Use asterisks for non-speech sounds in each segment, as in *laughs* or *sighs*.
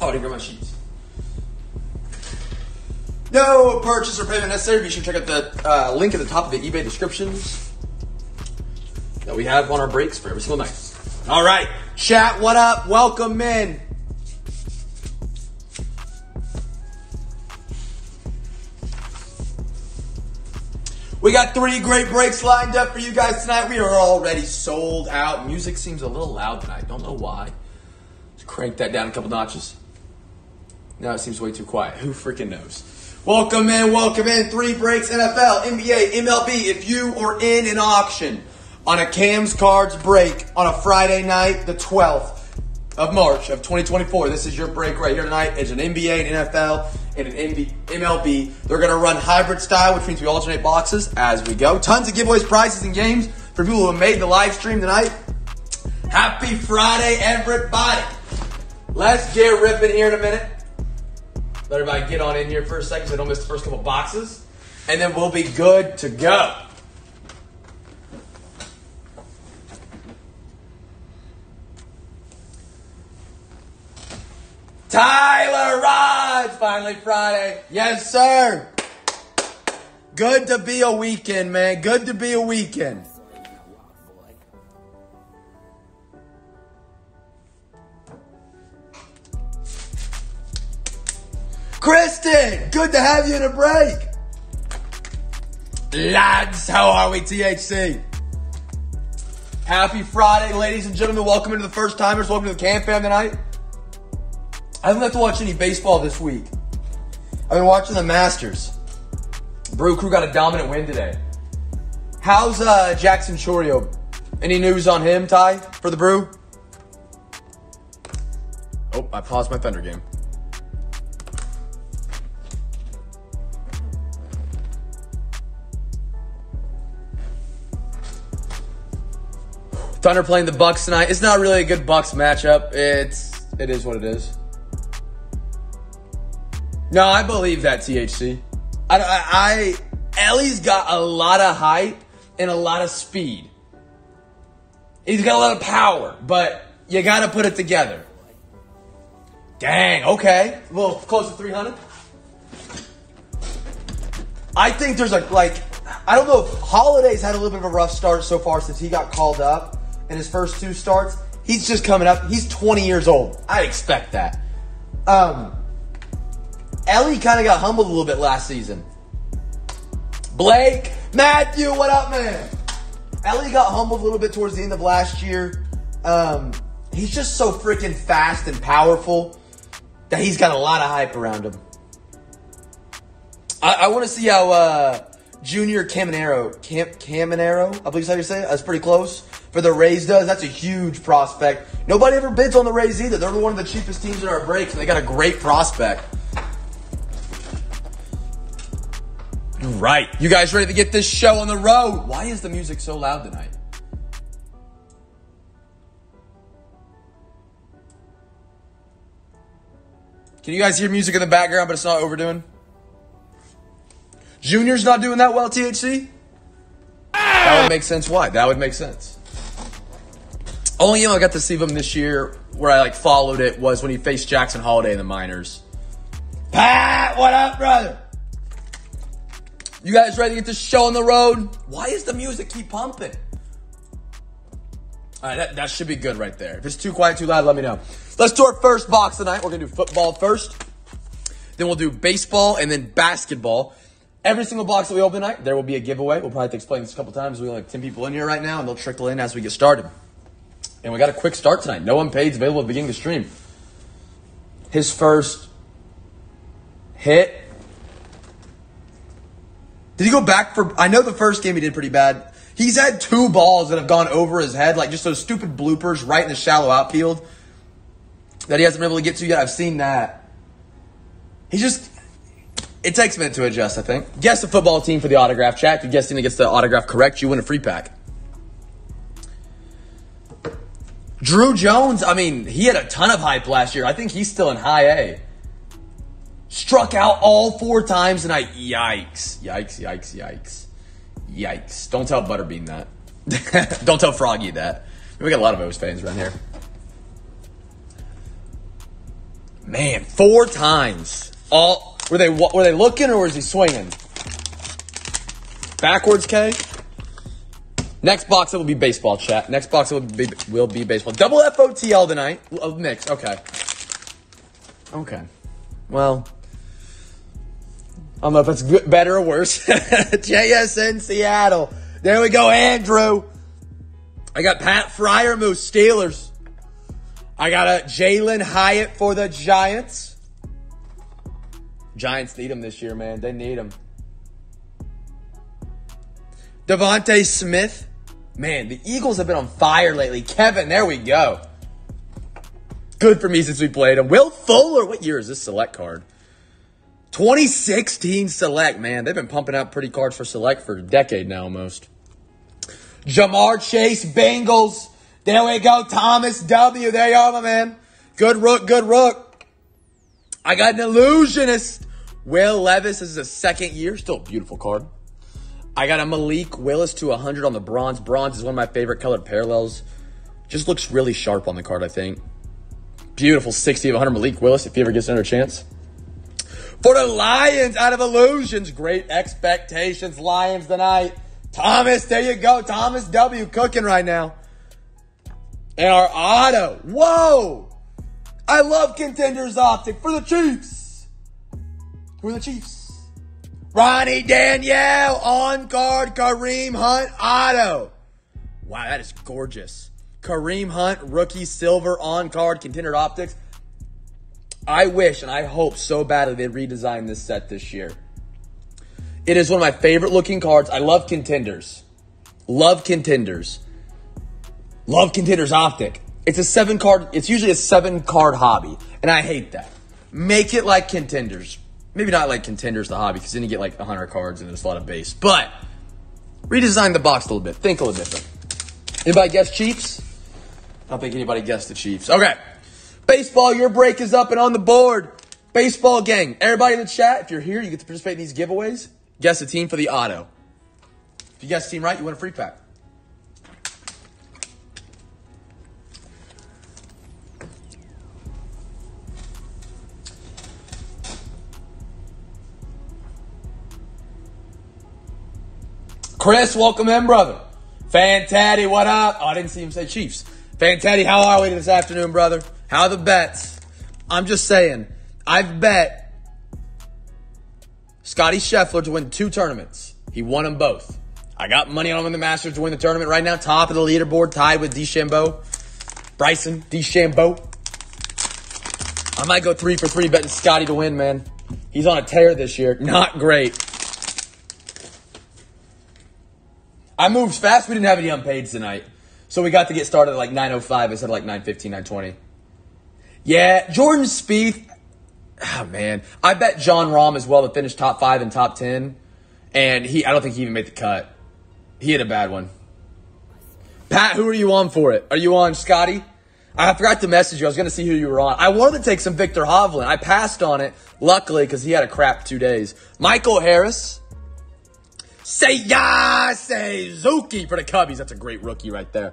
Oh, I didn't my sheets. No purchase or payment necessary. Be sure to check out the uh, link at the top of the eBay descriptions that we have on our breaks for every single night. All right, chat. What up? Welcome in. We got three great breaks lined up for you guys tonight. We are already sold out. Music seems a little loud tonight. Don't know why. Let's crank that down a couple notches. Now it seems way too quiet. Who freaking knows? Welcome in, welcome in. Three breaks, NFL, NBA, MLB. If you are in an auction on a Cam's Cards break on a Friday night, the 12th of March of 2024, this is your break right here tonight. It's an NBA, an NFL, and an MB, MLB. They're going to run hybrid style, which means we alternate boxes as we go. Tons of giveaways, prizes, and games for people who have made the live stream tonight. Happy Friday, everybody. Let's get ripping here in a minute. Let everybody get on in here for a second so I don't miss the first couple boxes. And then we'll be good to go. Tyler Rods, finally Friday. Yes, sir. Good to be a weekend, man. Good to be a weekend. Kristen, good to have you in a break. Lads, how are we, THC? Happy Friday, ladies and gentlemen. Welcome into the first timers. Welcome to the CamFam tonight. I haven't got to watch any baseball this week. I've been watching the Masters. Brew Crew got a dominant win today. How's uh, Jackson Chourio? Any news on him, Ty, for the Brew? Oh, I paused my Thunder game. Thunder playing the Bucks tonight. It's not really a good Bucks matchup. It's it is what it is. No, I believe that THC. I, I, I Ellie's got a lot of hype and a lot of speed. He's got a lot of power, but you got to put it together. Dang, okay, little close to 300. I think there's a like, I don't know if Holliday's had a little bit of a rough start so far since he got called up in his first two starts. He's just coming up. He's 20 years old. I expect that. Um, Ellie kind of got humbled a little bit last season. Blake, Matthew, what up, man? Ellie got humbled a little bit towards the end of last year. Um, he's just so freaking fast and powerful that he's got a lot of hype around him. I, I want to see how uh, Junior Caminero, Cam, Caminero, I believe is how you say it. That's pretty close. For the Rays does. That's a huge prospect. Nobody ever bids on the Rays either. They're one of the cheapest teams in our breaks, and they got a great prospect. Right. You guys ready to get this show on the road? Why is the music so loud tonight? Can you guys hear music in the background, but it's not overdoing? Junior's not doing that well, THC? That would make sense. Why? That would make sense. Only game I got to see him this year where I like followed it was when he faced Jackson Holliday in the minors. Pat, what up, brother? You guys ready to get this show on the road? Why is the music keep pumping? All right, that, that should be good right there. If it's too quiet, too loud, let me know. Let's do our first box tonight. We're going to do football first. Then we'll do baseball and then basketball. Every single box that we open tonight, there will be a giveaway. We'll probably have to explain this a couple times. We only have 10 people in here right now, and they'll trickle in as we get started. And we got a quick start tonight. No unpaid available at the beginning of the stream. His first hit. Did he go back for? I know the first game he did pretty bad. He's had two balls that have gone over his head, like just those stupid bloopers right in the shallow outfield that he hasn't been able to get to yet. I've seen that. He just. It takes a minute to adjust, I think. Guess the football team for the autograph chat. If you guess and gets the autograph correct, you win a free pack. Druw Jones, I mean, he had a ton of hype last year. I think he's still in high A. Struck out all four times tonight. Yikes. Yikes, yikes, yikes. Yikes. Don't tell Butterbean that. *laughs* Don't tell Froggy that. We got a lot of O's fans around here. Man, four times. All were they were they looking or was he swinging? Backwards, K. Next box it will be baseball chat. Next box it will be will be baseball. Double FOTL tonight. Uh, mix. Okay. Okay. Well, I don't know if it's good, better or worse. *laughs* JSN Seattle. There we go, Andrew. I got Pat Freiermuth, Steelers. I got a Jalin Hyatt for the Giants. Giants need him this year, man. They need him. DeVonta Smith. Man, the Eagles have been on fire lately. Kevin, there we go. Good for me since we played him. Will Fuller. What year is this select card? 2016 select, man. They've been pumping out pretty cards for select for a decade now almost. Ja'Marr Chase, Bengals. There we go. Thomas W. There you are, my man. Good rook, good rook. I got an illusionist. Will Levis this is a second year. Still a beautiful card. I got a Malik Willis to 100 on the bronze. Bronze is one of my favorite colored parallels. Just looks really sharp on the card, I think. Beautiful 60 of 100 Malik Willis if he ever gets another chance. For the Lions out of Illusions, great expectations. Lions tonight. Thomas, there you go. Thomas W. cooking right now. And our auto. Whoa! I love contenders optic for the Chiefs. For the Chiefs. Ronnie Danielle on card Kareem Hunt auto. Wow, that is gorgeous. Kareem Hunt rookie silver on card contender optics. I wish and I hope so badly they redesign this set this year. It is one of my favorite looking cards. I love contenders. Love contenders. Love contenders optic. It's a seven card, it's usually a seven card hobby. And I hate that. Make it like contenders. Maybe not like contenders, the hobby, because then you get like 100 cards and there's a lot of base. But redesign the box a little bit. Think a little different. Anybody guess Chiefs? I don't think anybody guessed the Chiefs. Okay. Baseball, your break is up and on the board. Baseball gang. Everybody in the chat, if you're here, you get to participate in these giveaways. Guess the team for the auto. If you guess the team right, you win a free pack. Chris, welcome in, brother. Fantaddy, what up? Oh, I didn't see him say Chiefs. Fantaddy, how are we this afternoon, brother? How are the bets? I'm just saying, I've bet Scotty Scheffler to win two tournaments. He won them both. I got money on him in the Masters to win the tournament right now. Top of the leaderboard, tied with DeChambeau. Bryson DeChambeau. I might go three for three betting Scotty to win, man. He's on a tear this year. Not great. I moved fast. We didn't have any unpaid tonight. So we got to get started at like 9.05 instead of like 9.15, 9.20. Yeah, Jordan Spieth. Oh, man. I bet Jon Rahm as well to finish top five and top 10. And he, I don't think he even made the cut. He had a bad one. Pat, who are you on for it? Are you on Scotty? I forgot to message you. I was going to see who you were on. I wanted to take some Viktor Hovland. I passed on it, luckily, because he had a crap two days. Michael Harris. Say ya, say for the Cubbies. That's a great rookie right there.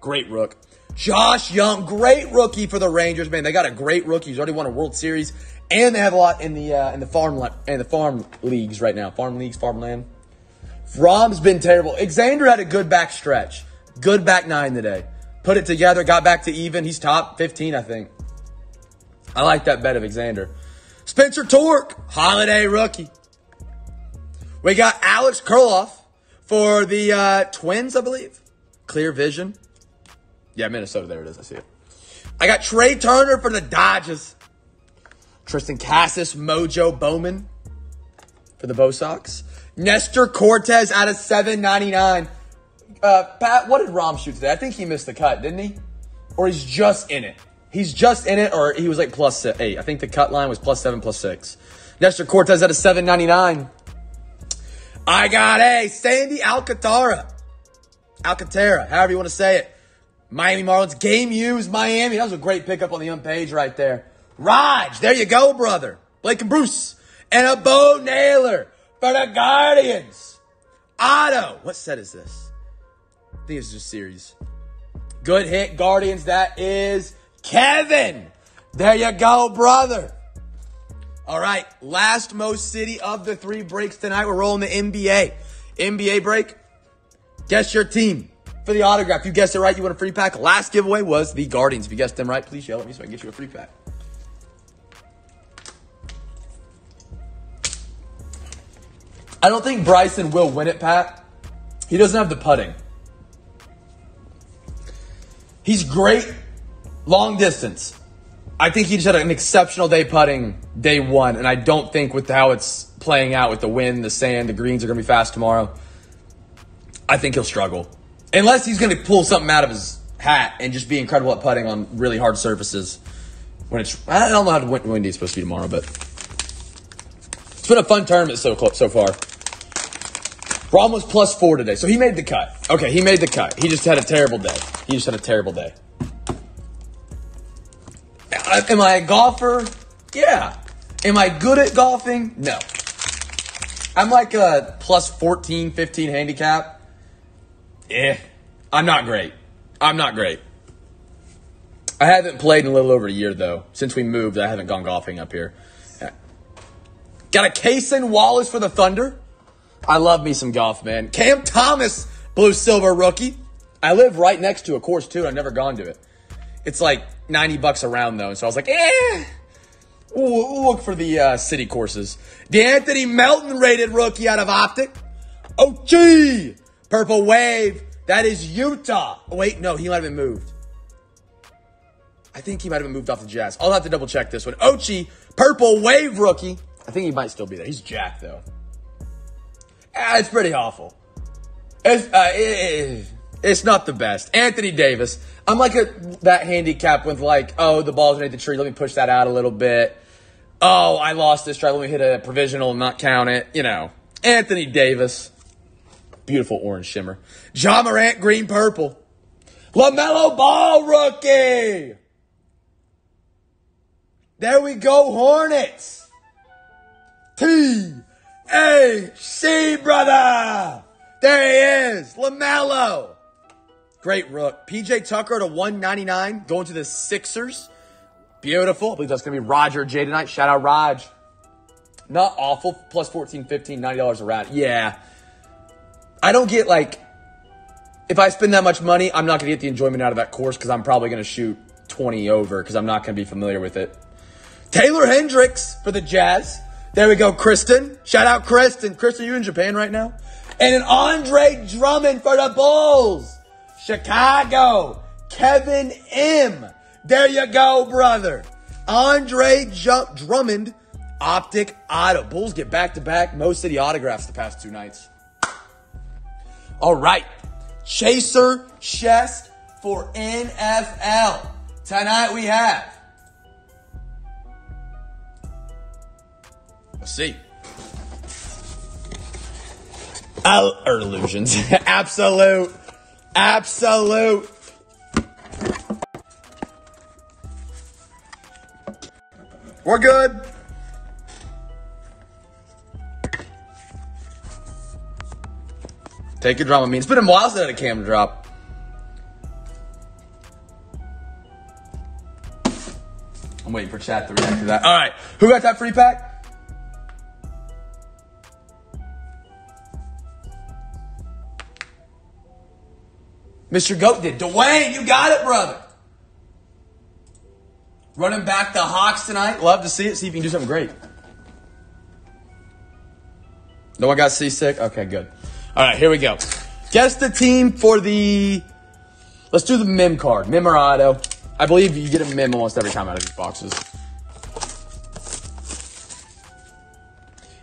Great rook. Josh Jung, great rookie for the Rangers. Man, they got a great rookie. He's already won a World Series, and they have a lot in the uh, in the farm and the farm leagues right now. Farm leagues, farmland. Fromm's been terrible. Xander had a good back stretch. Good back nine today. Put it together, got back to even. He's top 15, I think. I like that bet of Xander. Spencer Torque, holiday rookie. We got Alex Kirilloff for the uh, Twins, I believe. Clear vision. Yeah, Minnesota. There it is. I see it. I got Trea Turner for the Dodgers. Triston Casas, Mojo Bowman for the Bo Sox. Nestor Cortes out of 799. Uh, Pat, what did Rahm shoot today? I think he missed the cut, didn't he? Or he's just in it. He's just in it, or he was like plus eight. I think the cut line was plus seven, plus six. Nestor Cortes out of 799. I got a Sandy Alcantara. Alcantara, however you want to say it. Miami Marlins game used Miami. That was a great pickup on the young page right there. Raj, there you go, brother. Blake and Bruce. And a Bo Naylor for the Guardians. Otto. What set is this? I think it's just series. Good hit, Guardians. That is Kevin. There you go, brother. All right, last most city of the three breaks tonight. We're rolling the NBA. NBA break. Guess your team for the autograph. You guessed it right. You won a free pack. Last giveaway was the Guardians. If you guessed them right, please yell at me so I can get you a free pack. I don't think Bryson will win it, Pat. He doesn't have the putting. He's great long distance. I think he just had an exceptional day putting day one, and I don't think with how it's playing out with the wind, the sand, the greens are going to be fast tomorrow. I think he'll struggle. Unless he's going to pull something out of his hat and just be incredible at putting on really hard surfaces. When it's, I don't know how windy it's supposed to be tomorrow, but it's been a fun tournament so so far. Rahm was plus four today, so he made the cut. Okay, he made the cut. He just had a terrible day. He just had a terrible day. Am I a golfer? Yeah. Am I good at golfing? No. I'm like a plus 14, 15 handicap. Eh. I'm not great. I'm not great. I haven't played in a little over a year though. Since we moved, I haven't gone golfing up here. Got a Cason Wallace for the Thunder. I love me some golf, man. Cam Thomas, blue silver rookie. I live right next to a course too. I've never gone to it. It's like 90 bucks around though. So I was like, eh. We'll, we'll look for the uh, city courses. De'Anthony Melton rated rookie out of Optic. Oh, gee. Purple Wave. That is Utah. Oh, wait, no, he might have been moved. I think he might have been moved off the Jazz. I'll have to double check this one. Ochai, Purple Wave rookie. I think he might still be there. He's Jack though. Ah, it's pretty awful. It's, uh, it, it's not the best. Anthony Davis. I'm like a, that handicap with like, oh, the ball's underneath the tree. Let me push that out a little bit. Oh, I lost this try. Let me hit a provisional and not count it. You know, Anthony Davis. Beautiful orange shimmer. Ja Morant, green purple. LaMelo Ball rookie. There we go, Hornets. T A C, brother. There he is. LaMelo. Great rook. PJ Tucker to 199 going to the Sixers. Beautiful. I believe that's going to be Roger J tonight. Shout out Raj. Not awful. Plus 14, 15, $90 a rat. Yeah. I don't get like, if I spend that much money, I'm not going to get the enjoyment out of that course because I'm probably going to shoot 20 over because I'm not going to be familiar with it. Taylor Hendricks for the Jazz. There we go, Kristen. Shout out Kristen. Kristen, are you in Japan right now? And an Andre Drummond for the Bulls. Chicago, Kevin M. There you go, brother. Andre J- Drummond, Optic Auto. Bulls get back to back Mo City autographs the past two nights. All right. Chaser chest for NFL. Tonight we have. Let's see. Illusions. *laughs* Absolute Absolute. We're good. Take your drama mean. It's been a while since I had a cam drop. I'm waiting for chat to react to that. All right. Who got that free pack? Mr. Goat did. Dwayne, you got it, brother. Running back the Hawks tonight. Love to see it. See if you can do something great. No one got seasick? Okay, good. All right, here we go. Guess the team for the. Let's do the Mim card. Memorado. I believe you get a Mim almost every time out of these boxes.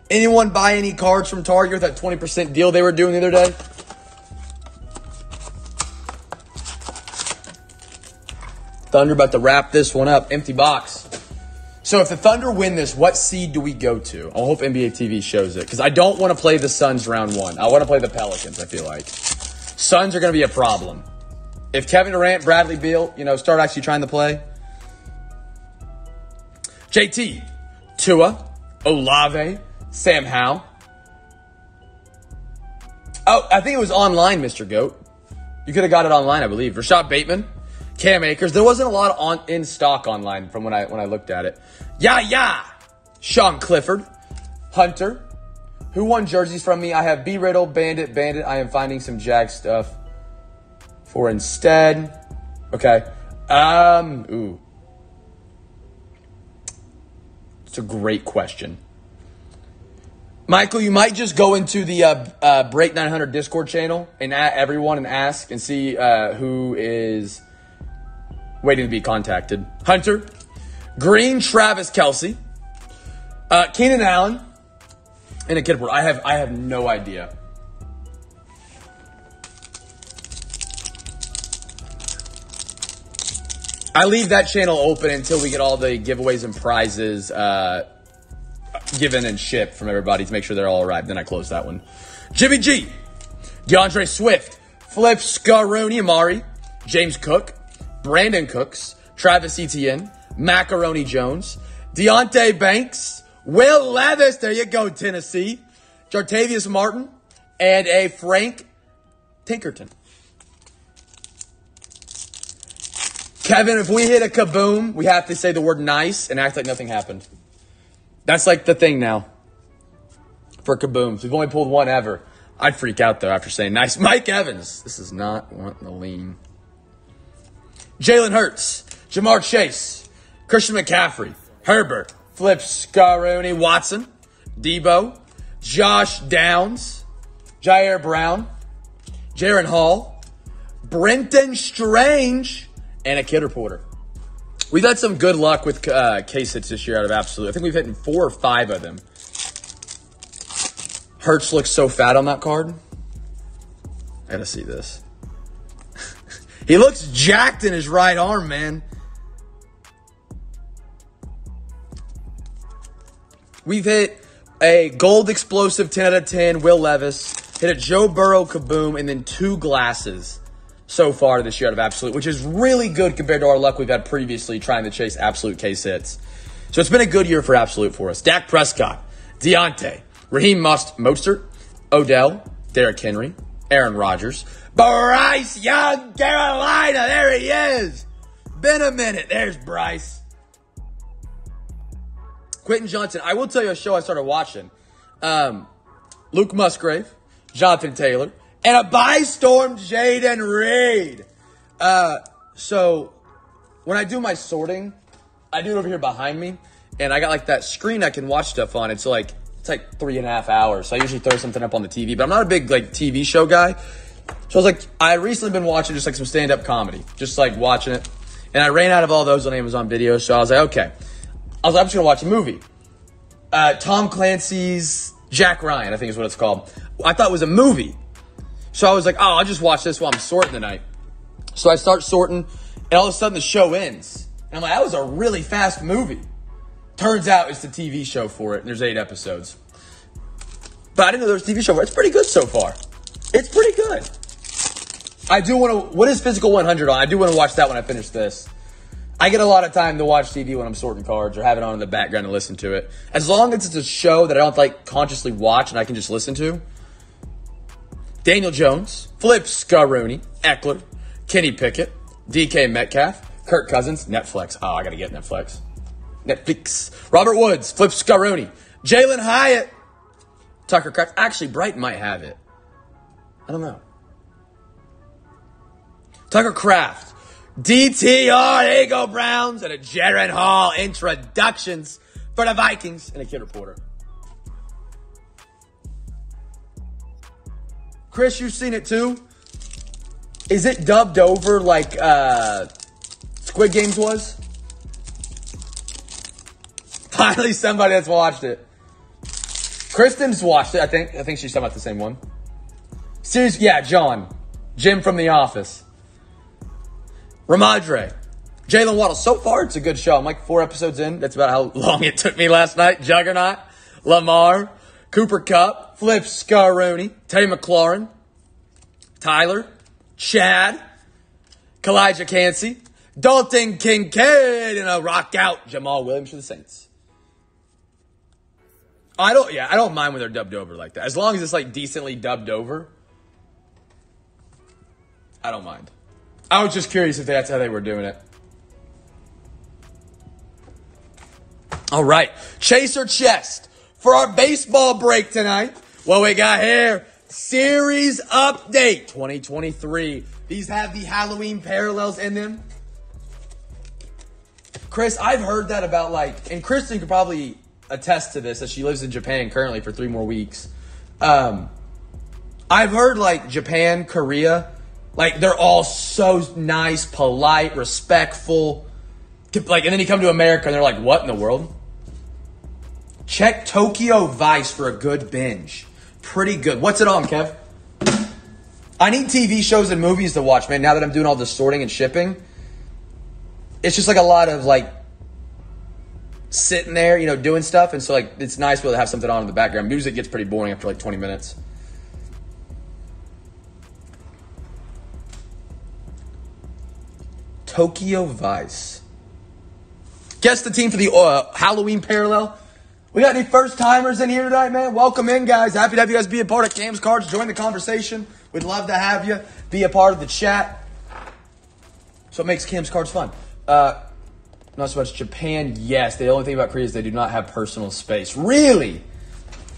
Anyone buy any cards from Target with that 20% deal they were doing the other day? Thunder about to wrap this one up. Empty box. So if the Thunder win this, what seed do we go to? I hope NBA TV shows it because I don't want to play the Suns round one. I want to play the Pelicans. I feel like Suns are going to be a problem. If Kevin Durant, Bradley Beal, you know, start actually trying to play. JT, Tua, Olave, Sam Howell. Oh, I think it was online, Mr. Goat. You could have got it online, I believe. Rashod Bateman. Cam Akers. There wasn't a lot on in stock online from when I when I looked at it. Yeah, yeah. Sean Clifford, Hunter. Who won jerseys from me? I have B Riddle, Bandit, Bandit. I am finding some Jag stuff for instead. Okay. Um. Ooh. It's a great question. Michael, you might just go into the uh, uh, Break 900 Discord channel and at everyone and ask and see uh, who is waiting to be contacted. Hunter, Green, Travis Kelce, uh, Keenan Allen, and a kid. I have I have no idea. I leave that channel open until we get all the giveaways and prizes uh, given and shipped from everybody to make sure they're all arrived. Then I close that one. Jimmy G, DeAndre Swift, Flip Scaroni Amari, James Cook, Brandin Cooks, Travis Etienne, Macaroni Jones, Deonte Banks, Will Levis. There you go, Tennessee. Jartavius Martin, and a Frank Tinkerton. Kevin, if we hit a kaboom, we have to say the word nice and act like nothing happened. That's like the thing now for kabooms. We've only pulled one ever. I'd freak out though after saying nice. Mike Evans. This is not wanting the lean. Jalen Hurts, Ja'Marr Chase, Christian McCaffrey, Herbert, Flip Scaroni, Watson, Deebo, Josh Downs, Jair Brown, Jaren Hall, Brenton Strange, and a kid reporter. We've had some good luck with uh, case hits this year out of Absolute. I think we've hit four or five of them. Hurts looks so fat on that card. I gotta see this. He looks jacked in his right arm, man. We've hit a gold explosive 10 out of 10, Will Levis, hit a Joe Burrow kaboom, and then two glasses so far this year out of Absolute, which is really good compared to our luck we've had previously trying to chase Absolute case hits. So it's been a good year for Absolute for us. Dak Prescott, Deontay, Raheem Mostert, Odell, Derrick Henry, Aaron Rodgers, Bryce Young, Carolina. There he is. Been a minute. There's Bryce. Quentin Johnston. I will tell you a show I started watching. Um, Luke Musgrave, Jonathan Taylor, and a by storm Jayden Reed. Uh, so when I do my sorting, I do it over here behind me, and I got like that screen I can watch stuff on. It's like it's like three and a half hours. So I usually throw something up on the TV, but I'm not a big like TV show guy. So I was like, I recently been watching just like some stand up comedy, just like watching it, and I ran out of all those on Amazon Video. So I was like, okay, I was like, I'm just gonna watch a movie. Uh, Tom Clancy's Jack Ryan, I think is what it's called. I thought it was a movie. So I was like, oh, I'll just watch this while I'm sorting tonight. So I start sorting, and all of a sudden the show ends. And I'm like, that was a really fast movie. Turns out it's the TV show for it, and there's eight episodes. But I didn't know there was a TV show for it. It's pretty good so far. It's pretty good. I do want to. What is Physical 100 on? I do want to watch that when I finish this. I get a lot of time to watch TV when I'm sorting cards or have it on in the background and listen to it. As long as it's a show that I don't like consciously watch and I can just listen to, Daniel Jones, Flip Scaroni, Ekeler, Kenny Pickett, DK Metcalf, Kirk Cousins, Netflix. Oh, I gotta get Netflix. Netflix. Robert Woods, Flip Scaroni, Jalin Hyatt, Tucker Kraft. Actually, Bright might have it. I don't know. Tucker Kraft, DTR, there you go, Browns, and a Jaren Hall introductions for the Vikings and a kid reporter. Chris, you've seen it too. Is it dubbed over like uh, Squid Games was? *laughs* Finally, somebody that's watched it. Kristen's watched it. I think. I think she's talking about the same one. Serious, yeah, John, Jim from The Office, Ramadre, Jalen Waddle. So far, it's a good show. I'm like four episodes in. That's about how *laughs* long it took me last night. Juggernaut, Lamar, Cooper Kupp, Flip Scaroni, Terry McLaurin, Tyler, Chad, Kalijah Kancey, Dalton Kincaid, and a rock out Jamaal Williams for the Saints. I don't, yeah, I don't mind when they're dubbed over like that. As long as it's like decently dubbed over, I don't mind. I was just curious if that's how they were doing it. All right, Chaser Chest for our baseball break tonight. What we got here? Series update 2023. These have the Halloween parallels in them. Chris, I've heard that about like, and Kristen could probably attest to this as she lives in Japan currently for three more weeks. Um, I've heard like Japan, Korea, like they're all so nice, polite, respectful. Like, and then you come to America and they're like, what in the world? Check Tokyo Vice for a good binge. Pretty good. What's it on, Kev? I need TV shows and movies to watch, man, now that I'm doing all the sorting and shipping. It's just like a lot of like sitting there, you know, doing stuff. And so, like, it's nice to have something on in the background. Music gets pretty boring after like 20 minutes. Tokyo Vice. Guess the team for the uh, Halloween parallel. We got any first timers in here tonight, man? Welcome in, guys. Happy to have you guys be a part of Cam's Cards. Join the conversation. We'd love to have you be a part of the chat. So it makes Cam's Cards fun. Uh, not so much Japan. Yes, the only thing about Korea is they do not have personal space. Really?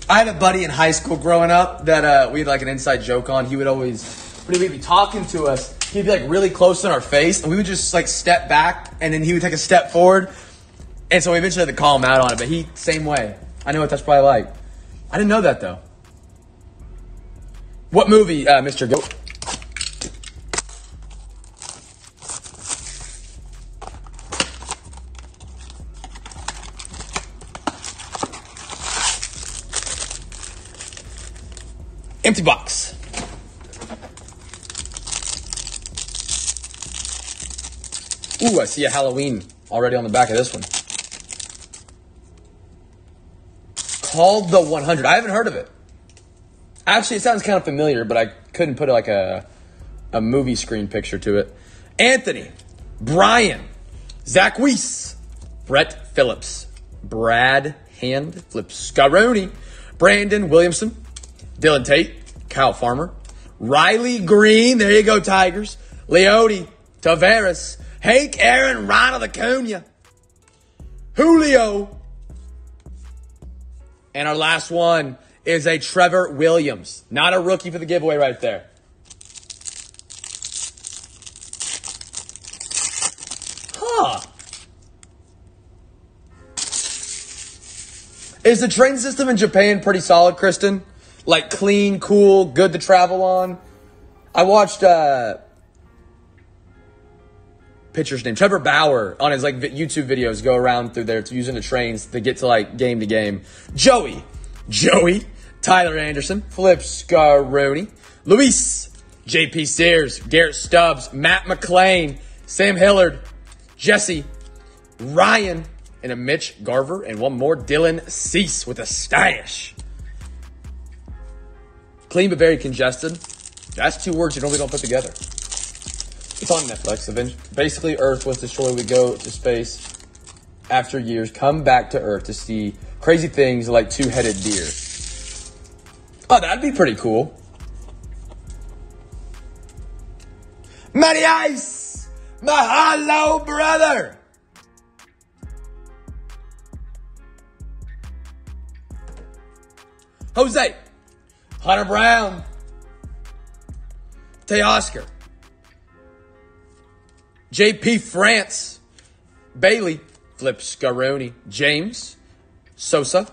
I had a buddy in high school growing up that uh, we had like an inside joke on. He would always, when he would be talking to us, he'd be like really close in our face, and we would just like step back, and then he would take a step forward, and so we eventually had to call him out on it. But he, same way. I know what that's probably like. I didn't know that though. What movie, uh, Mr. Goat? Empty box. Ooh, I see a Halloween already on the back of this one. Called the 100. I haven't heard of it. Actually, it sounds kind of familiar, but I couldn't put like a, a movie screen picture to it. Anthony, Brian, Zach Weiss, Brett Phillips, Brad Hand, Flip Scaroni, Brandon Williamson, Dylan Tate, Kyle Farmer, Riley Green, there you go, Tigers, Leody, Taveras, Hank Aaron, Ronald Acuna, Julio, and our last one is a Trevor Williams. Not a rookie for the giveaway right there. Huh. Is the train system in Japan pretty solid, Kristen? Like clean, cool, good to travel on? I watched uh pitcher's name, Trevor Bauer, on his like YouTube videos go around through there using the trains to get to like game to game. Joey, Joey, Tyler Anderson, Flip Scaroni, Luis, JP Sears, Garrett Stubbs, Matt McLain, Sam Hilliard, Jesse, Ryan, and a Mitch Garver, and one more Dylan Cease with a stash. Clean but very congested. That's two words you normally don't put together. It's on Netflix. Basically, Earth was destroyed. We go to space after years, come back to Earth to see crazy things like two headed deer. Oh, that'd be pretty cool. Matty Ice! Mahalo, brother! Jose, Hunter Brown, Teoscar, JP France, Bailey, Flip Scaroni, James, Sosa,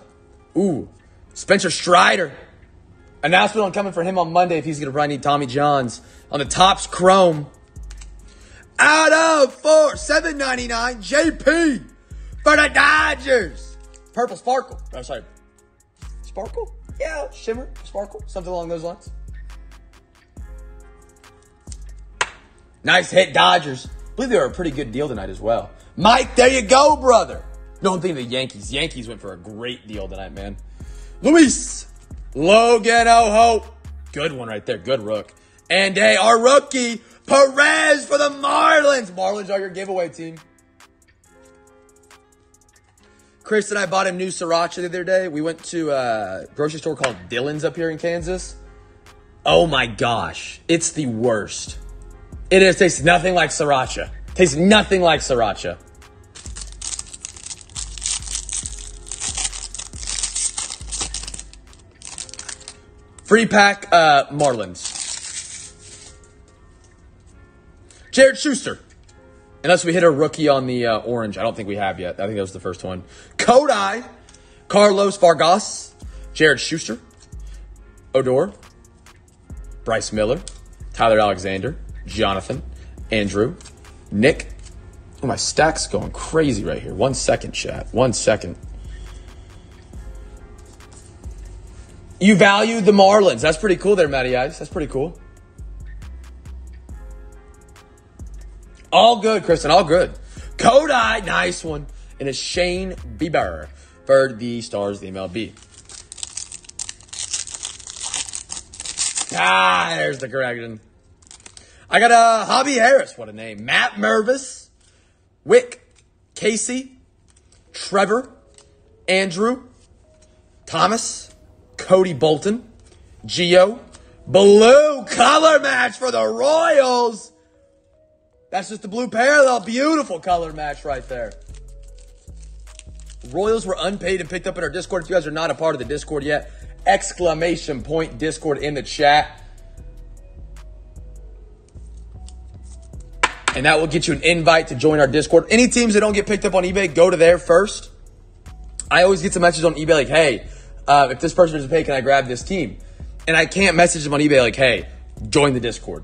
ooh, Spencer Strider. Announcement on coming for him on Monday if he's going to run need Tommy Johns on the Topps Chrome. Out of four, seven ninety nine. JP for the Dodgers. Purple Sparkle. I'm oh, sorry. Sparkle? Yeah, shimmer, sparkle, something along those lines. Nice hit, Dodgers. Believe they were a pretty good deal tonight as well. Mike, there you go, brother. Don't think the Yankees. Yankees went for a great deal tonight, man. Luis, Logan O'Hoppe. Good one right there. Good rook. And hey, our rookie, Perez for the Marlins. Marlins are your giveaway team. Chris and I bought him new sriracha the other day. We went to a grocery store called Dillon's up here in Kansas. Oh my gosh, it's the worst. It is. Tastes nothing like sriracha. Tastes nothing like sriracha. Free pack, uh, Marlins. Jared Schuster. Unless we hit a rookie on the uh, orange. I don't think we have yet. I think that was the first one. Kodai, Carlos Vargas, Jared Schuster, Odor, Bryce Miller, Tyler Alexander, Jonathan, Andrew, Nick. Oh, my stack's going crazy right here. One second, chat. One second. You value the Marlins. That's pretty cool there, Matty Ice. That's pretty cool. All good, Kristen. All good. Kodai, nice one. And it's Shane Bieber for the Stars, the MLB. Ah, there's the correction. I got a uh, Hobie Harris. What a name. Matt Mervis, Wick, Casey, Trevor, Andrew, Thomas, Cody Bolton, Geo, blue color match for the Royals. That's just the blue parallel. Beautiful color match right there. Royals were unpaid and picked up in our Discord. If you guys are not a part of the Discord yet, exclamation point Discord in the chat. And that will get you an invite to join our Discord. Any teams that don't get picked up on eBay, go to there first. I always get some messages on eBay like, hey, uh, if this person doesn't pay, can I grab this team? And I can't message them on eBay like, hey, join the Discord.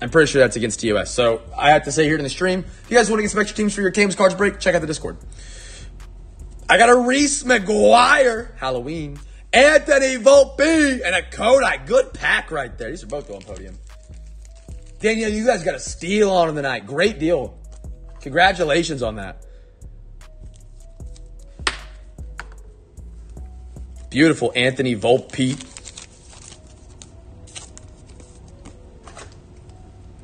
I'm pretty sure that's against TOS. So I have to say here in the stream, if you guys want to get some extra teams for your games cards break, check out the Discord. I got a Reese McGuire, Halloween, Anthony Volpe, and a Kodai. Good pack right there. These are both on podium. Daniel, you guys got a steal on him tonight. Great deal. Congratulations on that. Beautiful Anthony Volpe.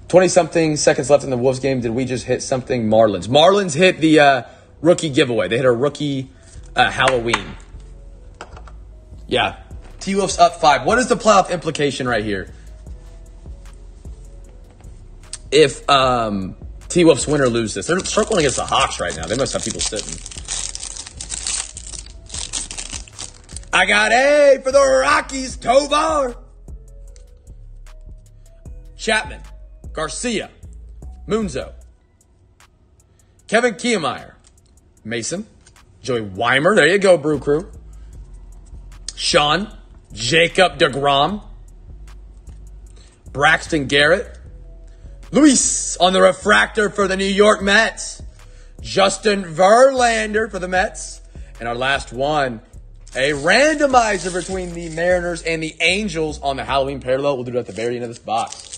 20 something seconds left in the Wolves game. Did we just hit something? Marlins. Marlins hit the uh, rookie giveaway. They hit a rookie uh, Halloween. Yeah. T Wolves up five. What is the playoff implication right here? If um, T Wolves win or lose this, they're circling against the Hawks right now. They must have people sitting. I got A for the Rockies, Tovar. Chapman. Garcia, Munzo, Kevin Kiermaier, Mason, Joey Wiemer. There you go, Brew Crew. Sean, Jacob DeGrom, Braxton Garrett, Luis on the refractor for the New York Mets, Justin Verlander for the Mets, and our last one, a randomizer between the Mariners and the Angels on the Halloween parallel. We'll do it at the very end of this box.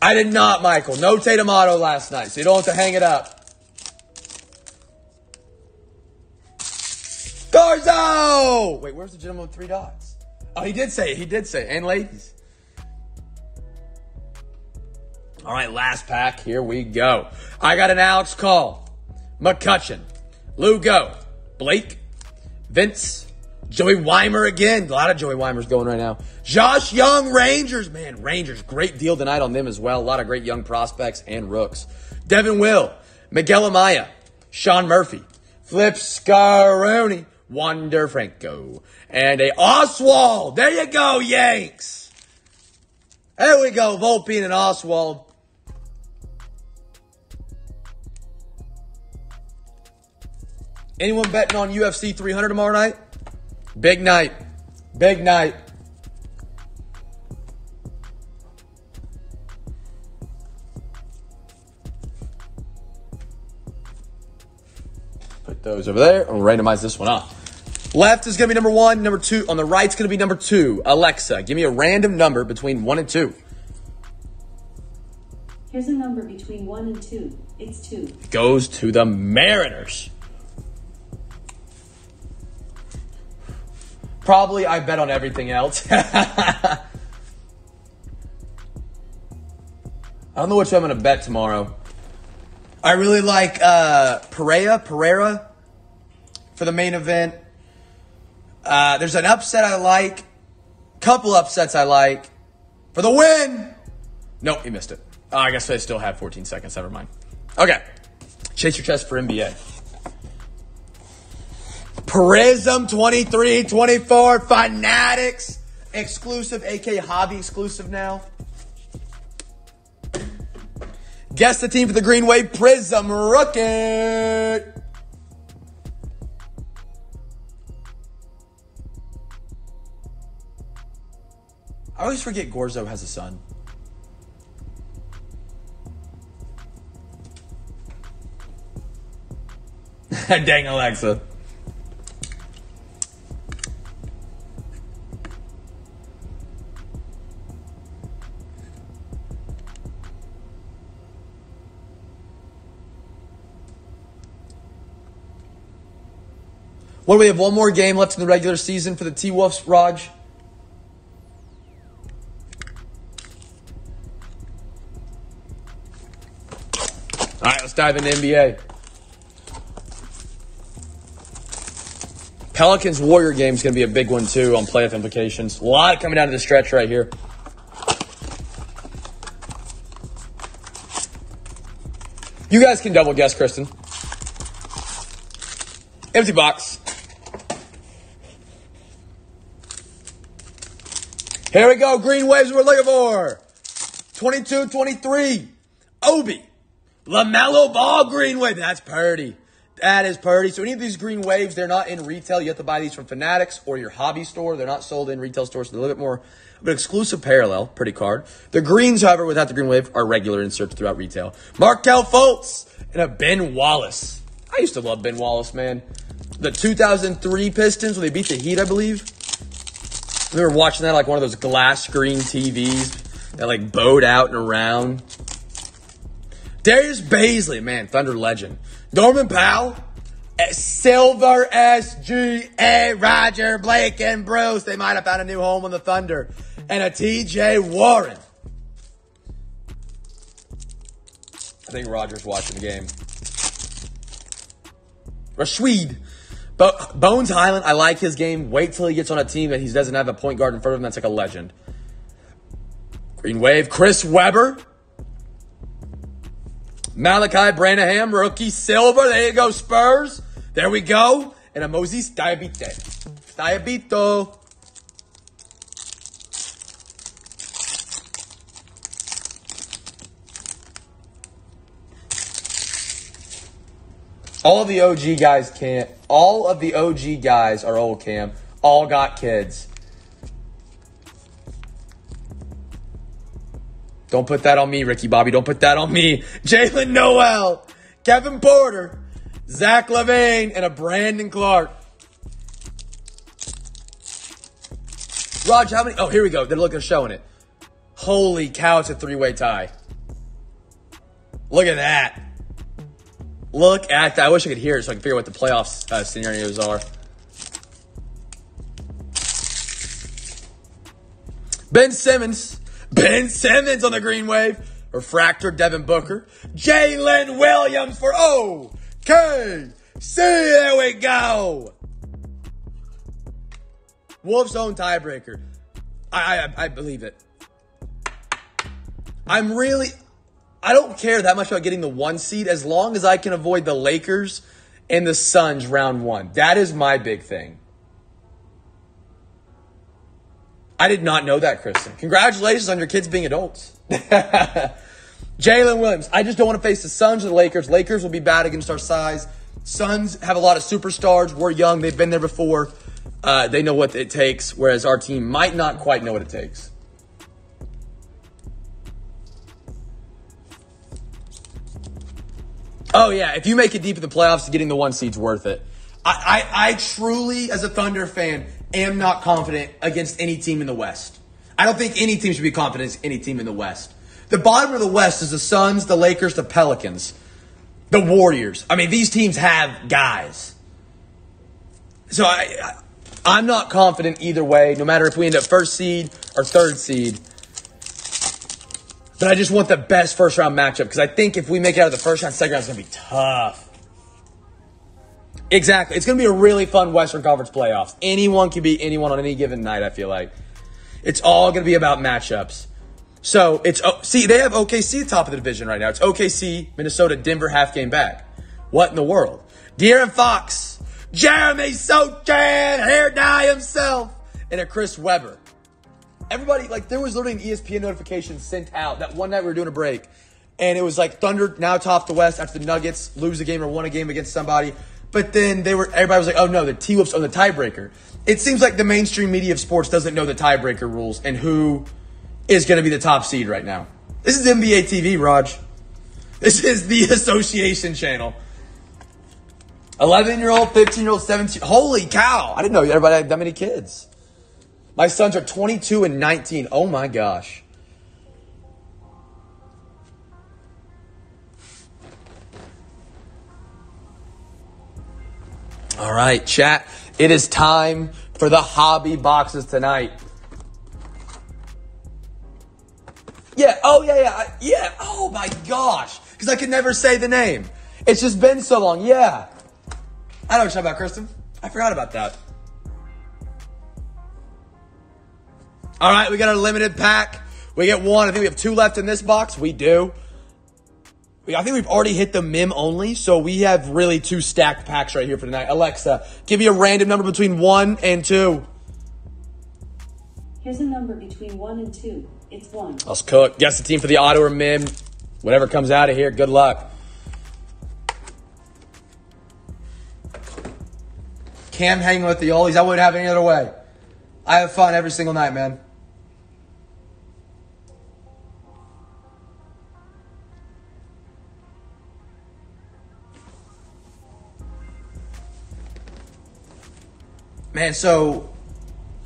I did not, Michael. No Tatum auto last night, so you don't have to hang it up. Garzo! Wait, where's the gentleman with three dots? Oh, he did say it. He did say it. And ladies. All right, last pack. Here we go. I got an Alex Call, McCutchen, Lugo, Blake, Vince, Joey Wiemer again. A lot of Joey Wiemers going right now. Josh Jung, Rangers. Man, Rangers. Great deal tonight on them as well. A lot of great young prospects and rooks. Devin Will, Miguel Amaya, Sean Murphy, Flip Scaroni, Wander Franco, and a Oswald. There you go, Yanks. There we go, Volpe and Oswald. Anyone betting on UFC 300 tomorrow night? Big night. Big night. Put those over there and randomize this one up. Left is going to be number one. Number two. On the right's going to be number two. Alexa, give me a random number between one and two. Here's a number between one and two. It's two. Goes to the Mariners. Probably I bet on everything else. *laughs* I don't know which I'm going to bet tomorrow. I really like uh, Pereira, Pereira for the main event. Uh, there's an upset I like, couple upsets I like for for the win. Nope, he missed it. Oh, I guess I still have 14 seconds. Never mind. Okay. Chase your chest for NBA. Prism 23 24 Fanatics exclusive, AK Hobby exclusive now. Guess the team for the Green Wave Prism Rookie. I always forget Gorzo has a son. *laughs* Dang Alexa. What do we have? One more game left in the regular season for the T Wolves, Raj. All right, let's dive into NBA. Pelicans Warrior game is going to be a big one too on playoff implications. A lot coming down to the stretch right here. You guys can double guess, Kristen. Empty box. Here we go. Green waves we're looking for. 22 23. Obi. LaMelo Ball green wave. That's Purdy. That is Purdy. So any of these green waves, they're not in retail. You have to buy these from Fanatics or your hobby store. They're not sold in retail stores. So they're a little bit more an exclusive parallel. Pretty card. The greens, however, without the green wave, are regular inserts throughout retail. Markelle Fultz and a Ben Wallace. I used to love Ben Wallace, man. The 2003 Pistons when they beat the Heat, I believe. We were watching that like one of those glass screen TVs that like bowed out and around. Darius Bazley, man, Thunder legend. Norman Powell, eh, Silver SGA, Roger, Blake, and Bruce. They might have found a new home on the Thunder. And a TJ Warren. I think Roger's watching the game. Rashweed. Bo- Bones Hyland, I like his game. Wait till he gets on a team that he doesn't have a point guard in front of him. That's like a legend. Green Wave, Chris Webber. Malaki Branham, rookie silver. There you go, Spurs. There we go. And a Moses Diabite. Diabito. All the OG guys can't. All of the OG guys are old cam. All got kids. Don't put that on me, Ricky Bobby. Don't put that on me. *laughs* Jalen Noel, Kevin Porter, Zach LaVine, and a Brandon Clark. Raj, how many? Oh, here we go. They're looking showing it. Holy cow, it's a three-way tie. Look at that. Look at that. I wish I could hear it so I can figure out what the playoffs uh, scenarios are. Ben Simmons. Ben Simmons on the green wave. Refractor Devin Booker. Jalen Williams for OKC. There we go. Wolves own tiebreaker. I, I I believe it. I'm really I don't care that much about getting the one seed as long as I can avoid the Lakers and the Suns round one. That is my big thing. I did not know that, Kristen. Congratulations on your kids being adults. *laughs* Jalen Williams. I just don't want to face the Suns or the Lakers. Lakers will be bad against our size. Suns have a lot of superstars. We're young. They've been there before. Uh, they know what it takes, whereas our team might not quite know what it takes. Oh yeah, if you make it deep in the playoffs, getting the one seed's worth it. I, I, I truly, as a Thunder fan, am not confident against any team in the West. I don't think any team should be confident against any team in the West. The bottom of the West is the Suns, the Lakers, the Pelicans, the Warriors. I mean, these teams have guys. So I, I I'm not confident either way, no matter if we end up first seed or third seed. But I just want the best first round matchup because I think if we make it out of the first round, second round, is going to be tough. Exactly. It's going to be a really fun Western Conference playoffs. Anyone can beat anyone on any given night, I feel like. It's all going to be about matchups. So it's see they have OKC at top of the division right now. It's OKC, Minnesota, Denver half game back. What in the world? De'Aaron Fox, Jeremy Sochan, hair dye himself, and a Chris Webber. Everybody like there was literally an ESPN notification sent out that one night we were doing a break, and it was like Thunder now top the West after the Nuggets lose a game or won a game against somebody. But then they were everybody was like, oh no, the T Wolves are the tiebreaker. It seems like the mainstream media of sports doesn't know the tiebreaker rules and who is going to be the top seed right now. This is NBA TV, Raj. This is the *laughs* association channel. 11 year old, 15 year old, 17. Holy cow. I didn't know everybody had that many kids. My sons are 22 and 19. Oh my gosh. All right, chat. It is time for the hobby boxes tonight. Yeah. Oh, yeah, yeah. Yeah. Oh, my gosh. Because I can never say the name. It's just been so long. Yeah. I know what you're talking about, Kristen. I forgot about that. All right, we got our limited pack. We get one. I think we have two left in this box. We do. I think we've already hit the MIM only, so we have really two stacked packs right here for tonight. Alexa, give me a random number between one and two. Here's a number between 1 and 2. It's 1. Let's cook. Guess the team for the auto or MIM. Whatever comes out of here, good luck. Cam hanging with the oldies. I wouldn't have any other way. I have fun every single night, man. Man, so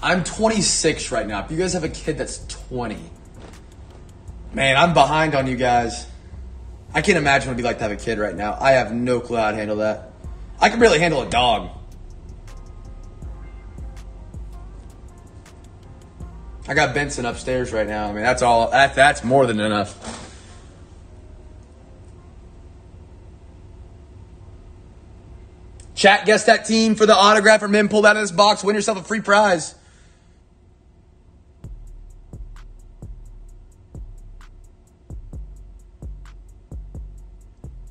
I'm 26 right now. If you guys have a kid that's 20, man, I'm behind on you guys. I can't imagine what it'd be like to have a kid right now. I have no clue how to handle that. I can barely handle a dog. I got Benson upstairs right now. I mean, that's all. That, that's more than enough. Chat, guess that team for the autograph or men pulled out of this box. Win yourself a free prize.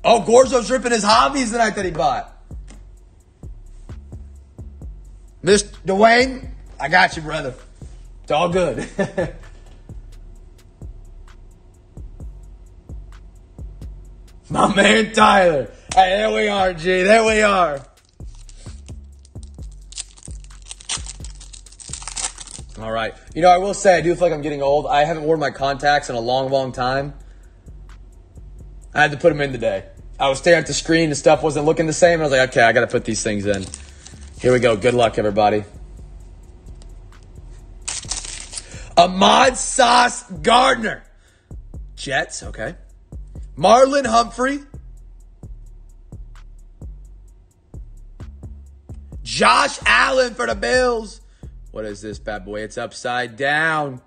Oh, Gorzo's ripping his hobbies tonight that he bought. Mr. Dwayne, I got you, brother. It's all good. *laughs* My man Tyler. Hey, there we are, G. There we are. All right. You know, I will say, I do feel like I'm getting old. I haven't worn my contacts in a long, long time. I had to put them in today. I was staring at the screen and stuff wasn't looking the same. I was like, okay, I got to put these things in. Here we go. Good luck, everybody. Ahmad Sauce Gardner. Jets, okay. Marlon Humphrey. Josh Allen for the Bills. What is this bad boy? It's upside down.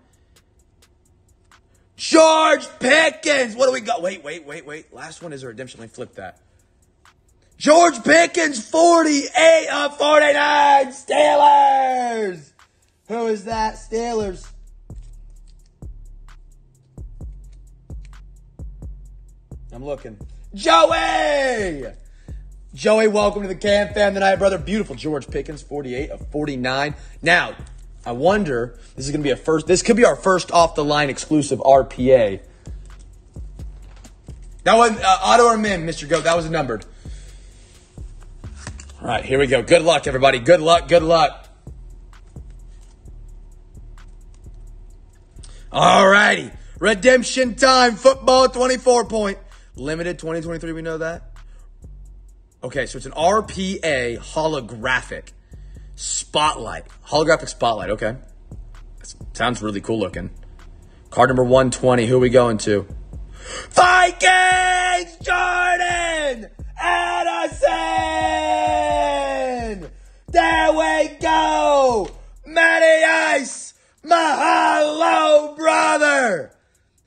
George Pickens. What do we got? Wait, wait, wait, wait. Last one is a redemption. Let me flip that. George Pickens, 48 of 49 Steelers. Who is that? Steelers. I'm looking. Joey! Joey, welcome to the Cam fam tonight, brother. Beautiful George Pickens, 48 of 49. Now, I wonder, this is going to be a first, this could be our first off the line exclusive RPA. That was uh, auto or min, Mr. Goat. That was a numbered. All right, here we go. Good luck, everybody. Good luck. Good luck. All righty. Redemption time. Football 24 point. Limited 2023. We know that. Okay, so it's an RPA holographic spotlight. Holographic spotlight, okay. Sounds really cool looking. Card number 120. Who are we going to? Vikings! Jordan! Addison! There we go! Matty Ice! Mahalo, brother!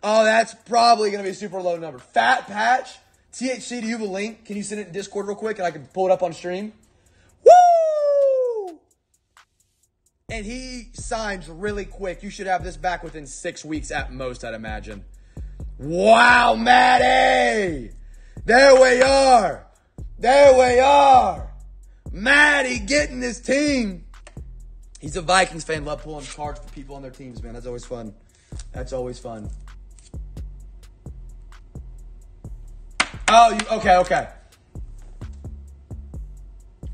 Oh, that's probably going to be a super low number. Fat Patch? THC, do you have a link? Can you send it in Discord real quick and I can pull it up on stream? Woo! and he signs really quick. You should have this back within six weeks at most, I'd imagine. Wow, Maddie! There we are! There we are! Maddie getting his team. He's a Vikings fan. Love pulling cards for people on their teams, man. That's always fun. That's always fun. Oh, you, okay, okay.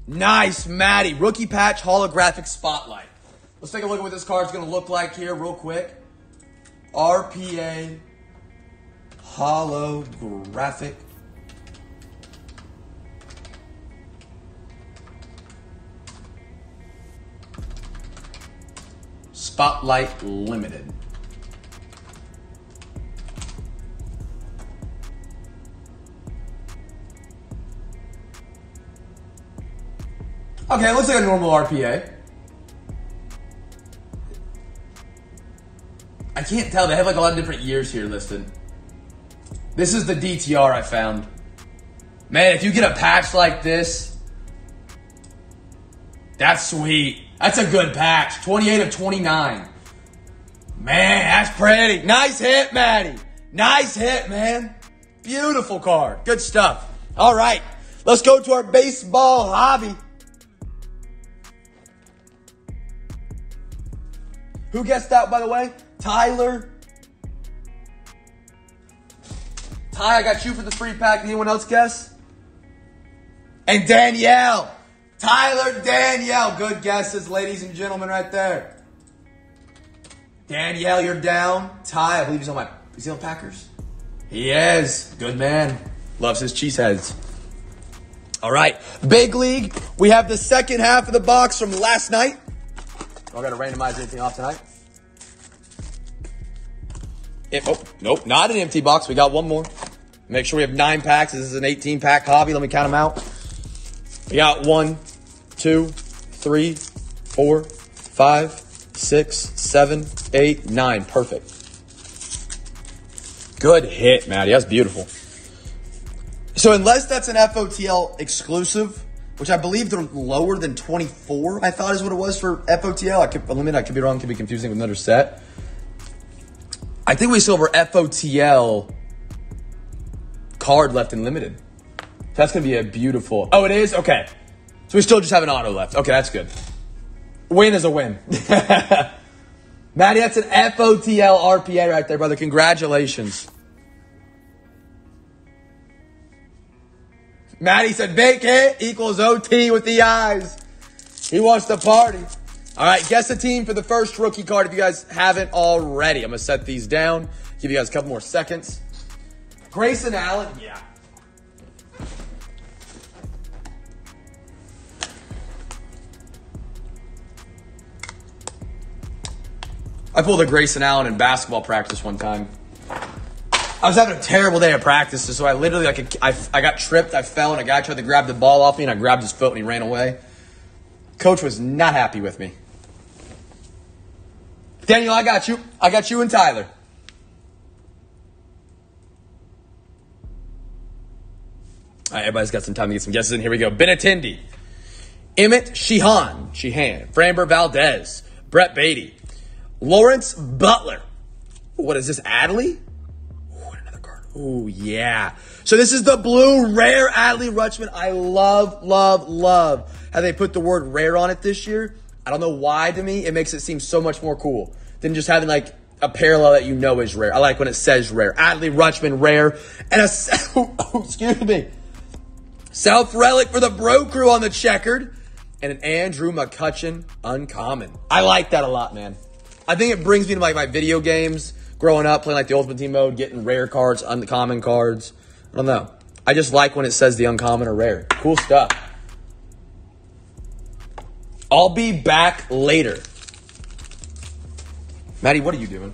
Nice, Maddie. Rookie patch holographic spotlight. Let's take a look at what this card's going to look like here, real quick. RPA holographic. Spotlight Limited. Okay, it looks like a normal RPA. I can't tell. They have like a lot of different years here listed. This is the DTR I found. Man, if you get a patch like this, that's sweet. That's a good patch. 28 of 29. Man, that's pretty. Nice hit, Maddie. Nice hit, man. Beautiful card. Good stuff. All right. Let's go to our baseball hobby. Who guessed out, by the way? Tyler. Ty, I got you for the free pack. Anyone else guess? And Danielle. Tyler Danielle. Good guesses, ladies and gentlemen, right there. Danielle, you're down. Ty, I believe he's on my. Is he on Packers? He is. Good man. Loves his cheeseheads. All right. Big league. We have the second half of the box from last night. I got to randomize anything off tonight. It, oh, nope, not an empty box. We got one more. Make sure we have nine packs. This is an 18 pack hobby. Let me count them out. We got one, two, three, four, five, six, seven, eight, nine. Perfect. Good hit, Maddie. That's beautiful. So unless that's an FOTL exclusive, which I believe they're lower than 24, I thought is what it was for FOTL. I could, I could be wrong, could be confusing with another set. I think we still have our FOTL card left in limited. That's gonna be a beautiful. Oh, it is okay. So we still just have an auto left. Okay, that's good. Win is a win. *laughs* Maddie, that's an FOTL RPA right there, brother. Congratulations. Maddie said hit equals OT with the eyes. He wants to party. All right, guess the team for the first rookie card if you guys haven't already. I'm going to set these down, give you guys a couple more seconds. Grayson Allen, yeah. I pulled a Grayson Allen in basketball practice one time. I was having a terrible day of practice, so I literally like I, I got tripped, I fell, and a guy tried to grab the ball off me, and I grabbed his foot, and he ran away. Coach was not happy with me. Daniel, I got you. I got you and Tyler. All right, everybody's got some time to get some guesses in. Here we go. Benintendi, Emmett Sheehan, Sheehan, Framber Valdez, Brett Baty, Lawrence Butler. What is this, Adley? Oh, yeah. So this is the blue rare Adley Rutschman. I love, love, love how they put the word rare on it this year. I don't know why to me. It makes it seem so much more cool than just having like a parallel that you know is rare. I like when it says rare. Adley Rutschman rare. And a, *laughs* oh, excuse me. South relic for the bro crew on the checkered. And an Andrew McCutchen uncommon. I like that a lot, man. I think it brings me to like my video games growing up, playing like the Ultimate Team mode, getting rare cards, uncommon cards. I don't know. I just like when it says the uncommon or rare. Cool stuff. I'll be back later. Maddie, what are you doing?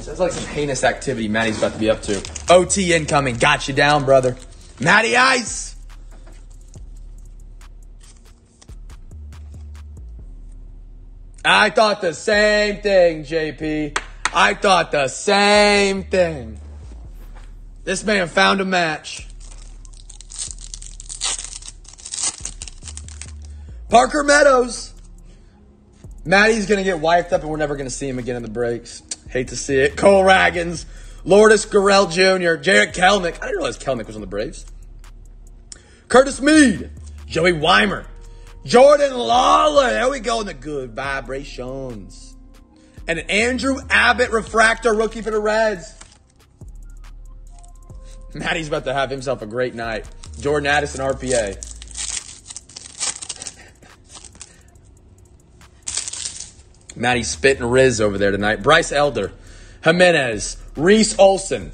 Sounds like some heinous activity Maddie's about to be up to. OT incoming. Got you down, brother. Maddie Ice. I thought the same thing, JP. I thought the same thing. This man found a match. Parker Meadows. Maddie's going to get wiped up and we're never going to see him again in the breaks. Hate to see it. Cole Ragans. Lourdes Gurriel Jr., Jarred Kelenic. I didn't realize Kelenic was on the Braves. Curtis Mead, Joey Wiemer, Jordan Lawlar, There we go in the good vibrations. And an Andrew Abbott refractor rookie for the Reds. Maddie's about to have himself a great night. Jordan Addison RPA. Maddie spitting Riz over there tonight. Bryce Elder, Jimenez, Reese Olson,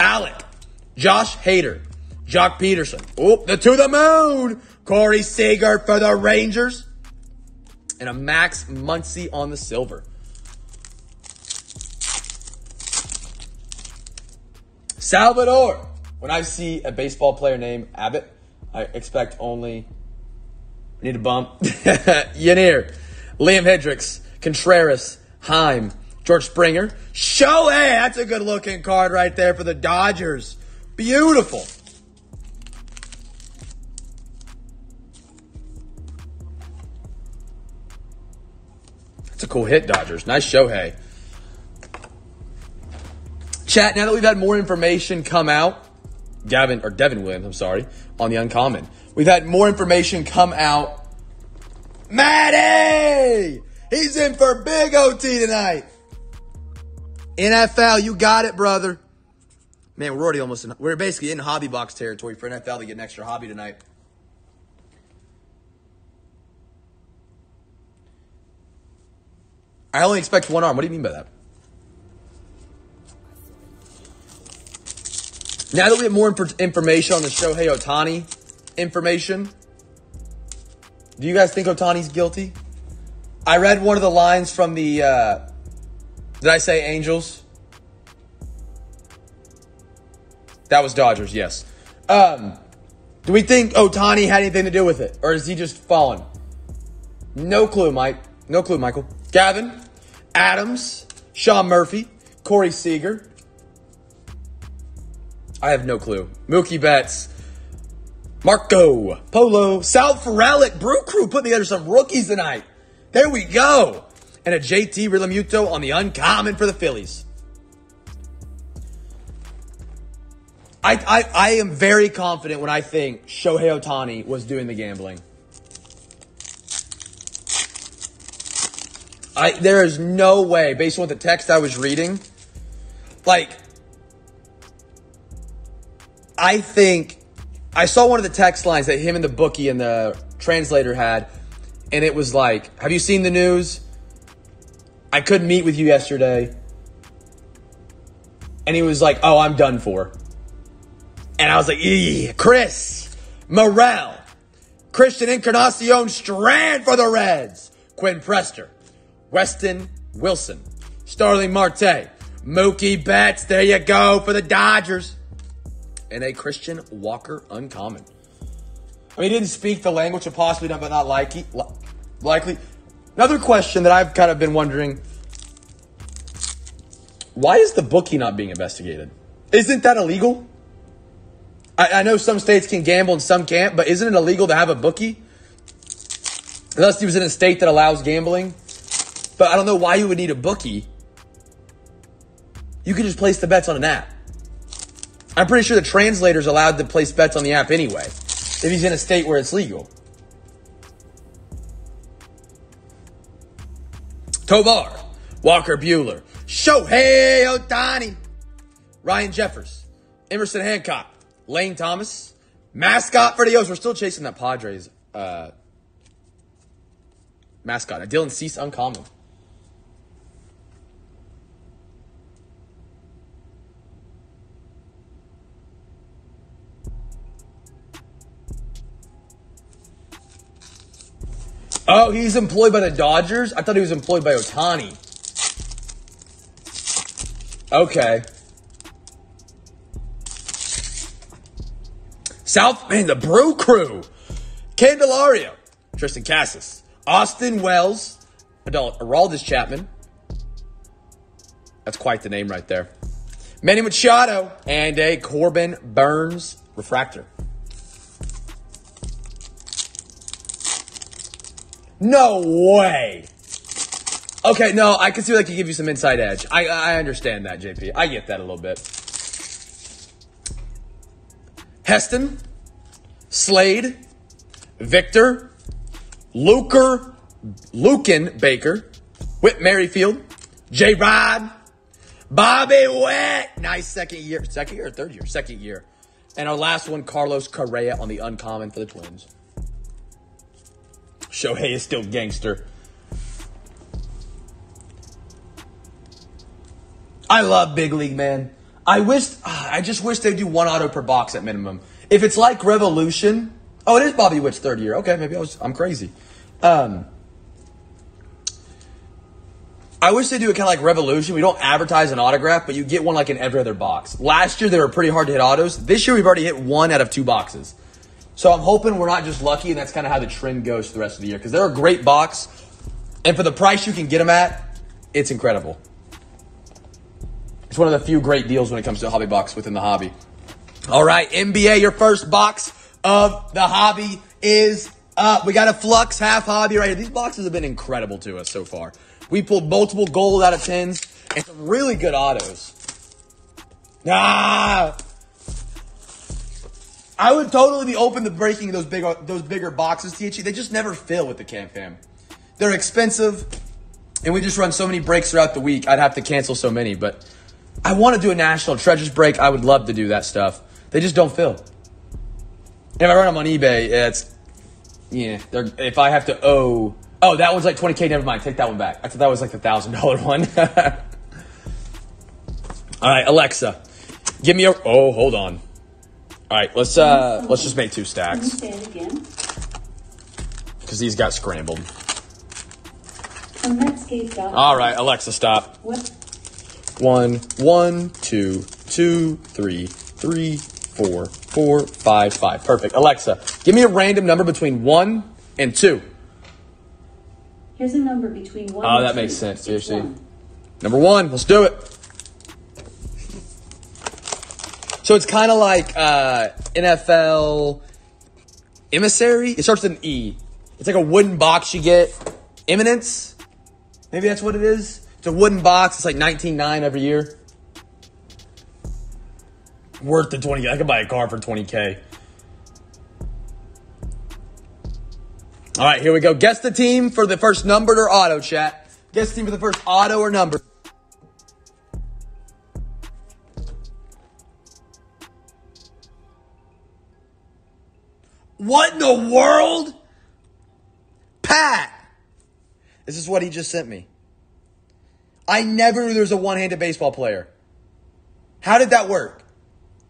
Alec, Josh Hader, Joc Pederson. Oh, the to the moon. Corey Seager for the Rangers. And a Max Muncy on the silver. Salvador. When I see a baseball player named Abbott, I expect only. Need a bump. *laughs* Yanir, Liam Hendriks, Contreras, Heim, George Springer, Shohei. That's a good looking card right there for the Dodgers. Beautiful. That's a cool hit, Dodgers. Nice Shohei. Chat, now that we've had more information come out, Gavin, or Devin Williams, I'm sorry, on the uncommon. We've had more information come out. Maddie! He's in for big OT tonight. NFL, you got it, brother. Man, we're already almost in, we're basically in hobby box territory for NFL to get an extra hobby tonight. I only expect one arm. What do you mean by that? Now that we have more imp- information on the Shohei Ohtani information, do you guys think Ohtani's guilty? I read one of the lines from the. Uh, did I say Angels? That was Dodgers, yes. Um, do we think Ohtani had anything to do with it? Or is he just fallen? No clue, Mike. No clue, Michael. Gavin, Adams, Sean Murphy, Corey Seager. I have no clue. Mookie Betts, Marco, Polo, Sal Frelick, Brew Crew putting together some rookies tonight. There we go. And a JT Realmuto on the uncommon for the Phillies. I, I, I am very confident when I think Shohei Ohtani was doing the gambling. I there is no way, based on what the text I was reading, like I think I saw one of the text lines that him and the bookie and the translator had, and it was like, "Have you seen the news? I couldn't meet with you yesterday." And he was like, "Oh, I'm done for." And I was like, "Eee, Chris Morel, Christian Encarnacion Strand for the Reds, Quinn Priester, Weston Wilson, Starling Marte, Mookie Betts. There you go for the Dodgers and a Christian Walker uncommon. I mean, he didn't speak the language of possibly not, but not likely. Likely. Another question that I've kind of been wondering: Why is the bookie not being investigated? Isn't that illegal? I, I know some states can gamble and some can't, but isn't it illegal to have a bookie? Unless he was in a state that allows gambling. But I don't know why you would need a bookie. You can just place the bets on an app. I'm pretty sure the translator's allowed to place bets on the app anyway, if he's in a state where it's legal. Tovar, Walker Buehler, Shohei Ohtani, Ryan Jeffers, Emerson Hancock, Lane Thomas, mascot for the O's. We're still chasing that Padres uh, mascot. A Dylan Cease uncommon. Oh, he's employed by the Dodgers? I thought he was employed by Ohtani. Okay. South, man, the Brew Crew. Candelario, Triston Casas, Austin Wells, adult Aroldis Chapman. That's quite the name right there. Manny Machado and a Corbin Burnes refractor. No way. Okay, no, I can see that could give you some inside edge. I I understand that, JP. I get that a little bit. Heston, Slade, Victor, Luker, Lucan Baker, Whit Merrifield, J Rod, Bobby Witt. Nice second year. Second year or third year? Second year. And our last one, Carlos Correa on the uncommon for the Twins. Shohei is still gangster. I love Big League, man. I wish, I just wish they'd do one auto per box at minimum. If it's like Revolution, oh, it is Bobby Witt's third year. Okay, maybe I was, I'm crazy. Um, I wish they do it kind of like Revolution. We don't advertise an autograph, but you get one like in every other box. Last year they were pretty hard to hit autos. This year we've already hit one out of two boxes. So I'm hoping we're not just lucky, and that's kind of how the trend goes for the rest of the year. Because they're a great box, and for the price you can get them at, it's incredible. It's one of the few great deals when it comes to a hobby box within the hobby. All right, NBA, your first box of the hobby is up. We got a Flux half hobby right here. These boxes have been incredible to us so far. We pulled multiple gold out of tens and some really good autos. Ah! I would totally be open to breaking those big those bigger boxes, THE. They just never fill with the Cam Fam. They're expensive, and we just run so many breaks throughout the week. I'd have to cancel so many, but I want to do a national treasures break. I would love to do that stuff. They just don't fill. If I run them on eBay, it's yeah. They're, if I have to owe, oh, that one's like 20k. Never mind. Take that one back. I thought that was like the thousand dollar one. *laughs* All right, Alexa, give me a. Oh, hold on. All right, let's uh let's just make two Can you stacks say it again? because these got scrambled. All right, Alexa, stop. What? One, one, two, two, three, three, four, four, five, five. Perfect. Alexa, give me a random number between one and two. Here's a number between one. Oh, and that two. makes sense. Seriously. Number one, let's do it. So it's kind of like uh, NFL emissary. It starts with an E. It's like a wooden box you get. Eminence, maybe that's what it is. It's a wooden box. It's like 19.9 every year. Worth the 20. I could buy a car for 20k. All right, here we go. Guess the team for the first numbered or auto chat. Guess the team for the first auto or number. What in the world? Pat! This is what he just sent me. I never knew there was a one handed baseball player. How did that work?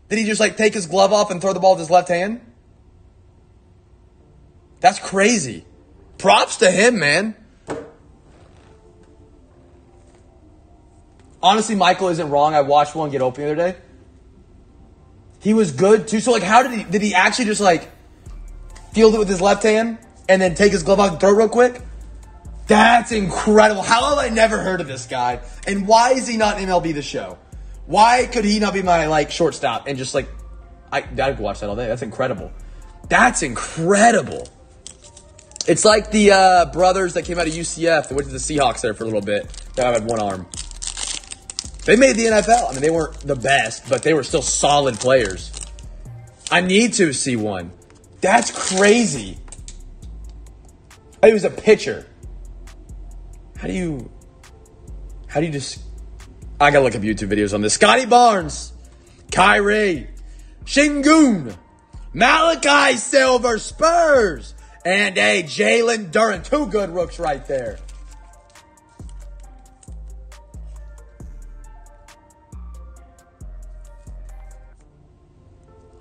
Did he just like take his glove off and throw the ball with his left hand? That's crazy. Props to him, man. Honestly, Michael isn't wrong. I watched one get open the other day. He was good too. So like, how did he? Did he actually just like field it with his left hand and then take his glove off and throw real quick? That's incredible. How have I never heard of this guy? And why is he not in MLB the show? Why could he not be my like shortstop and just like I I could watch that all day. That's incredible. That's incredible. It's like the uh, brothers that came out of UCF that went to the Seahawks there for a little bit. That had one arm. They made the NFL. I mean, they weren't the best, but they were still solid players. I need to see one. That's crazy. He was a pitcher. How do you? How do you just? I gotta look up YouTube videos on this. Scotty Barnes, Kyrie, Shingun, Malachi Silver, Spurs, and a Jalen Duren. Two good rooks right there.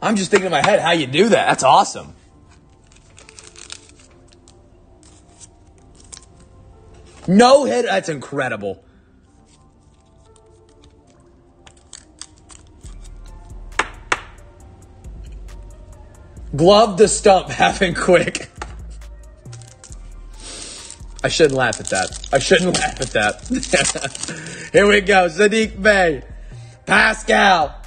I'm just thinking in my head how you do that. That's awesome. No hit. That's incredible. Glove to stump *laughs* happened quick. I shouldn't laugh at that. I shouldn't *laughs* laugh at that. *laughs* Here we go. Saddiq Bey. Pascal.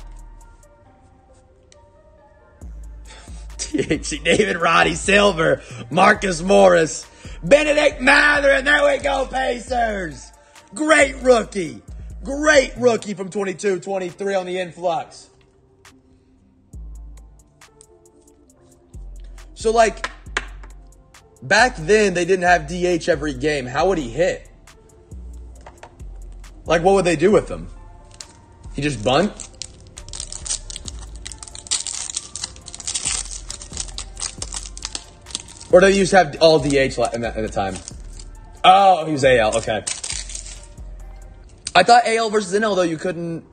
DH. David Roddy Silver, Marcus Morris, Benedict Mather, and there we go, Pacers. Great rookie. Great rookie from 22 23 on the influx. So, like, back then they didn't have DH every game. How would he hit? Like, what would they do with him? He just bunt? Or did he used to have all DH in that, at the time? Oh, he was AL. Okay. I thought AL versus NL though you couldn't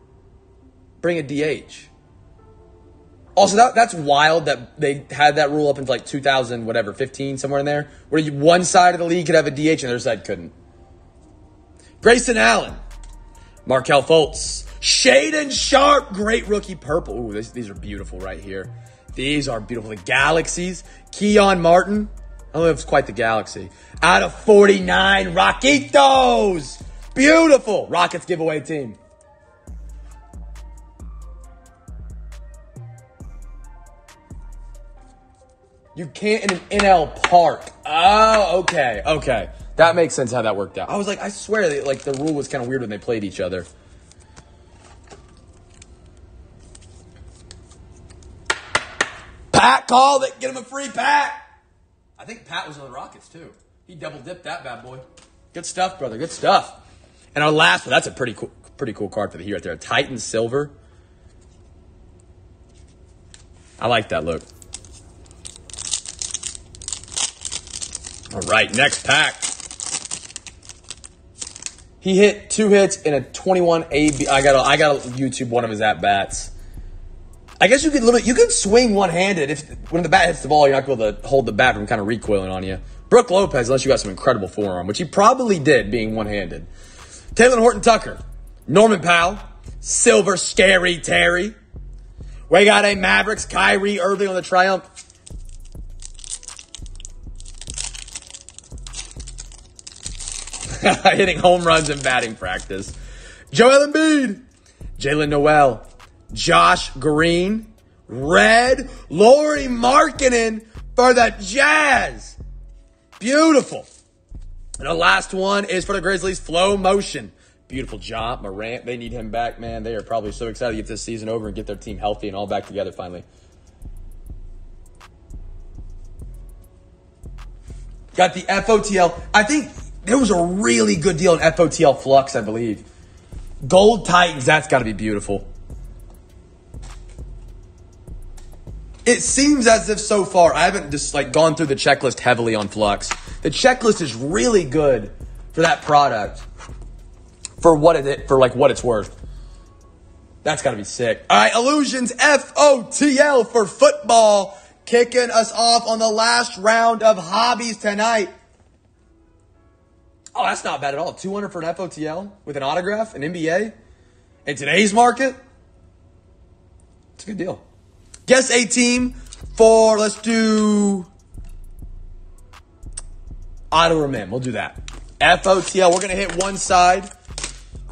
bring a DH. Also, that that's wild that they had that rule up until like 2000, whatever, 15, somewhere in there, where you, one side of the league could have a DH and the other side couldn't. Grayson Allen, Markelle Fultz, Shaedon Sharpe, great rookie purple. Ooh, this, these are beautiful right here. These are beautiful. The Galaxies, Keon Martin. Oh, I don't know if it's quite the Galaxy. Out of 49, Rockitos. Beautiful. Rockets giveaway team. You can't in an NL park. Oh, okay, okay. That makes sense how that worked out. I was like, I swear, that, like the rule was kind of weird when they played each other. Pat called it. Get him a free Pat. I think Pat was on the Rockets too. He double dipped that bad boy. Good stuff, brother. Good stuff. And our last one, that's a pretty cool, pretty cool card for the here right there. Titan Silver. I like that look. All right, next pack. He hit two hits in a 21 AB. I got I got YouTube one of his at bats. I guess you could literally you could swing one handed if when the bat hits the ball, you're not going to hold the bat from kind of recoiling on you. Brook Lopez, unless you got some incredible forearm, which he probably did, being one handed. Taylor Horton Tucker, Norman Powell, Silver Scary Terry. We got a Mavericks Kyrie Irving on the Triumph. *laughs* Hitting home runs in batting practice. Joel Embiid, Jalen Noel, Josh Green, Red, Lori Markkanen for the Jazz. Beautiful. And the last one is for the Grizzlies, Flow Motion. Beautiful job, Morant. They need him back, man. They are probably so excited to get this season over and get their team healthy and all back together finally. Got the FOTL. I think there was a really good deal in FOTL Flux, I believe. Gold Titans, that's got to be beautiful. It seems as if so far, I haven't just like gone through the checklist heavily on Flux. The checklist is really good for that product. For what it for like what it's worth. That's gotta be sick. Alright, Illusions FOTL for football. Kicking us off on the last round of hobbies tonight. Oh, that's not bad at all. 200 for an FOTL with an autograph, an NBA. In today's market, it's a good deal. Guess a team for, let's do Otto Ramin. We'll do that. FOTL, we're going to hit one side.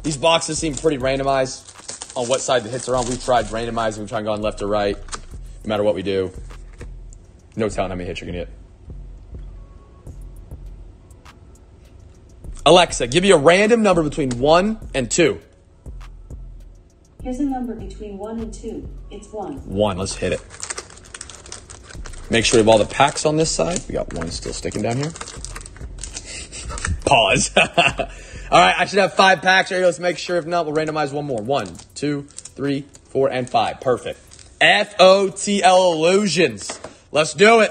These boxes seem pretty randomized on what side the hits are on. We've tried randomizing. We've tried going left or right. No matter what we do. No telling how many hits you're going to get. Alexa, give me a random number between 1 and 2. Here's a number between 1 and 2. It's 1. 1. Let's hit it. Make sure we have all the packs on this side. We got one still sticking down here. *laughs* Pause. *laughs* all right, I should have five packs here. Let's make sure. If not, we'll randomize one more. One, two, three, four, and five. Perfect. FOTL Illusions. Let's do it.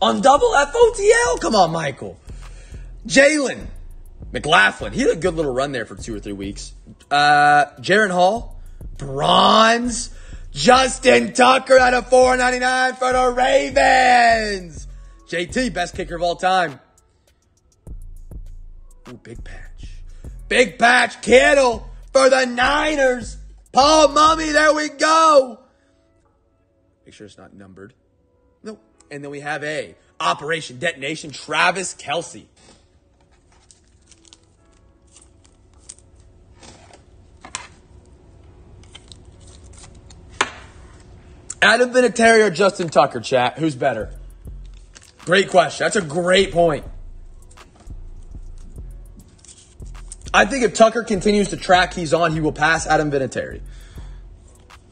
On double FOTL? Come on, Michael. Jalen McLaughlin. He had a good little run there for two or three weeks. Uh, Jaron Hall. Bronze. Justin Tucker at a 499 for the Ravens. JT, best kicker of all time. Ooh, big patch. Big patch Kittle for the Niners. Paul Mummy, there we go. Make sure it's not numbered. Nope. And then we have a Operation Detonation Travis Kelce. Adam Vinatieri or Justin Tucker, chat? Who's better? Great question. That's a great point. I think if Tucker continues to track he's on, he will pass Adam Vinatieri.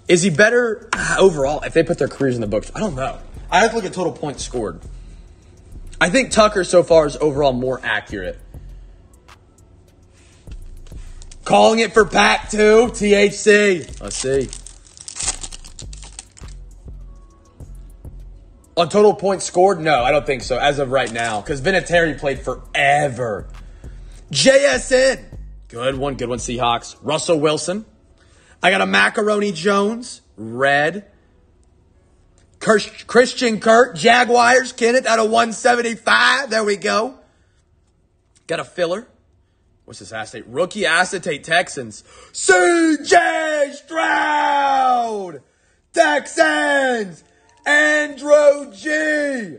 Is he better overall if they put their careers in the books? I don't know. I have to look at total points scored. I think Tucker so far is overall more accurate. Calling it for pack two, THC. Let's see. On total points scored? No, I don't think so as of right now because Vinatieri played forever. JSN. Good one, good one, Seahawks. Russell Wilson. I got a Macaroni Jones, red. Christian Kirk, Jaguars, Kenneth out of 175. There we go. Got a filler. What's this acetate? Rookie acetate Texans. CJ Stroud! Texans! Andrew G!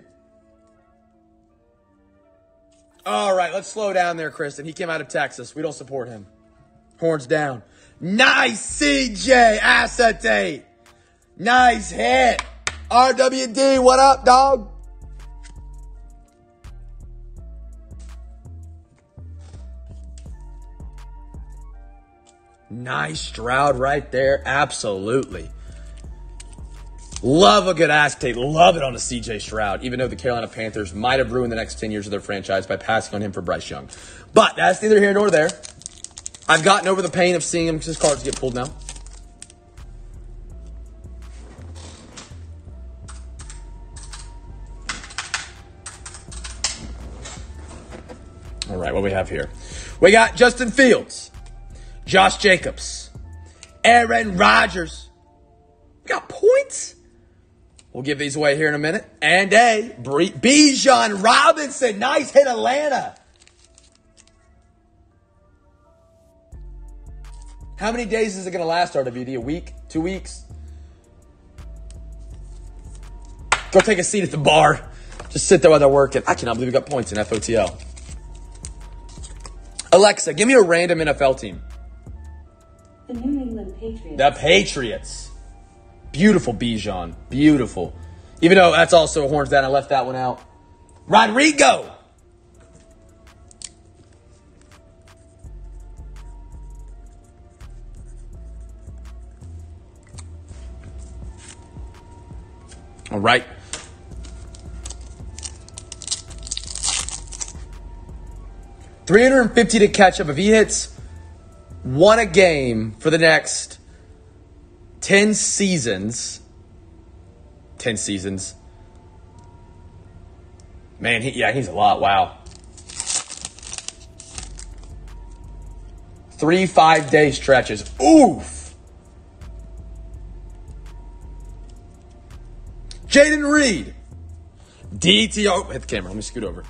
All right, let's slow down there, Kristen. He came out of Texas. We don't support him. Horns down. Nice CJ acetate. Nice hit. RWD, what up, dog? Nice Stroud right there. Absolutely. Love a good acetate. Love it on a CJ Stroud, even though the Carolina Panthers might have ruined the next 10 years of their franchise by passing on him for Bryce Young. But that's neither here nor there. I've gotten over the pain of seeing him because his cards get pulled now. All right, what we have here? We got Justin Fields, Josh Jacobs, Aaron Rodgers. We got points. We'll give these away here in a minute. And a Bijan Robinson. Nice hit, Atlanta. How many days is it going to last, RWD? A week? Two weeks? Go take a seat at the bar. Just sit there while they're working. I cannot believe we got points in FOTL. Alexa, give me a random NFL team. The New England Patriots. The Patriots. Beautiful Bijan. Beautiful. Even though that's also a horns down, I left that one out. Rodrigo. All right. Three hundred and fifty to catch up. If he hits one a game for the next 10 seasons. 10 seasons. Man, he, yeah, he's a lot. Wow. Three five day stretches. Oof. Jayden Reed. DTO. Oh, hit the camera. Let me scoot over.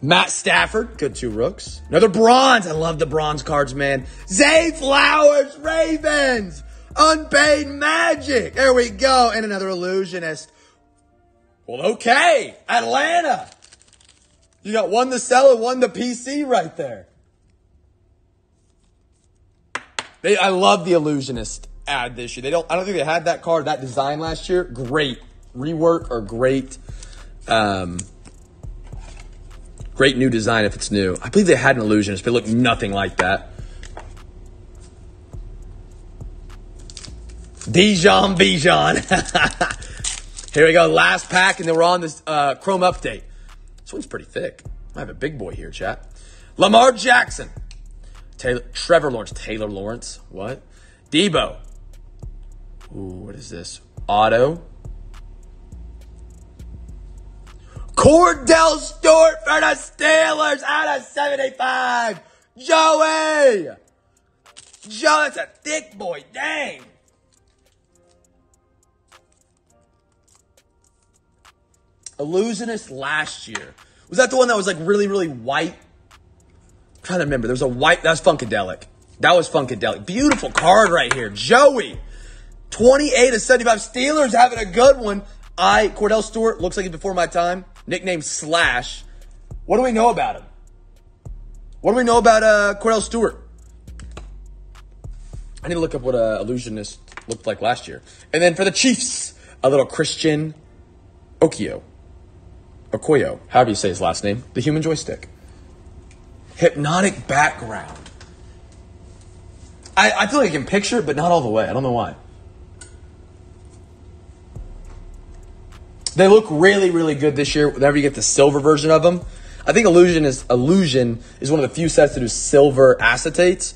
Matt Stafford, good two rooks. Another bronze. I love the bronze cards, man. Zay Flowers, Ravens. Unpaid Magic. There we go. And another illusionist. Well, okay. Atlanta. You got one to sell and one to PC right there. They, I love the illusionist ad this year. They don't. I don't think they had that card, that design last year. Great rework or great, um, great new design if it's new. I believe they had an illusionist, but it looked nothing like that. Dijon Bijan. *laughs* Here we go. Last pack, and then we're on this uh, Chrome update. This one's pretty thick. I have a big boy here, chat. Lamar Jackson. Taylor, Trevor Lawrence. Taylor Lawrence. What? Deebo. Ooh, what is this? Auto. Kordell Stewart for the Steelers out of 75. Joey. Joe, that's a thick boy. Dang. Illusionist last year. Was that the one that was like really, really white? I'm trying to remember. There was a white, that was Funkadelic. That was Funkadelic. Beautiful card right here. Joey. 28 to 75. Steelers having a good one. I, Kordell Stewart, looks like he's before my time. Nickname Slash. What do we know about him? What do we know about uh, Kordell Stewart? I need to look up what a uh, illusionist looked like last year. And then for the Chiefs, a little Christian Okoye. Okoye, however you say his last name, the human joystick. Hypnotic background. I, I feel like I can picture it, but not all the way. I don't know why. They look really, really good this year. Whenever you get the silver version of them, I think Illusion is Illusion is one of the few sets to do silver acetates,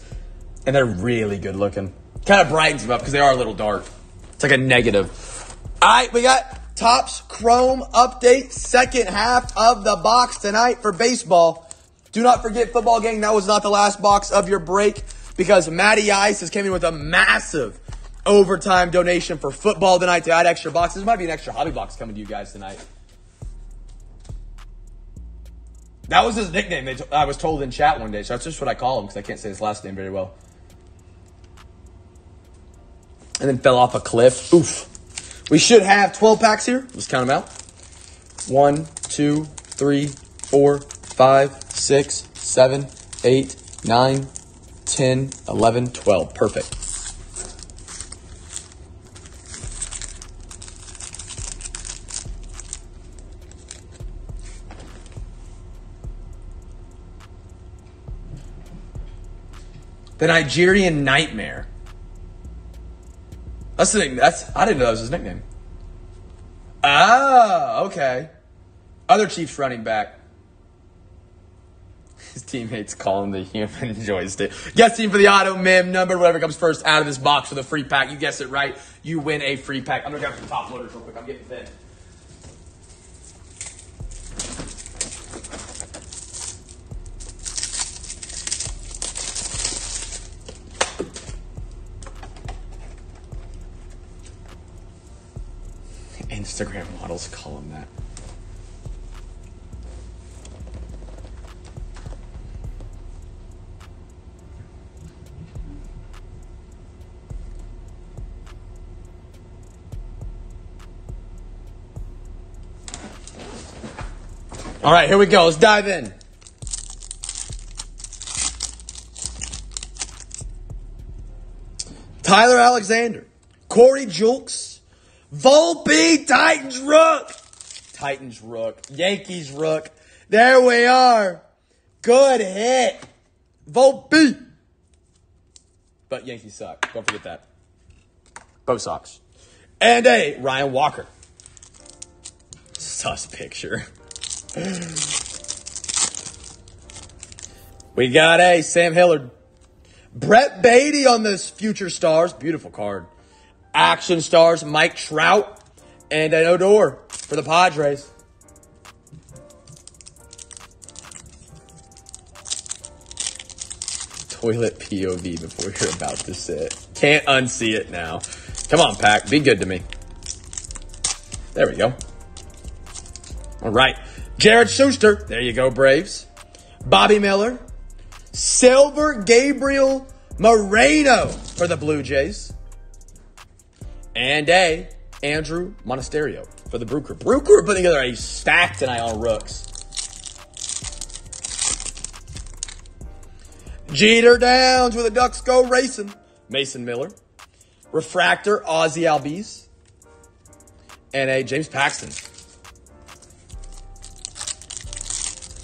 and they're really good looking. Kind of brightens them up because they are a little dark. It's like a negative. All right, we got Topps Chrome update, second half of the box tonight for baseball. Do not forget, football gang, that was not the last box of your break because Matty Ice has came in with a massive overtime donation for football tonight to add extra boxes. Might be an extra hobby box coming to you guys tonight. That was his nickname. I was told in chat one day, so that's just what I call him because I can't say his last name very well. And then fell off a cliff. Oof. We should have 12 packs here. Let's count them out. One, two, three, four, five, six, seven, eight, nine, 10, 11, 12. Perfect. The Nigerian Nightmare. That's the thing. That's I didn't know that was his nickname. Ah, okay. Other Chiefs running back. *laughs* His teammates call him the human *laughs* joystick. Guessing for the auto mem number, whatever comes first out of this box for the free pack. You guess it right, you win a free pack. I'm gonna grab some top loaders real quick. I'm getting thin. Instagram models call him that. All right, here we go. Let's dive in. Tyler Alexander, Corey Julks, Volpe, Titans Rook. Titans Rook. Yankees Rook. There we are. Good hit. Volpe. But Yankees suck. Don't forget that. Bo Sox. And a Ryan Walker. Sus picture. We got a Sam Hilliard. Brett Baty on this Future Stars. Beautiful card. Action Stars, Mike Trout, and an Odor for the Padres. Toilet POV before you're about to sit. Can't unsee it now. Come on, Pack. Be good to me. There we go. All right. Jared Schuster. There you go, Braves. Bobby Miller. Silver Gabriel Moreno for the Blue Jays. And a Andrew Monasterio for the Brew Crew. Brew Crew putting together a stack tonight on Rooks. Jeter Downs with the Ducks go racing. Mason Miller. Refractor Ozzie Albies. And a James Paxton.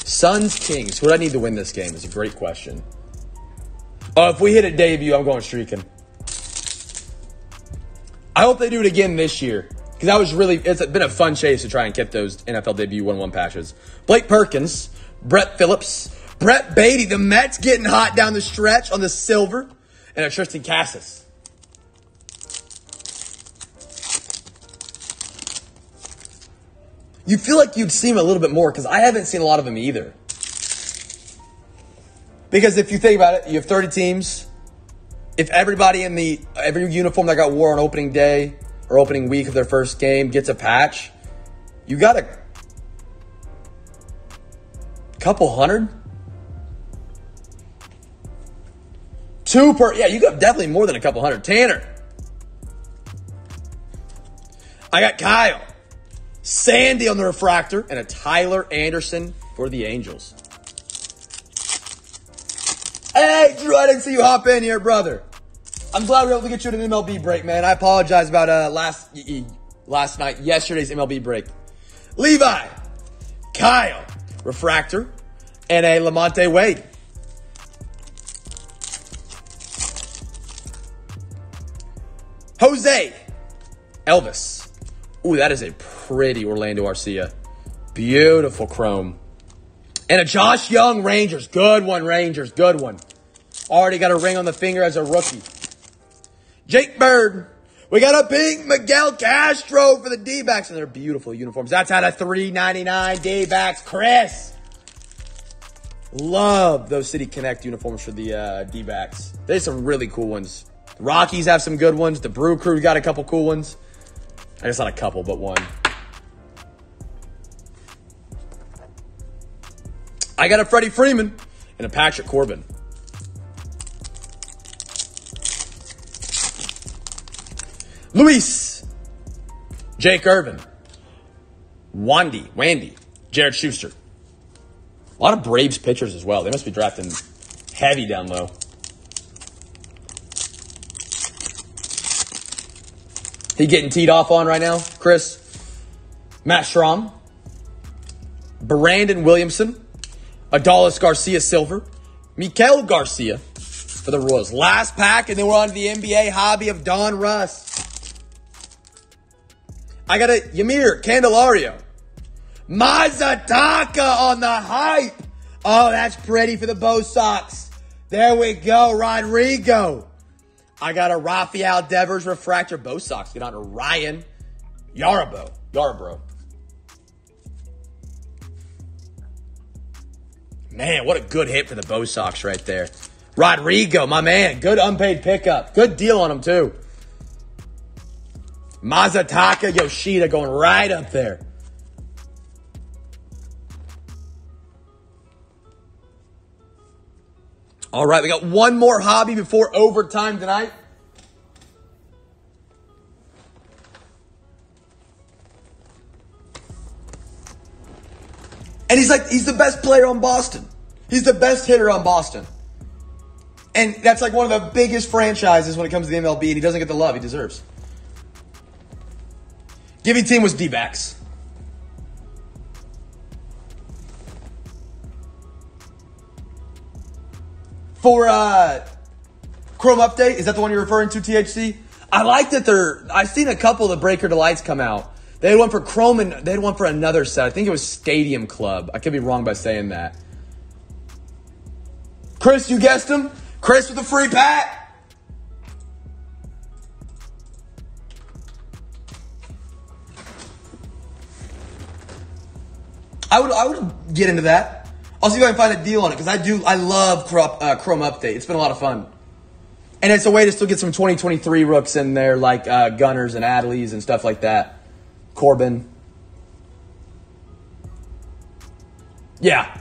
Suns Kings. Who do I need to win this game? Is a great question. Oh, if we hit a debut, I'm going streaking. I hope they do it again this year. Because that was really, it's been a fun chase to try and get those NFL debut 1 1 patches. Blake Perkins, Brett Phillips, Brett Baty, the Mets getting hot down the stretch on the silver, and a Triston Casas. You feel like you'd see him a little bit more because I haven't seen a lot of him either. Because if you think about it, you have 30 teams. If everybody in the every uniform that got wore on opening day or opening week of their first game gets a patch, you got a couple hundred. Two per yeah, you got definitely more than a couple hundred. Tanner. I got Kyle. Sandy on the refractor, and a Tyler Anderson for the Angels. Hey, Drew, I didn't see you hop in here, brother. I'm glad we are able to get you an MLB break, man. I apologize about uh last last night, yesterday's MLB break. Levi, Kyle, Refractor, and a Lamonte Wade. Jose, Elvis. Ooh, that is a pretty Orlando Arcia. Beautiful chrome. And a Josh Jung Rangers. Good one, Rangers. Good one. Already got a ring on the finger as a rookie. Jake Bird. We got a pink Miguel Castro for the D-backs, and they're beautiful uniforms. That's out of 399 D-backs. Chris. Love those City Connect uniforms for the uh, D-backs. There's some really cool ones. The Rockies have some good ones. The Brew Crew got a couple cool ones. I guess not a couple, but one. I got a Freddie Freeman and a Patrick Corbin. Luis, Jake Irvin, Wandy, Wandy, Jared Schuster. A lot of Braves pitchers as well. They must be drafting heavy down low. He getting teed off on right now, Chris. Matt Strahm, Brandon Williamson, Adolis Garcia Silver, Miguel Garcia for the Royals. Last pack, and then we're on to the NBA hobby of Donruss. I got a Yamir Candelario. Masataka on the hype. Oh, that's pretty for the Bo Sox. There we go, Rodrigo. I got a Rafael Devers refractor. Bo Sox get on to Ryan Yarabo. Yarbrough. Man, what a good hit for the Bo Sox right there. Rodrigo, my man, good unpaid pickup. Good deal on him, too. Masataka Yoshida going right up there. All right, we got one more hobby before overtime tonight. And he's like, he's the best player on Boston. He's the best hitter on Boston. And that's like one of the biggest franchises when it comes to the MLB, and he doesn't get the love he deserves. Giving team was D backs. For uh, Chrome Update, is that the one you're referring to, THC? I like that they're. I've seen a couple of the Breaker Delights come out. They had one for Chrome and they had one for another set. I think it was Stadium Club. I could be wrong by saying that. Chris, you guessed him. Chris with a free pack. I would I would get into that. I'll see if I can find a deal on it because I do I love Chrome, uh, Chrome Update. It's been a lot of fun, and it's a way to still get some 2023 rooks in there like uh, Gunnars and Adleys and stuff like that. Corbin. Yeah.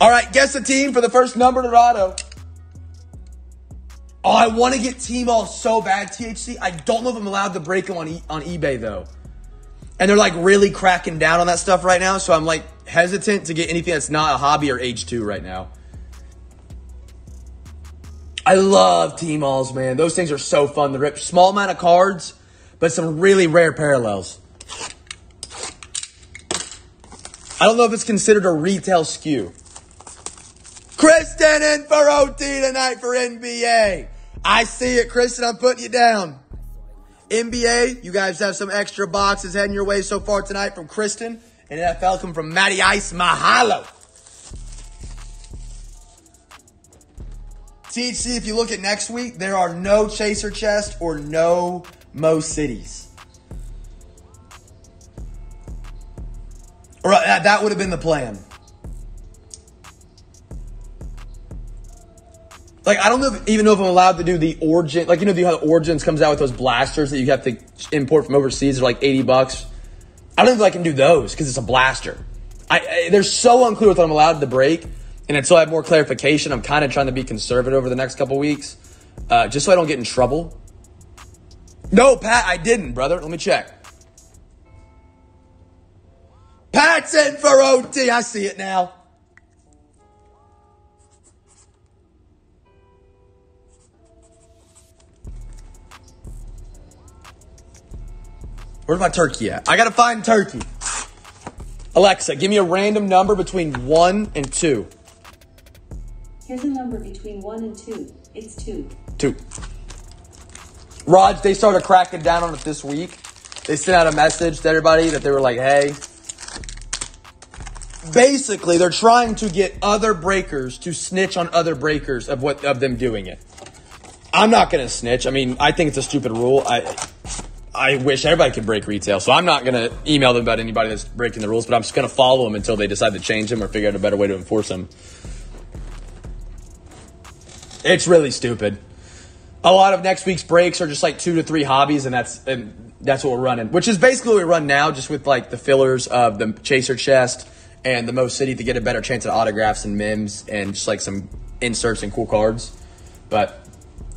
All right, guess the team for the first number Dorado. Oh, I want to get Team All so bad, THC. I don't know if I'm allowed to break them on e- on eBay though and they're like really cracking down on that stuff right now. So I'm like hesitant to get anything that's not a hobby or H2 right now. I love team alls, man. Those things are so fun to rip. Small amount of cards, but some really rare parallels. I don't know if it's considered a retail SKU. Kristen in for OT tonight for NBA. I see it, Kristen. I'm putting you down. NBA, you guys have some extra boxes heading your way so far tonight from Kristen. And NFL come from Matty Ice Mahalo. THC, if you look at next week, there are no Chaser Chest or no Mo Cities. Or uh, that would have been the plan. Like I don't know if, even know if I'm allowed to do the origin. Like you know, how the Origins comes out with those blasters that you have to import from overseas. They're like eighty bucks. I don't know if I can do those because it's a blaster. I, I, they're so unclear with what I'm allowed to break, and until I have more clarification, I'm kind of trying to be conservative over the next couple weeks, uh, just so I don't get in trouble. No, Pat, I didn't, brother. Let me check. Pat's in for OT. I see it now. Where's my turkey at? I gotta find turkey. Alexa, give me a random number between one and two. Here's a number between 1 and 2. It's 2. Two. Raj, they started cracking down on it this week. They sent out a message to everybody that they were like, hey, basically they're trying to get other breakers to snitch on other breakers of what of them doing it. I'm not gonna snitch. I mean, I think it's a stupid rule. I I wish everybody could break retail, so I'm not gonna email them about anybody that's breaking the rules, but I'm just gonna follow them until they decide to change them or figure out a better way to enforce them. It's really stupid. A lot of next week's breaks are just like two to three hobbies, and that's and that's what we're running, which is basically what we run now, just with like the fillers of the chaser chest and the most City to get a better chance at autographs and mims and just like some inserts and cool cards. But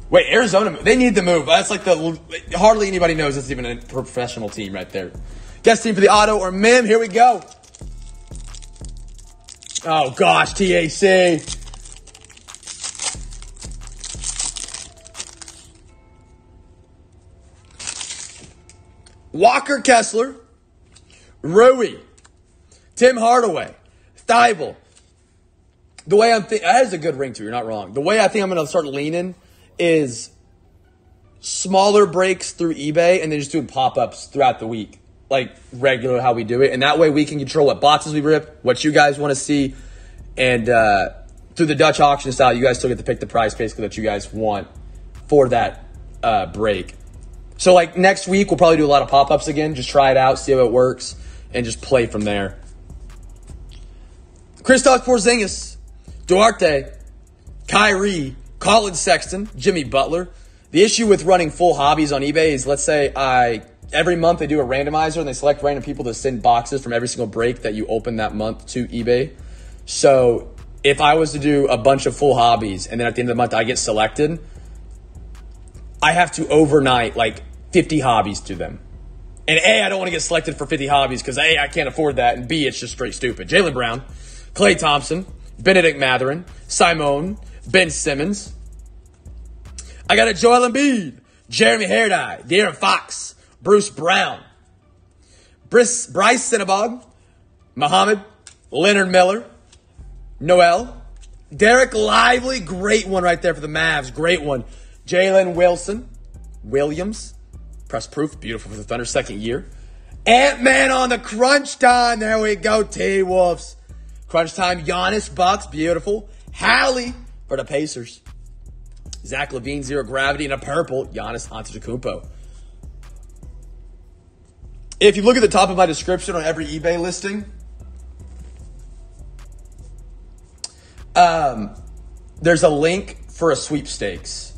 wait, Arizona, they need the move. That's like the hardly anybody knows it's even a professional team right there. Guest team for the auto or mim. Here we go. Oh gosh, TAC. Walker Kessler, Rui, Tim Hardaway, Thybulle. The way I'm thinking, that has a good ring to it, you're not wrong. The way I think I'm going to start leaning is smaller breaks through eBay and then just doing pop ups throughout the week, like regular how we do it. And that way we can control what boxes we rip, what you guys want to see. And uh, through the Dutch auction style, you guys still get to pick the price basically that you guys want for that uh, break. So like next week, we'll probably do a lot of pop ups again. Just try it out, see how it works, and just play from there. Kristaps Porzingis, Duarte, Kyrie, Collin Sexton, Jimmy Butler. The issue with running full hobbies on eBay is, let's say I every month they do a randomizer and they select random people to send boxes from every single break that you open that month to eBay. So if I was to do a bunch of full hobbies and then at the end of the month I get selected, I have to overnight like 50 hobbies to them. And A, I don't want to get selected for 50 hobbies because A, I can't afford that, and B, it's just straight stupid. Jaylen Brown, Klay Thompson, Bennedict Mathurin, Simone, Ben Simmons. I got a Joel Embiid, Jeremy Hairdye, De'Aaron Fox, Bruce Brown, Brice, Bryce Sensabaugh, Muhammad, Leonard Miller, Noel, Dereck Lively, great one right there for the Mavs, great one. Jalen Wilson, Williams, press proof, beautiful for the Thunder, second year. Ant Man on the crunch time, there we go, T Wolves. Crunch time, Giannis Bucks, beautiful. Hallie for the Pacers. Zach LaVine, zero gravity, and a purple, Giannis Antetokounmpo. If you look at the top of my description on every eBay listing, um, there's a link for a sweepstakes.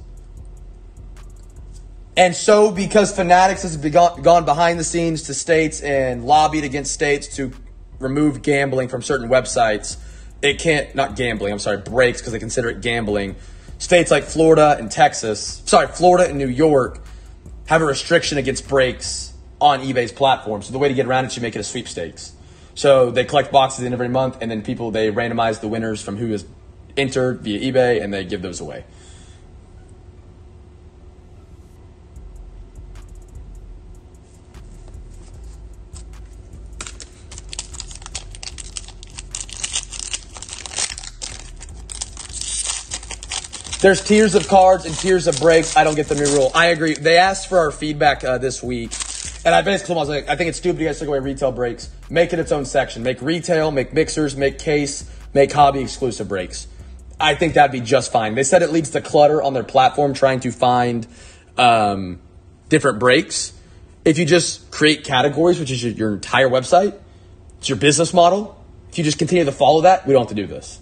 And so, because Fanatics has begun, gone behind the scenes to states and lobbied against states to remove gambling from certain websites, it can't, not gambling, I'm sorry, breaks because they consider it gambling. States like Florida and Texas, sorry, Florida and New York have a restriction against breaks on eBay's platform. So the way to get around it is you make it a sweepstakes. So they collect boxes at the end of every month, and then people, they randomize the winners from who is entered via eBay, and they give those away. There's tiers of cards and tiers of breaks. I don't get the new rule. I agree. They asked for our feedback uh, this week. And I basically told them, I was like, I think it's stupid you guys took away retail breaks. Make it its own section. Make retail, make mixers, make case, make hobby exclusive breaks. I think that'd be just fine. They said it leads to clutter on their platform trying to find um, different breaks. If you just create categories, which is your, your entire website, it's your business model. If you just continue to follow that, we don't have to do this.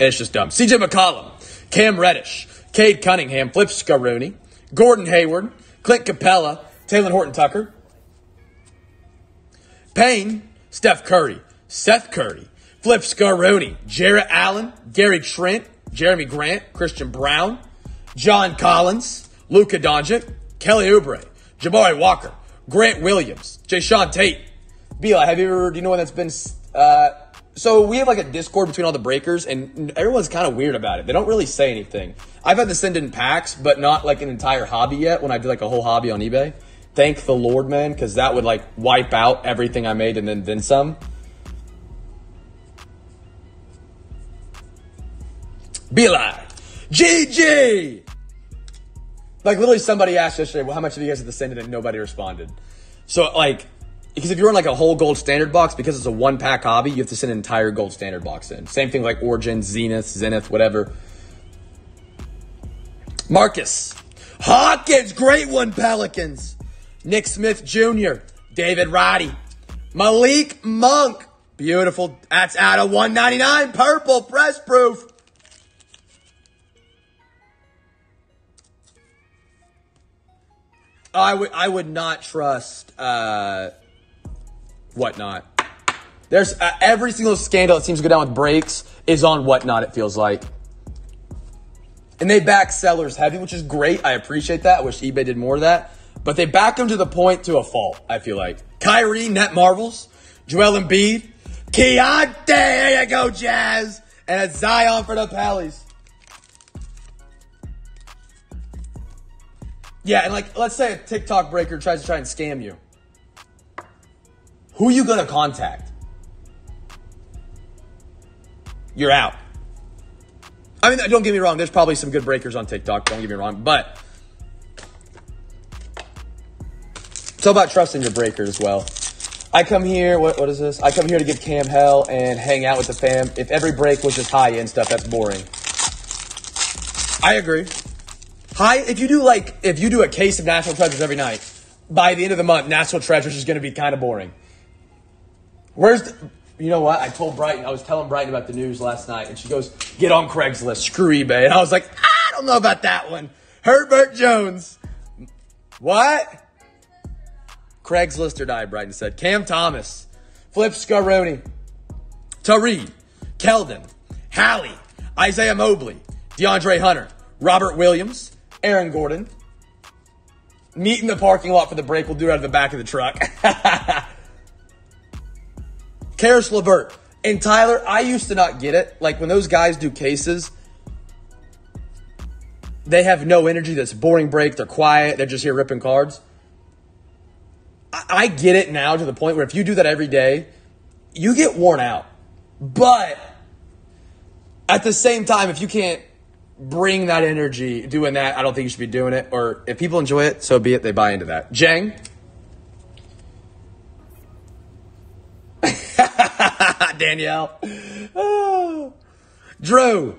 And it's just dumb. CJ McCollum. Cam Reddish, Cade Cunningham, Flip Scaroni, Gordon Hayward, Clint Capela, Talen Horton Tucker, Payne, Steph Curry, Seth Curry, Flip Scaroni, Jarrett Allen, Gary Trent, Jerami Grant, Christian Braun, John Collins, Luka Doncic, Kelly Oubre, Jabari Walker, Grant Williams, Jae'Sean Tate. Bila, have you ever, do you know when that's been uh, so we have like a Discord between all the breakers, and everyone's kind of weird about it. They don't really say anything. I've had to send in packs, but not like an entire hobby yet. When I do like a whole hobby on eBay, thank the Lord, man, because that would like wipe out everything I made and then then some. Be alive. GG! Like literally somebody asked yesterday, well, how much have you guys have to send? in?" And nobody responded. So like, because if you're in like a whole gold standard box, because it's a one pack hobby, you have to send an entire gold standard box in. Same thing like Origin, Zenith, Zenith, whatever. Marcus. Hawkins, great one, Pelicans. Nick Smith Jr., David Roddy. Malik Monk. Beautiful. That's out of 199. Purple, press proof. I would I would not trust uh, whatnot. There's uh, every single scandal that seems to go down with breaks is on whatnot. It feels like, and they back sellers heavy, which is great. I appreciate that. I wish eBay did more of that, but they back them to the point to a fault. I feel like Kyrie, Net Marvels, Joel Embiid, Keyonte. There you go, Jazz, and a Zion for the Pellies. Yeah, and like, let's say a TikTok breaker tries to try and scam you. Who you gonna contact? You're out. I mean, don't get me wrong. There's probably some good breakers on TikTok. Don't get me wrong, but it's all about trusting your breaker as well. I come here. What, what is this? I come here to give Cam hell and hang out with the fam. If every break was just high end stuff, that's boring. I agree. High, if you do like, if you do a case of National Treasures every night, by the end of the month, National Treasures is going to be kind of boring. Where's the, you know what? I told Brighton, I was telling Brighton about the news last night, and she goes, get on Craigslist, screw eBay. And I was like, I don't know about that one. Herbert Jones. What? Craigslist or die, Brighton said. Cam Thomas, Flip Scaroni, Tariq, Keldon, Hallie, Isaiah Mobley, DeAndre Hunter, Robert Williams, Aaron Gordon. Meet in the parking lot for the break. We'll do it out of the back of the truck. *laughs* Caris LeVert. And Tyler, I used to not get it. Like when those guys do cases, they have no energy. That's boring break. They're quiet. They're just here ripping cards. I, I get it now to the point where if you do that every day, you get worn out. But at the same time, if you can't bring that energy doing that, I don't think you should be doing it. Or if people enjoy it, so be it. They buy into that. Jang. *laughs* Danielle. *sighs* Drew.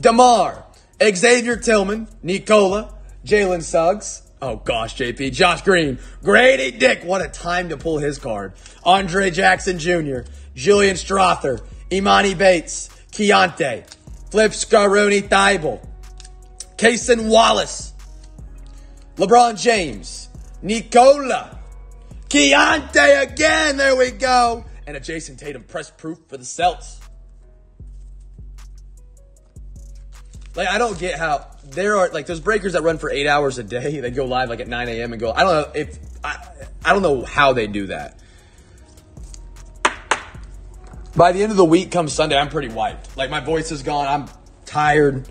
DeMar, Xavier Tillman. Nikola. Jalen Suggs. Oh gosh, JP. Josh Green. Grady Dick. What a time to pull his card. Andre Jackson Jr. Julian Strawther. Emoni Bates. Keyonte. Flip Scaroni Thybulle. Cason Wallace. LeBron James. Nikola. Keyonte again. There we go. And a Jayson Tatum press proof for the Celts. Like I don't get how there are like those breakers that run for eight hours a day. *laughs* They go live like at 9 a.m. and go. I don't know if I, I don't know how they do that. By the end of the week, come Sunday, I'm pretty wiped. Like my voice is gone. I'm tired.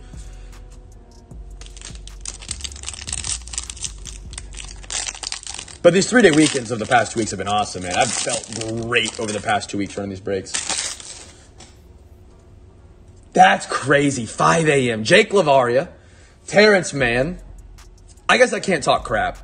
But these three day weekends of the past two weeks have been awesome, man. I've felt great over the past two weeks running these breaks. That's crazy. 5 a.m. Jake LaRavia, Terance Mann. I guess I can't talk crap.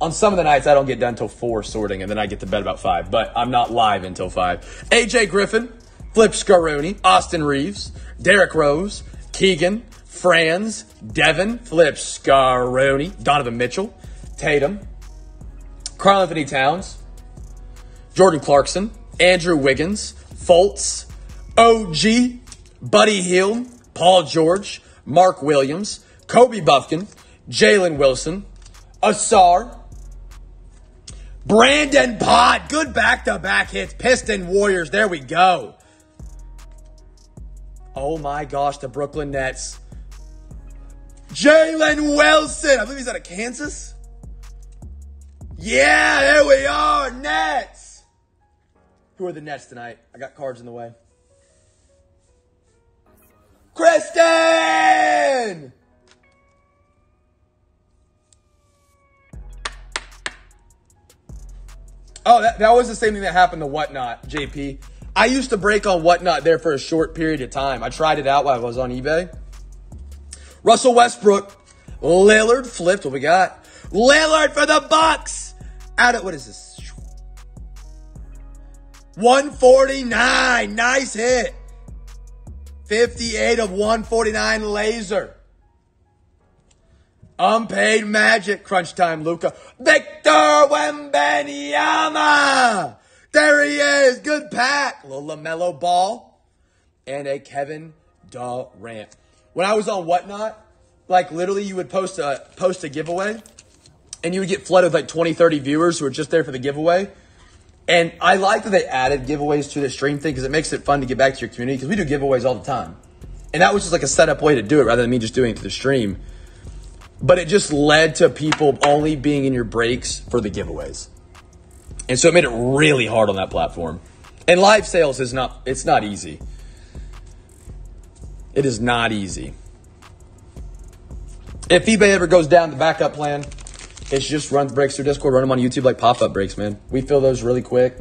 On some of the nights, I don't get done until 4 sorting, and then I get to bed about 5. But I'm not live until 5. AJ Griffin, Flip Scaroni, Austin Reaves, Derrick Rose, Keegan, Franz, Devin, Flip Scaroni, Donovan Mitchell, Tatum, Karl Anthony Towns, Jordan Clarkson, Andrew Wiggins, Fultz, OG, Buddy Hield, Paul George, Mark Williams, Kobe Buffkin, Jalen Wilson, Ausar, Brandon Pod, good back to back hits, Piston Warriors, there we go. Oh my gosh, the Brooklyn Nets. Jalen Wilson, I believe he's out of Kansas. Yeah, there we are, Nets. Who are the Nets tonight? I got cards in the way. Kristen! Oh, that, that was the same thing that happened to Whatnot, JP. I used to break on Whatnot there for a short period of time. I tried it out while I was on eBay. Russell Westbrook, Lillard flipped. What we got? Lillard for the Bucks. Out of what is this? 149. Nice hit. 58 of 149 laser. Unpaid magic. Crunch time, Luka. Victor Wembanyama. There he is. Good pack. Little LaMelo ball. And a Kevin Durant. When I was on Whatnot, like literally you would post a post a giveaway and you would get flooded with like 20, 30 viewers who are just there for the giveaway. And I like that they added giveaways to the stream thing because it makes it fun to get back to your community because we do giveaways all the time. And that was just like a setup way to do it rather than me just doing it to the stream. But it just led to people only being in your breaks for the giveaways. And so it made it really hard on that platform. And live sales is not it's not easy. It is not easy. If eBay ever goes down, the backup plan is just run breaks through Discord, run them on YouTube like pop up breaks, man. We fill those really quick.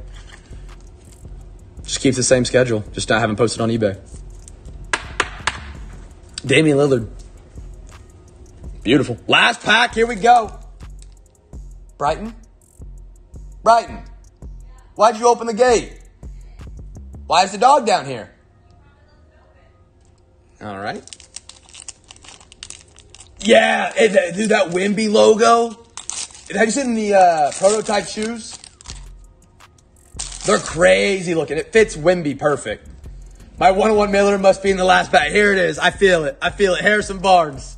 Just keep the same schedule, just not having posted on eBay. Damian Lillard. Beautiful. Last pack, here we go. Brighton? Brighton. Why'd you open the gate? Why is the dog down here? All right. Yeah, dude, that Wemby logo. Have you seen the uh, prototype shoes? They're crazy looking. It fits Wemby perfect. My 101 Miller must be in the last bat. Here it is. I feel it. I feel it. Harrison Barnes.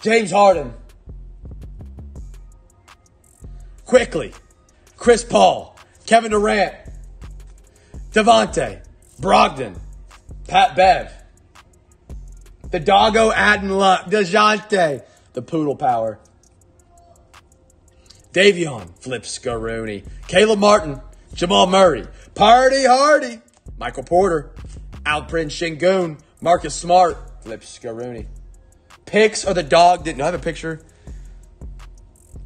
James Harden. Quickly. Chris Paul. Kevin Durant. Devontae. Brogdon. Pat Bev. The doggo adding luck. DeJounte. The poodle power. Davion. flips Scaroni. Caleb Martin. Jamal Murray. Party Hardy. Michael Porter. Alperen Sengun. Marcus Smart. flips Scaroni. Picks or the dog didn't I have a picture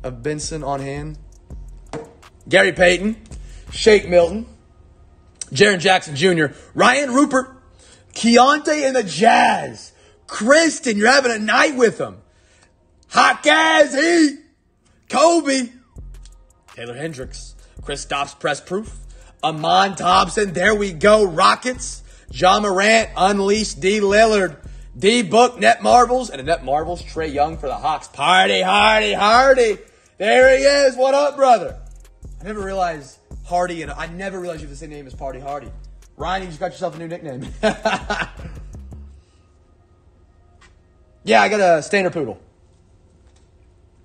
of Benson on hand. Gary Payton. Shake Milton. Jaren Jackson Jr. Rayan Rupert. Keyonte and the Jazz. Kristen, you're having a night with them. Hot as he. Kobe. Taylor Hendricks. Kristaps Press Proof. Amen Thompson. There we go. Rockets. John Morant. Unleashed D. Lillard. D. Book. Net Marbles. And a Net Marbles. Trae Young for the Hawks. Party, Hardy, Hardy. There he is. What up, brother? I never realized Hardy, and I never realized you have the same name as Party Hardy. Ryan, you just got yourself a new nickname. *laughs* yeah, I got a standard poodle.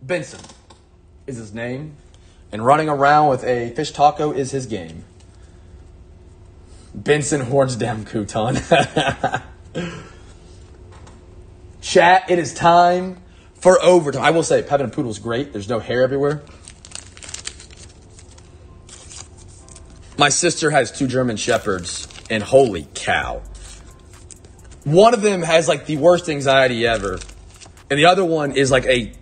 Benson is his name, and running around with a fish taco is his game. Benson Hornsdam Kuton. *laughs* Chat, it is time for overtime. I will say, Pevin and Poodle is great. There's no hair everywhere. My sister has two German Shepherds, and holy cow. One of them has like the worst anxiety ever, and the other one is like a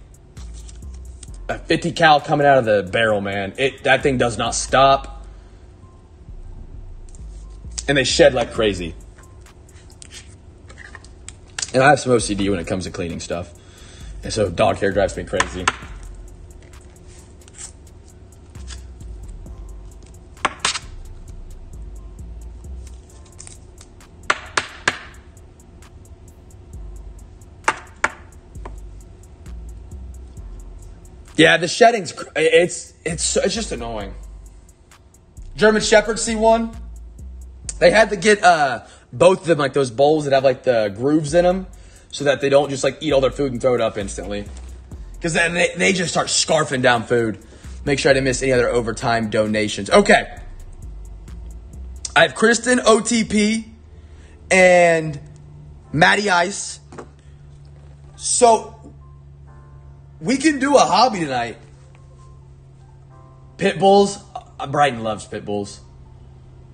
a 50 cal coming out of the barrel, man. It that thing does not stop. And they shed like crazy. And I have some OCD when it comes to cleaning stuff. And so dog hair drives me crazy. Yeah, the shedding's it's it's it's just annoying. German Shepherd C1. They had to get uh, both of them like those bowls that have like the grooves in them, so that they don't just like eat all their food and throw it up instantly. Because then they, they just start scarfing down food. Make sure I didn't miss any other overtime donations. Okay. I have Kristen OTP and Matty Ice. So we can do a hobby tonight. Pit bulls. Uh, Brighton loves pit bulls.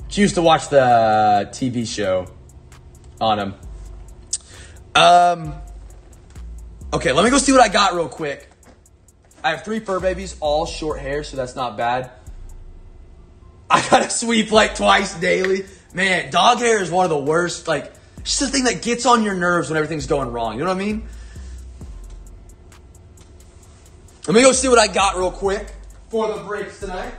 She used to watch the TV show on them. Um. Okay, let me go see what I got real quick. I have three fur babies, all short hair, so that's not bad. I *laughs* gotta sweep like twice daily. Man, dog hair is one of the worst. Like, it's just the thing that gets on your nerves when everything's going wrong. You know what I mean? Let me go see what I got real quick for the breaks tonight.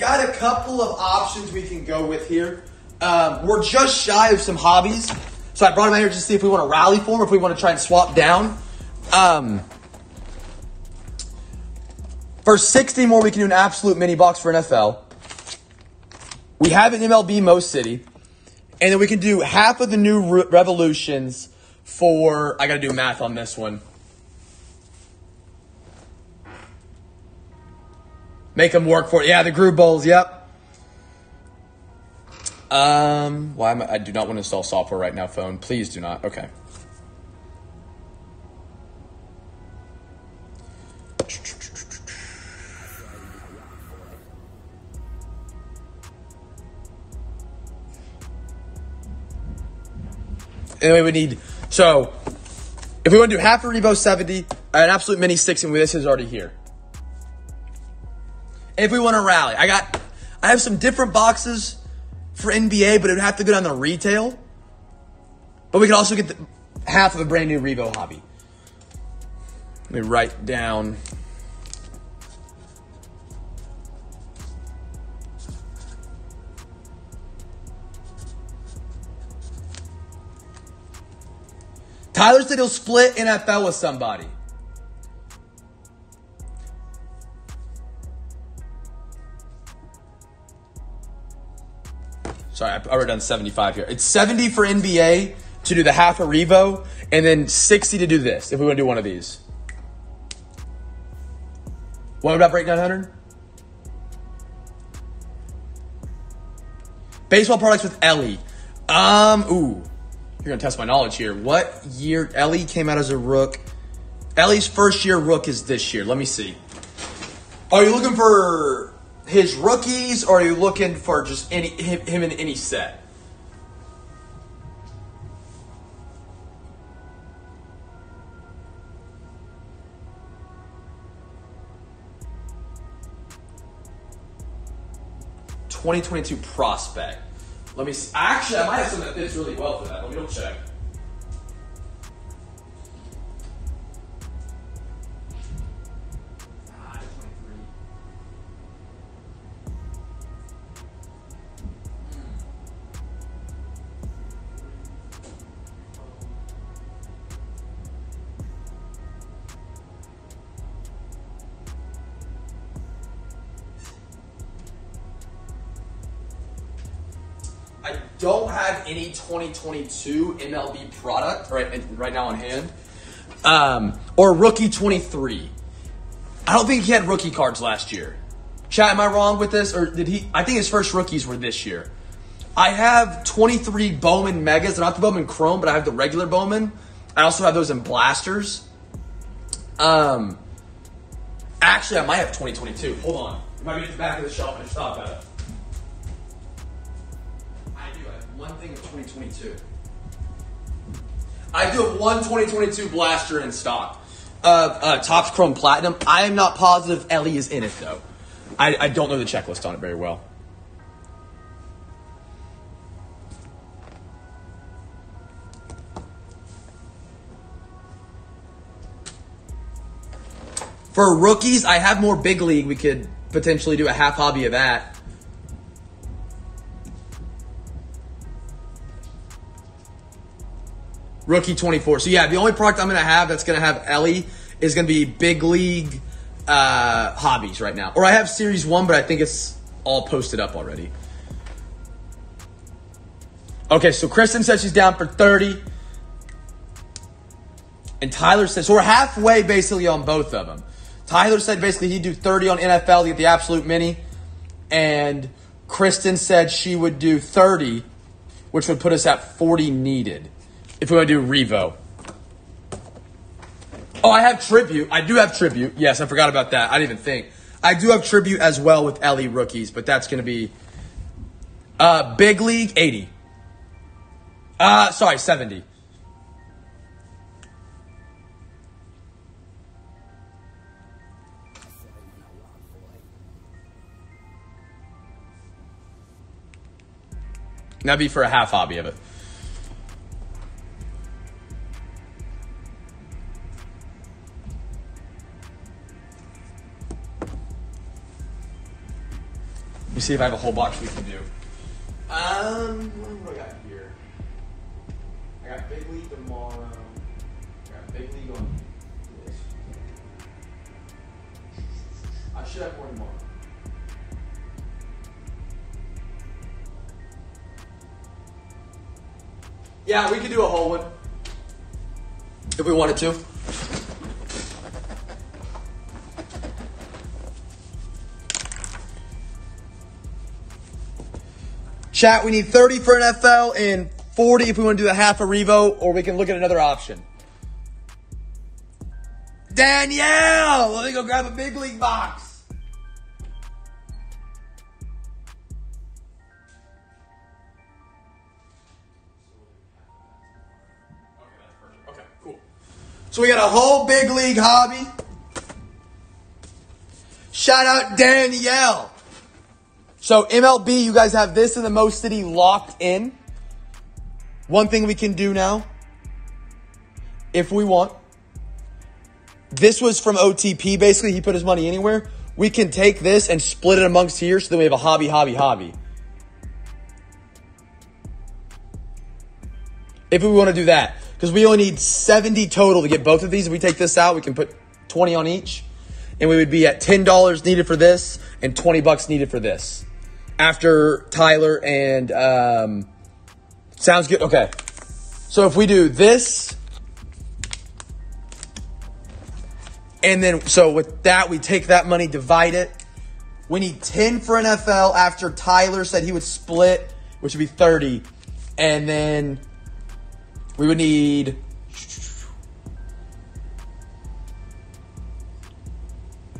Got a couple of options we can go with here. Um, we're just shy of some hobbies, so I brought them out here to see if we want to rally for or if we want to try and swap down. Um, for 60 more, we can do an absolute mini box for NFL. We have an MLB Most City, and then we can do half of the new re- revolutions for. I got to do math on this one. Make them work for it. Yeah, the Groove Bowls. Yep. Um, why am I, I do not want to install software right now, phone. Please do not. Okay. Anyway, we need so if we want to do half a Revo 70, an absolute mini six, and this is already here. If we want to rally, I got I have some different boxes for NBA, but it would have to go down the retail. But we could also get the, half of a brand new Revo hobby. Let me write down. Tyler said he'll split NFL with somebody. Sorry, I wrote down 75 here. It's 70 for NBA to do the half a Revo, and then 60 to do this if we want to do one of these. What about break 900? Baseball products with Elly. Um, ooh, you're gonna test my knowledge here. What year Elly came out as a rook? Elly's first year rook is this year. Let me see. Are you looking for his rookies, or are you looking for just any him, him in any set? Twenty twenty two prospect. Let me. See. Actually, I might have something that fits really well for that. Let me double check. Don't have any 2022 MLB product right right now on hand, um, or rookie 23. I don't think he had rookie cards last year. Chat, am I wrong with this, or did he? I think his first rookies were this year. I have 23 Bowman Megas, not the Bowman Chrome, but I have the regular Bowman. I also have those in blasters. Um, actually, I might have 2022. Hold on, it might be at the back of the shelf. I just thought about it. Thing of 2022. I do have one 2022 blaster in stock. Uh, uh, Topps Chrome Platinum. I am not positive Elly is in it though. I, I don't know the checklist on it very well. For rookies, I have more big league we could potentially do a half hobby of that. Rookie 24. So yeah, the only product I'm gonna have that's gonna have Elly is gonna be big league uh, hobbies right now. Or I have series one, but I think it's all posted up already. Okay, so Kristen says she's down for 30. And Tyler says, so we're halfway basically on both of them. Tyler said basically he'd do 30 on NFL to get the absolute mini. And Kristen said she would do 30, which would put us at 40 needed if we want to do Revo. Oh, I have tribute. I do have tribute. Yes, I forgot about that. I didn't even think. I do have tribute as well with Elly rookies, but that's going to be uh, big league 80. Uh, sorry, 70. That'd be for a half hobby of it. See if I have a whole box we can do. Um, what do I got here? I got Big League tomorrow. I got Big League on this. I should have more tomorrow. Yeah, we could do a whole one. If we wanted to. Chat, we need 30 for an NFL and 40 if we want to do a half a Revo, or we can look at another option. Danielle! Let me go grab a big league box. Okay, cool. So we got a whole big league hobby. Shout out Danielle. So MLB, you guys have this in the Most City locked in. One thing we can do now, if we want, this was from OTP. Basically, he put his money anywhere. We can take this and split it amongst here, so then we have a hobby, hobby, hobby. If we want to do that, because we only need 70 total to get both of these. If we take this out, we can put 20 on each, and we would be at $10 needed for this and 20 bucks needed for this after Tyler and um, sounds good. Okay, so if we do this, and then so with that we take that money, divide it. We need ten for an NFL after Tyler said he would split, which would be thirty, and then we would need.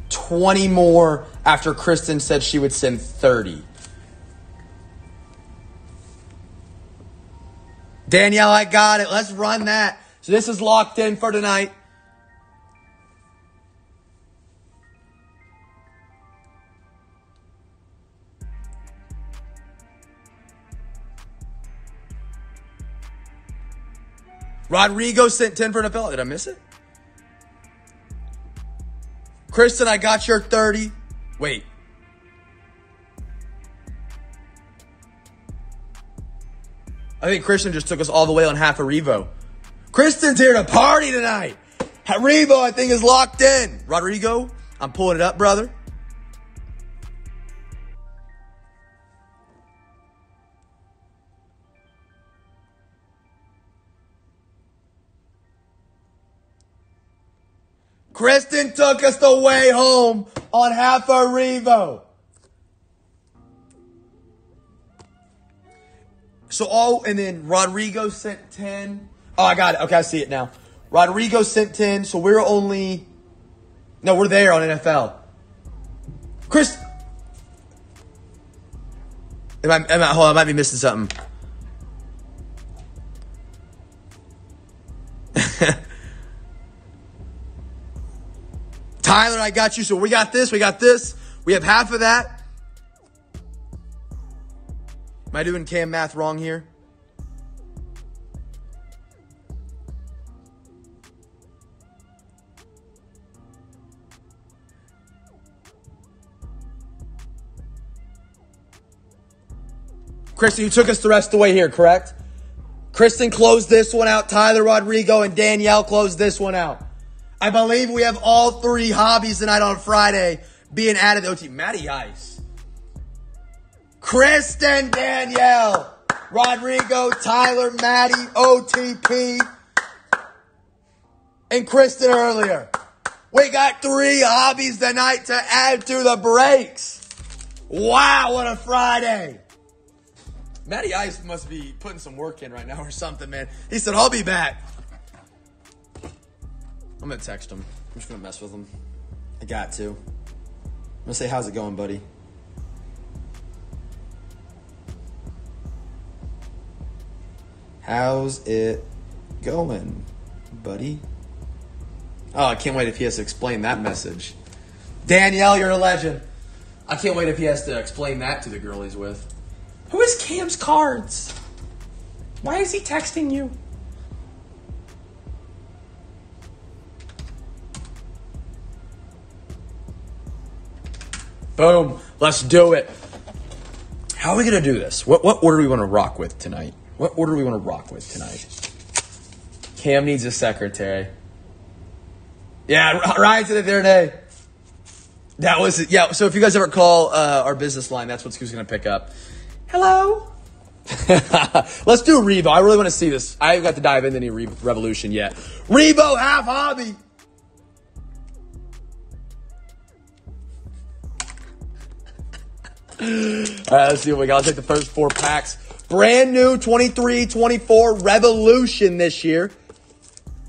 Twenty more after Kristen said she would send thirty. Danielle, I got it. Let's run that. So this is locked in for tonight. Rodrigo sent 10 for NFL. Did I miss it? Kristen, I got your 30. Wait. I think Kristen just took us all the way on half a Revo. Kristen's here to party tonight. Revo, I think, is locked in. Rodrigo, I'm pulling it up, brother. Kristen took us the way home on half a Revo. So all and then Rodrigo sent ten. Oh, I got it. Okay, I see it now. Rodrigo sent ten, so we're only No, we're there on NFL. Chris Am I, am I, hold on, I might be missing something. *laughs* Tyler, I got you. So we got this, we got this. We have half of that. Am I doing cam math wrong here? Kristen, you took us the rest of the way here, correct? Kristen closed this one out. Tyler Rodrigo and Danielle closed this one out. I believe we have all three hobbies tonight on Friday being added to OT. Matty Ice. Kristen, Danielle, Rodrigo, Tyler, Maddie, OTP, and Kristen earlier. We got three hobbies tonight to add to the breaks. Wow, what a Friday. Matty Ice must be putting some work in right now or something, man. He said, I'll be back. I'm gonna text him. I'm just gonna mess with him. I got to. I'm gonna say, how's it going, buddy? How's it going, buddy? Oh, I can't wait if he has to explain that message. Danielle, you're a legend. I can't wait if he has to explain that to the girl he's with. Who is Cam's cards? Why is he texting you? Boom. Let's do it. How are we going to do this? What, what order do we want to rock with tonight? What order do we want to rock with tonight? Cam needs a secretary. Yeah, Ryan said it the other day. That was it. yeah. So if you guys ever call uh, our business line, that's what Scoot's gonna pick up. Hello. *laughs* Let's do Rebo. I really want to see this. I haven't got to dive into any Re- Revolution yet. Rebo half hobby. *laughs* All right, let's see what we got. I'll take the first four packs. Brand new 23 24 Revolution this year.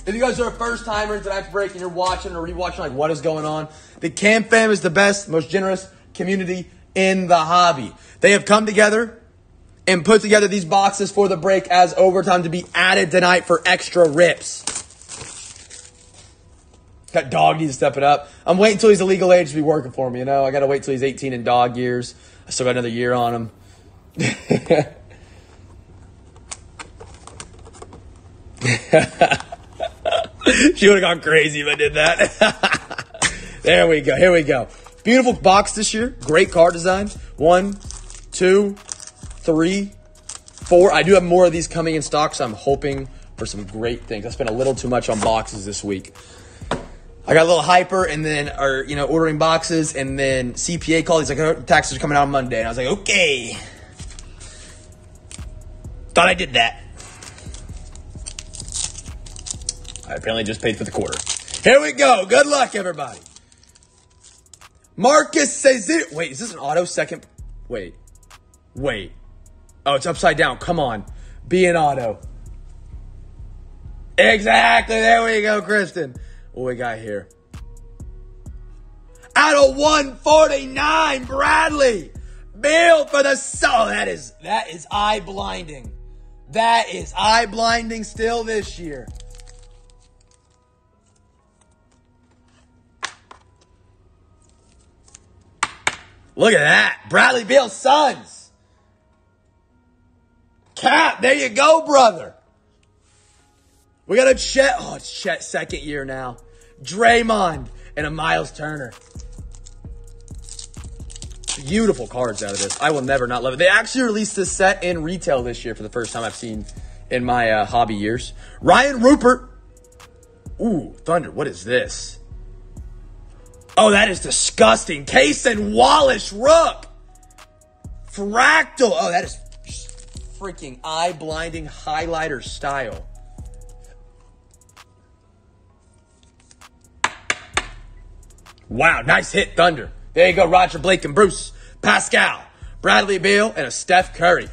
If you guys are first timer tonight's break and you're watching or rewatching, like what is going on, the Cam fam is the best, most generous community in the hobby. They have come together and put together these boxes for the break as overtime to be added tonight for extra rips. Got doggy to step it up. I'm waiting until he's a legal age to be working for me, you know? I gotta wait till he's 18 in dog years. I still got another year on him. *laughs* *laughs* she would have gone crazy if I did that. *laughs* there we go. Here we go. Beautiful box this year. Great card design. One, two, three, four. I do have more of these coming in stock, so I'm hoping for some great things. I spent a little too much on boxes this week. I got a little hyper and then, or, you know, ordering boxes and then CPA called. He's like, oh, taxes are coming out on Monday. And I was like, okay. Thought I did that. I apparently just paid for the quarter. Here we go. Good luck, everybody. Marcus says it. Wait, is this an auto second? Wait. Wait. Oh, it's upside down. Come on. Be an auto. Exactly. There we go, Kristen. What we got here? Out of 149, Bradley. Bill for the soul. Oh, that is that is eye blinding. That is eye blinding still this year. Look at that. Bradley Beal's sons. Cap, there you go, brother. We got a Chet. Oh, it's Chet second year now. Draymond and a Miles Turner. Beautiful cards out of this. I will never not love it. They actually released this set in retail this year for the first time I've seen in my uh, hobby years. Ryan Rupert. Ooh, Thunder, what is this? Oh, that is disgusting. Cason Wallace Rook. Fractal. Oh, that is freaking eye blinding highlighter style. Wow, nice hit, Thunder. There you go, Roger Blake and Bruce. Pascal, Bradley Beal, and a Steph Curry.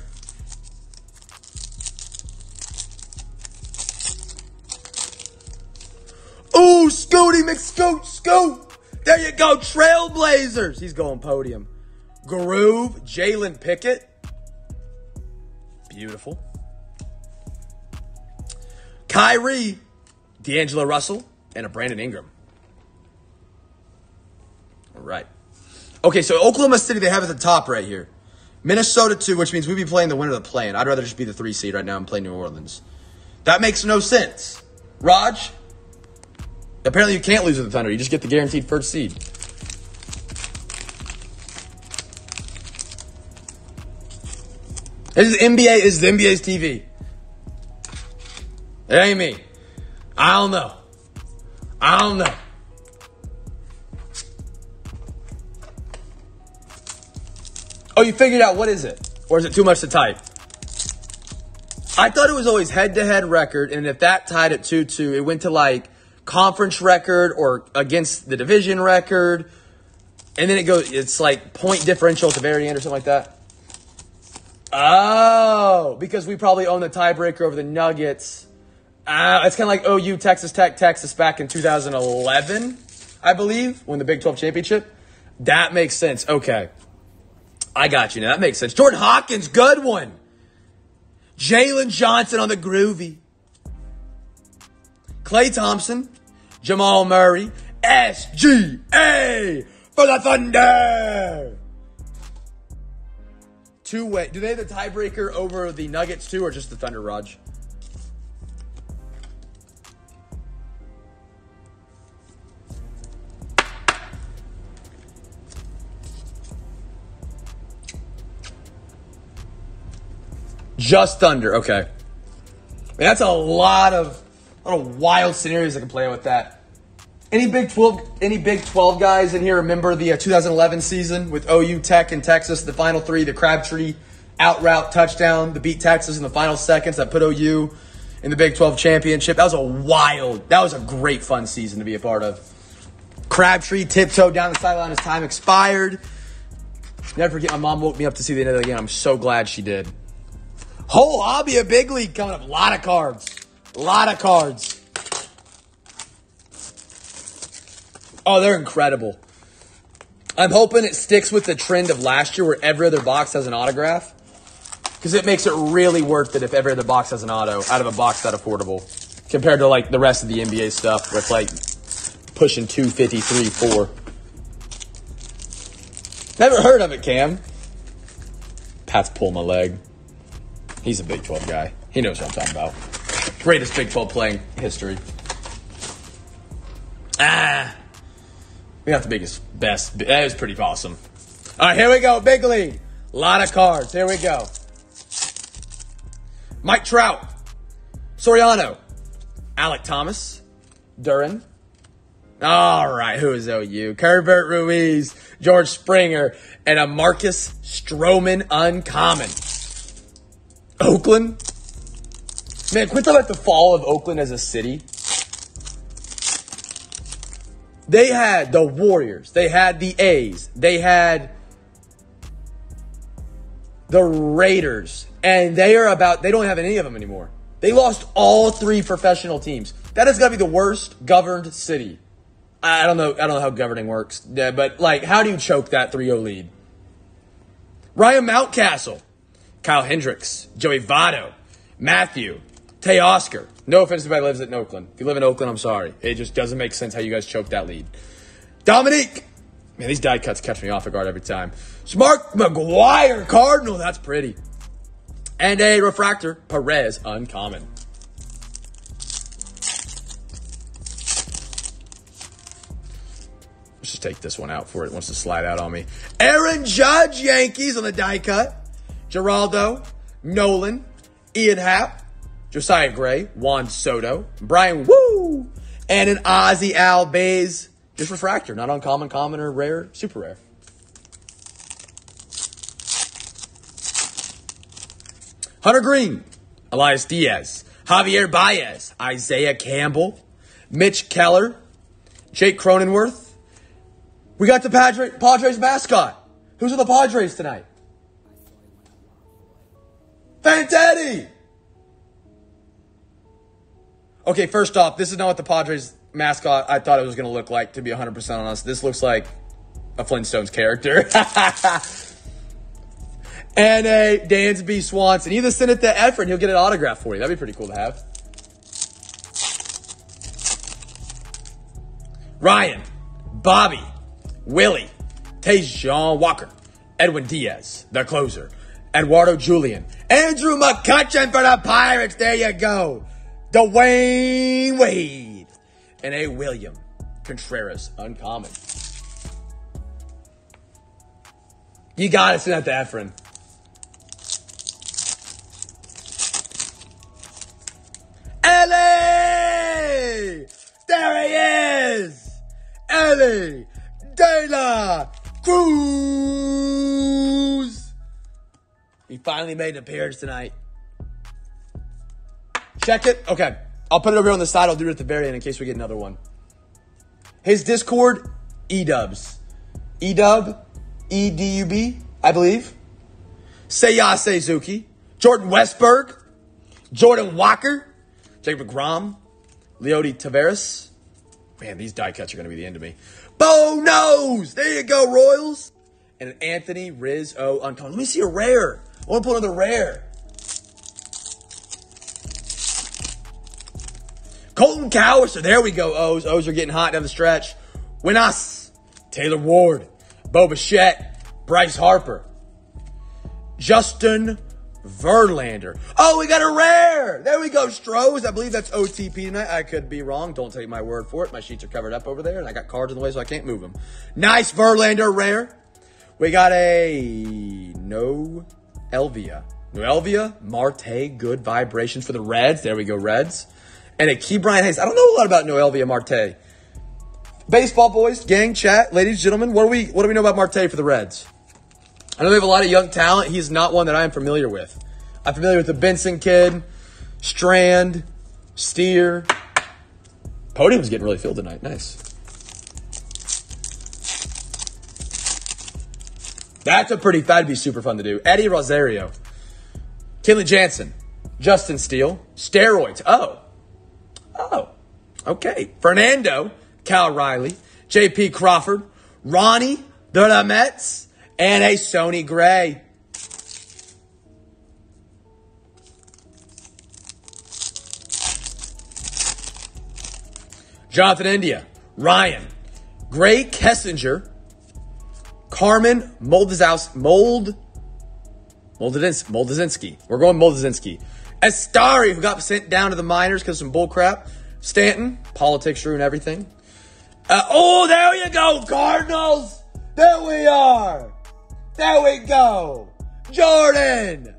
Ooh, Scooty McScoot, Scoot. There you go, Trailblazers. He's going podium. Groove, Jalen Pickett. Beautiful. Kyrie, D'Angelo Russell, and a Brandon Ingram. All right. Okay, so Oklahoma City, they have at the top right here. Minnesota, two, which means we'd be playing the winner of the play, and I'd rather just be the three seed right now and play New Orleans. That makes no sense. Raj, apparently you can't lose with the Thunder. You just get the guaranteed first seed. This is NBA. This is NBA's TV. It ain't me. I don't know. I don't know. Oh, you figured out what is it? Or is it too much to type? I thought it was always head to head record, and if that tied at 2 2, it went to like conference record or against the division record. And then it goes, it's like point differential at the very end or something like that. Oh, because we probably own the tiebreaker over the Nuggets. Uh, it's kind of like OU, Texas Tech, Texas back in 2011, I believe, when the Big 12 championship. That makes sense. Okay. I got you now. That makes sense. Jordan Hawkins, good one. Jalen Johnson on the groovy. Klay Thompson, Jamal Murray, SGA for the Thunder. Two way. Do they have the tiebreaker over the Nuggets too, or just the Thunder, Raj? Just Thunder. Okay. That's a lot of, lot of wild scenarios I can play with that. Any Big 12, any Big 12 guys in here remember the uh, 2011 season with OU, Tech, and Texas? The final three, the Crabtree out route touchdown, the beat Texas in the final seconds that put OU in the Big 12 championship. That was a wild, that was a great fun season to be a part of. Crabtree tiptoed down the sideline as time expired. Never forget, my mom woke me up to see the end of the game. I'm so glad she did. Whole hobby of big league coming up. A lot of cards. A lot of cards. Oh, they're incredible. I'm hoping it sticks with the trend of last year where every other box has an autograph. Because it makes it really worth it if every other box has an auto out of a box that affordable. Compared to like the rest of the NBA stuff where it's like pushing 253, 4. Never heard of it, Cam. Pat's pulling my leg. He's a Big 12 guy. He knows what I'm talking about. Greatest Big 12 playing history. Ah. We got the biggest, best. That was pretty awesome. All right, here we go. Big league. A lot of cards. Here we go. Mike Trout. Soriano. Alek Thomas. Duran. All right, who is OU? Keibert Ruiz, George Springer, and a Marcus Stroman uncommon. Oakland? Man, quit talking about the fall of Oakland as a city. They had the Warriors. They had the A's. They had the Raiders. And they are about, they don't have any of them anymore. They lost all three professional teams. That is going to be the worst governed city. I don't know. I don't know how governing works, yeah, but like, how do you choke that 3-0 lead? Ryan Mountcastle, Kyle Hendricks, Joey Votto, Matthew, Teoscar. No offense to anybody lives in Oakland. If you live in Oakland, I'm sorry. It just doesn't make sense how you guys choked that lead. Dominique. Man, these die cuts catch me off guard every time. Smart McGwire Cardinal. That's pretty. And a refractor, Perez Uncommon. Let's just take this one out before it wants to slide out on me. Aaron Judge, Yankees on the die cut. Geraldo, Nolan, Ian Happ, Josiah Gray, Juan Soto, Bryan Woo, and an Ozzie Albies. Just refractor, not uncommon, common, or rare, super rare. Hunter Greene, Elias Diaz, Javier Baez, Isaiah Campbell, Mitch Keller, Jake Cronenworth. We got the Padre, Padres mascot. Who's with the Padres tonight? Fantetti! Okay, first off, this is not what the Padres mascot I thought it was going to look like, to be 100% honest. This looks like a Flintstones character. *laughs* and a Dansby Swanson. Either send it to Efren, he'll get an autograph for you. That'd be pretty cool to have. Ryan, Bobby, Willie, Taijuan Walker, Edwin Diaz, the closer, Eduardo Julian, Andrew McCutchen for the Pirates. There you go. Dwayne Wade, and a William Contreras uncommon. You got to send that to Efren. Elly! There he is! Elly De La Cruz! He finally made an appearance tonight. Check it. Okay. I'll put it over here on the side. I'll do it at the very end in case we get another one. His Discord, edubs. Edub, E D U B, I believe. Seiya Suzuki, Jordan Westburg, Jordan Walker, Jacob Grom, Leody Taveras. Man, these die cuts are going to be the end of me. Bo Nose! There you go, Royals. And an Anthony Rizzo uncommon. Let me see a rare. I want to pull another rare. Colton Cowser. There we go, O's. O's are getting hot down the stretch. Winas. Taylor Ward. Bo Bichette. Bryce Harper. Justin Verlander. Oh, we got a rare. There we go, Strohs. I believe that's OTP tonight. I could be wrong. Don't take my word for it. My sheets are covered up over there, and I got cards in the way, so I can't move them. Nice Verlander rare. We got a no Elvia. Noelvi, Marte, good vibrations for the Reds. There we go, Reds. And a Ke'Bryan Hayes. I don't know a lot about Noelvi Marte. Baseball boys, gang, chat, ladies, gentlemen, what do we what do we know about Marte for the Reds? I know they have a lot of young talent. He's not one that I am familiar with. I'm familiar with the Benson kid, Strand, Steer. Podium's getting really filled tonight. Nice. That's a pretty, that'd be super fun to do. Eddie Rosario, Kenley Jansen, Justin Steele, steroids. Oh, oh, okay. Fernando, Cal Raleigh, JP Crawford, Ronnie, the Mets, and a Sonny Gray. Jonathan India, Ryan, Grae Kessinger, Carmen Moldezaus, Mold. Moldezinski. We're going Moldezinski. Estari, who got sent down to the minors because some bullcrap. Stanton, politics ruin everything. Uh, oh, there you go, Cardinals. There we are. There we go. Jordan.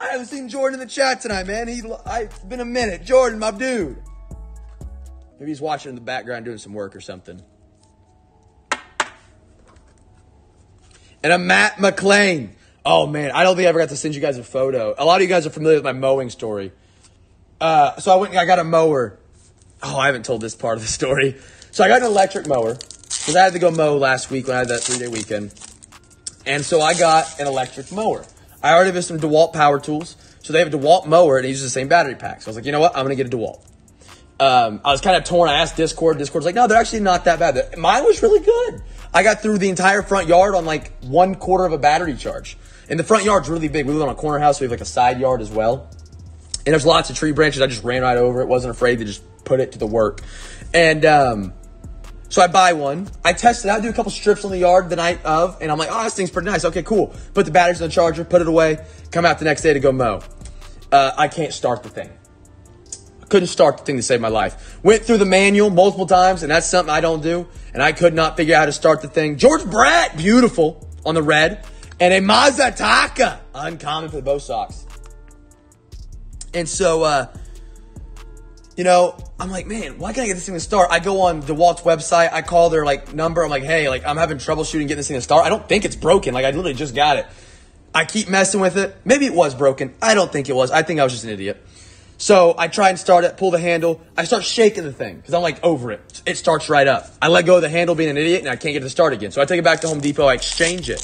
I haven't seen Jordan in the chat tonight, man. He, I, it's been a minute. Jordan, my dude. Maybe he's watching in the background doing some work or something. And a Matt McLain. Oh man, I don't think I ever got to send you guys a photo. A lot of you guys are familiar with my mowing story. Uh, so I went I got a mower. Oh, I haven't told this part of the story. So I got an electric mower because I had to go mow last week when I had that three day weekend. And so I got an electric mower. I already have some DeWalt power tools. So they have a DeWalt mower and it uses the same battery pack. So I was like, you know what? I'm going to get a DeWalt. Um, I was kind of torn. I asked Discord. Discord's like, no, they're actually not that bad. Mine was really good. I got through the entire front yard on like one quarter of a battery charge. And the front yard's really big. We live on a corner house. So we have like a side yard as well. And there's lots of tree branches. I just ran right over it. Wasn't afraid to just put it to the work. And, um, so I buy one. I test it out, do a couple strips on the yard the night of, and I'm like, oh, this thing's pretty nice. Okay, cool. Put the batteries in the charger, put it away, come out the next day to go mow. Uh, I can't start the thing. Couldn't start the thing to save my life. Went through the manual multiple times, and that's something I don't do. And I could not figure out how to start the thing. George Brett, beautiful on the red, and a Masataka, uncommon for the Bo Sox. And so, uh, you know, I'm like, man, why can't I get this thing to start? I go on DeWalt's website, I call their like number, I'm like, hey, like I'm having troubleshooting getting this thing to start. I don't think it's broken. Like I literally just got it. I keep messing with it. Maybe it was broken. I don't think it was. I think I was just an idiot. So I try and start it, pull the handle. I start shaking the thing because I'm like over it. It starts right up. I let go of the handle being an idiot and I can't get it to start again. So I take it back to Home Depot. I exchange it.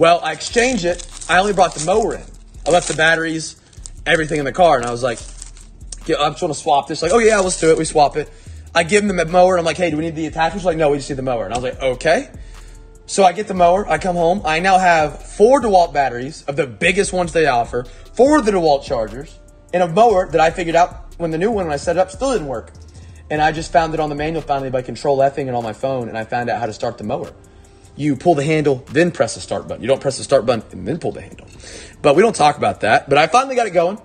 Well, I exchange it. I only brought the mower in. I left the batteries, everything in the car. And I was like, yeah, I'm just to swap this. Like, oh yeah, let's do it. We swap it. I give him the mower and I'm like, hey, do we need the attachments? Like, no, we just need the mower. And I was like, okay. So I get the mower. I come home. I now have four DeWalt batteries of the biggest ones they offer, four of the DeWalt chargers, and a mower that I figured out when the new one when I set it up still didn't work. And I just found it on the manual finally by control Fing it on my phone, and I found out how to start the mower. You pull the handle, then press the start button. You don't press the start button and then pull the handle. But we don't talk about that. But I finally got it going,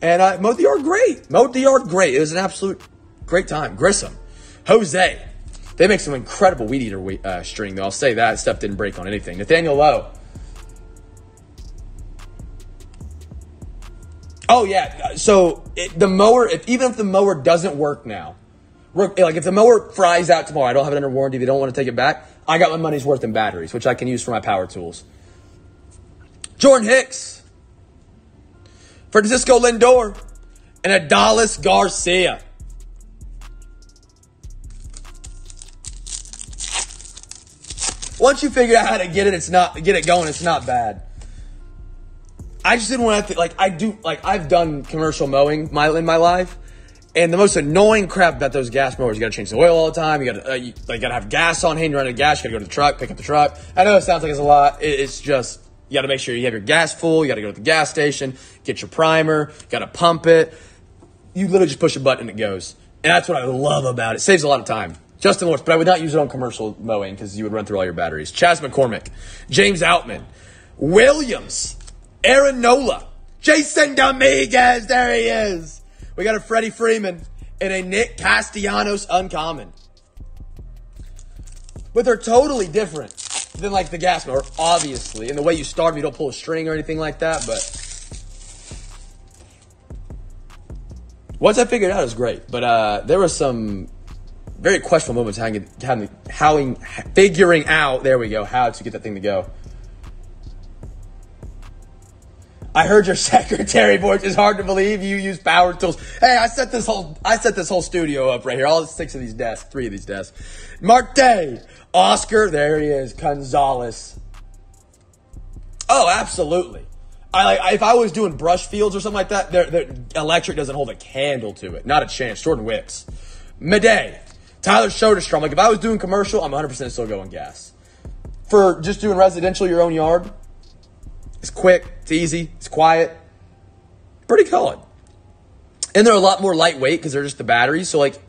and I mowed the yard great. Mowed the yard great. It was an absolute great time. Grissom, Jose. They make some incredible weed eater uh, string, though. I'll say that stuff didn't break on anything. Nathaniel Lowe. Oh yeah. So it, the mower, if even if the mower doesn't work now, like if the mower fries out tomorrow, I don't have it under warranty. They don't want to take it back. I got my money's worth in batteries, which I can use for my power tools. Jordan Hicks. Francisco Lindor. And Adolis Garcia. Once you figure out how to get it, it's not get it going. It's not bad. I just didn't want to like I do like I've done commercial mowing my in my life, and the most annoying crap about those gas mowers, you got to change the oil all the time. You got to uh, you, like got to have gas on hand. You run out of gas. You got to go to the truck, pick up the truck. I know it sounds like it's a lot. It, it's just you got to make sure you have your gas full. You got to go to the gas station, get your primer. Got to pump it. You literally just push a button and it goes. And that's what I love about it. it saves a lot of time. Justin Lawrence, but I would not use it on commercial mowing because you would run through all your batteries. Chas McCormick, James Outman, Williams, Aaron Nola, Jasson Dominguez, there he is. We got a Freddie Freeman and a Nick Castellanos uncommon. But they're totally different than like the gas mower, obviously. And the way you start you don't pull a string or anything like that, but once I figured it out, it was great. But uh, there was some very questionable moments having, having, how, figuring out, there we go, how to get that thing to go. I heard your *laughs* secretary board. It's hard to believe you use power tools. Hey, I set this whole I set this whole studio up right here. All six of these desks, three of these desks. Marte, Oscar, there he is, Gonzalez. Oh, absolutely. I like if I was doing brush fields or something like that, the electric doesn't hold a candle to it. Not a chance. Jordan Wicks. Midday. Tyler Soderstrom. Like if I was doing commercial, I'm 100% still going gas. For just doing residential, your own yard, it's quick, it's easy, it's quiet. Pretty solid. And they're a lot more lightweight because they're just the batteries. So like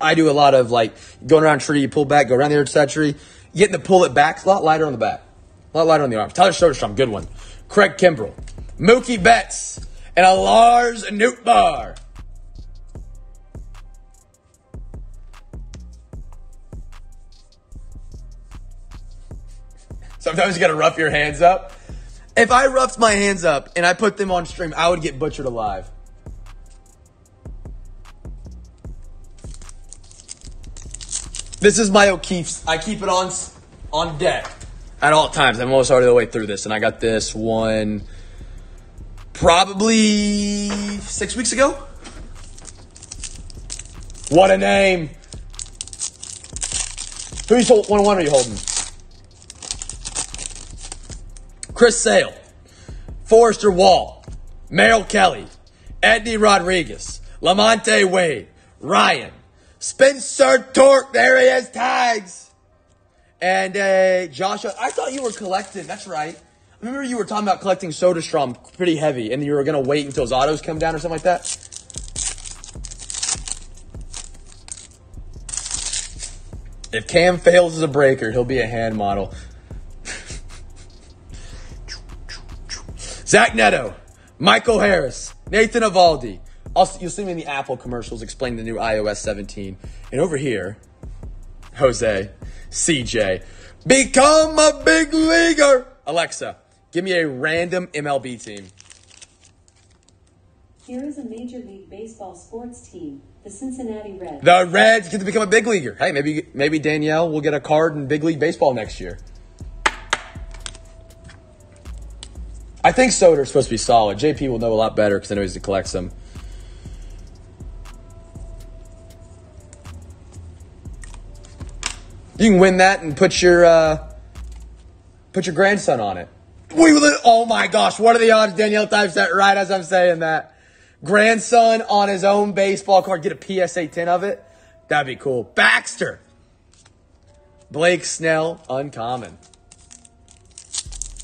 I do a lot of like going around tree, you pull back, go around the other side tree. Getting to pull it back, it's a lot lighter on the back. A lot lighter on the arms. Tyler Soderstrom, good one. Craig Kimbrel. Mookie Betts. And a Lars Nootbaar. Sometimes you gotta rough your hands up. If I roughed my hands up and I put them on stream, I would get butchered alive. This is my O'Keefe's. I keep it on on deck at all times. I'm almost already the way through this, and I got this one probably six weeks ago. What a name! Who's one one are you holding? Chris Sale, Forrester Wall, Merrill Kelly, Eddie Rodriguez, Lamonte Wade, Ryan, Spencer Torque, there he is, tags. And uh, Joshua, I thought you were collecting, that's right. I remember you were talking about collecting Soderstrom pretty heavy, and you were going to wait until his autos come down or something like that. If Cam fails as a breaker, he'll be a hand model. Zach Neto, Michael Harris, Nathan Eovaldi. Also, you'll see me in the Apple commercials explaining the new iOS 17. And over here, Jose, CJ, become a big leaguer. Alexa, give me a random MLB team. Here is a Major League Baseball sports team, the Cincinnati Reds. The Reds get to become a big leaguer. Hey, maybe maybe Danielle will get a card in big league baseball next year. I think Soder's supposed to be solid. JP will know a lot better because I know he's to collect them. You can win that and put your uh, put your grandson on it. We oh my gosh, what are the odds Danielle types that right as I'm saying that? Grandson on his own baseball card, get a PSA 10 of it. That'd be cool. Baxter. Blake Snell, uncommon.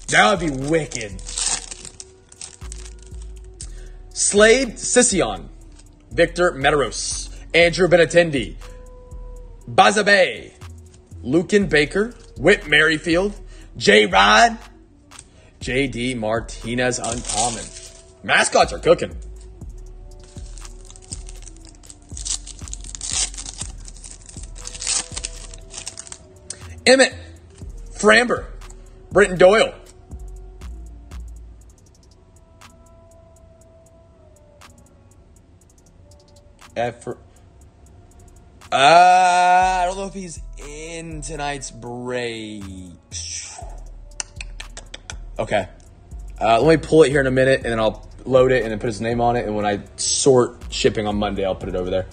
That would be wicked. Slade Sission, Victor Mederos, Andrew Benintendi, Bazabe, Lucan Baker, Whit Merrifield, J Rod, JD Martinez Uncommon. Mascots are cooking. Emmett, Framber, Brenton Doyle, effort. Uh, I don't know if he's in tonight's break. Okay. Uh, let me pull it here in a minute, and then I'll load it and then put his name on it. And when I sort shipping on Monday, I'll put it over there.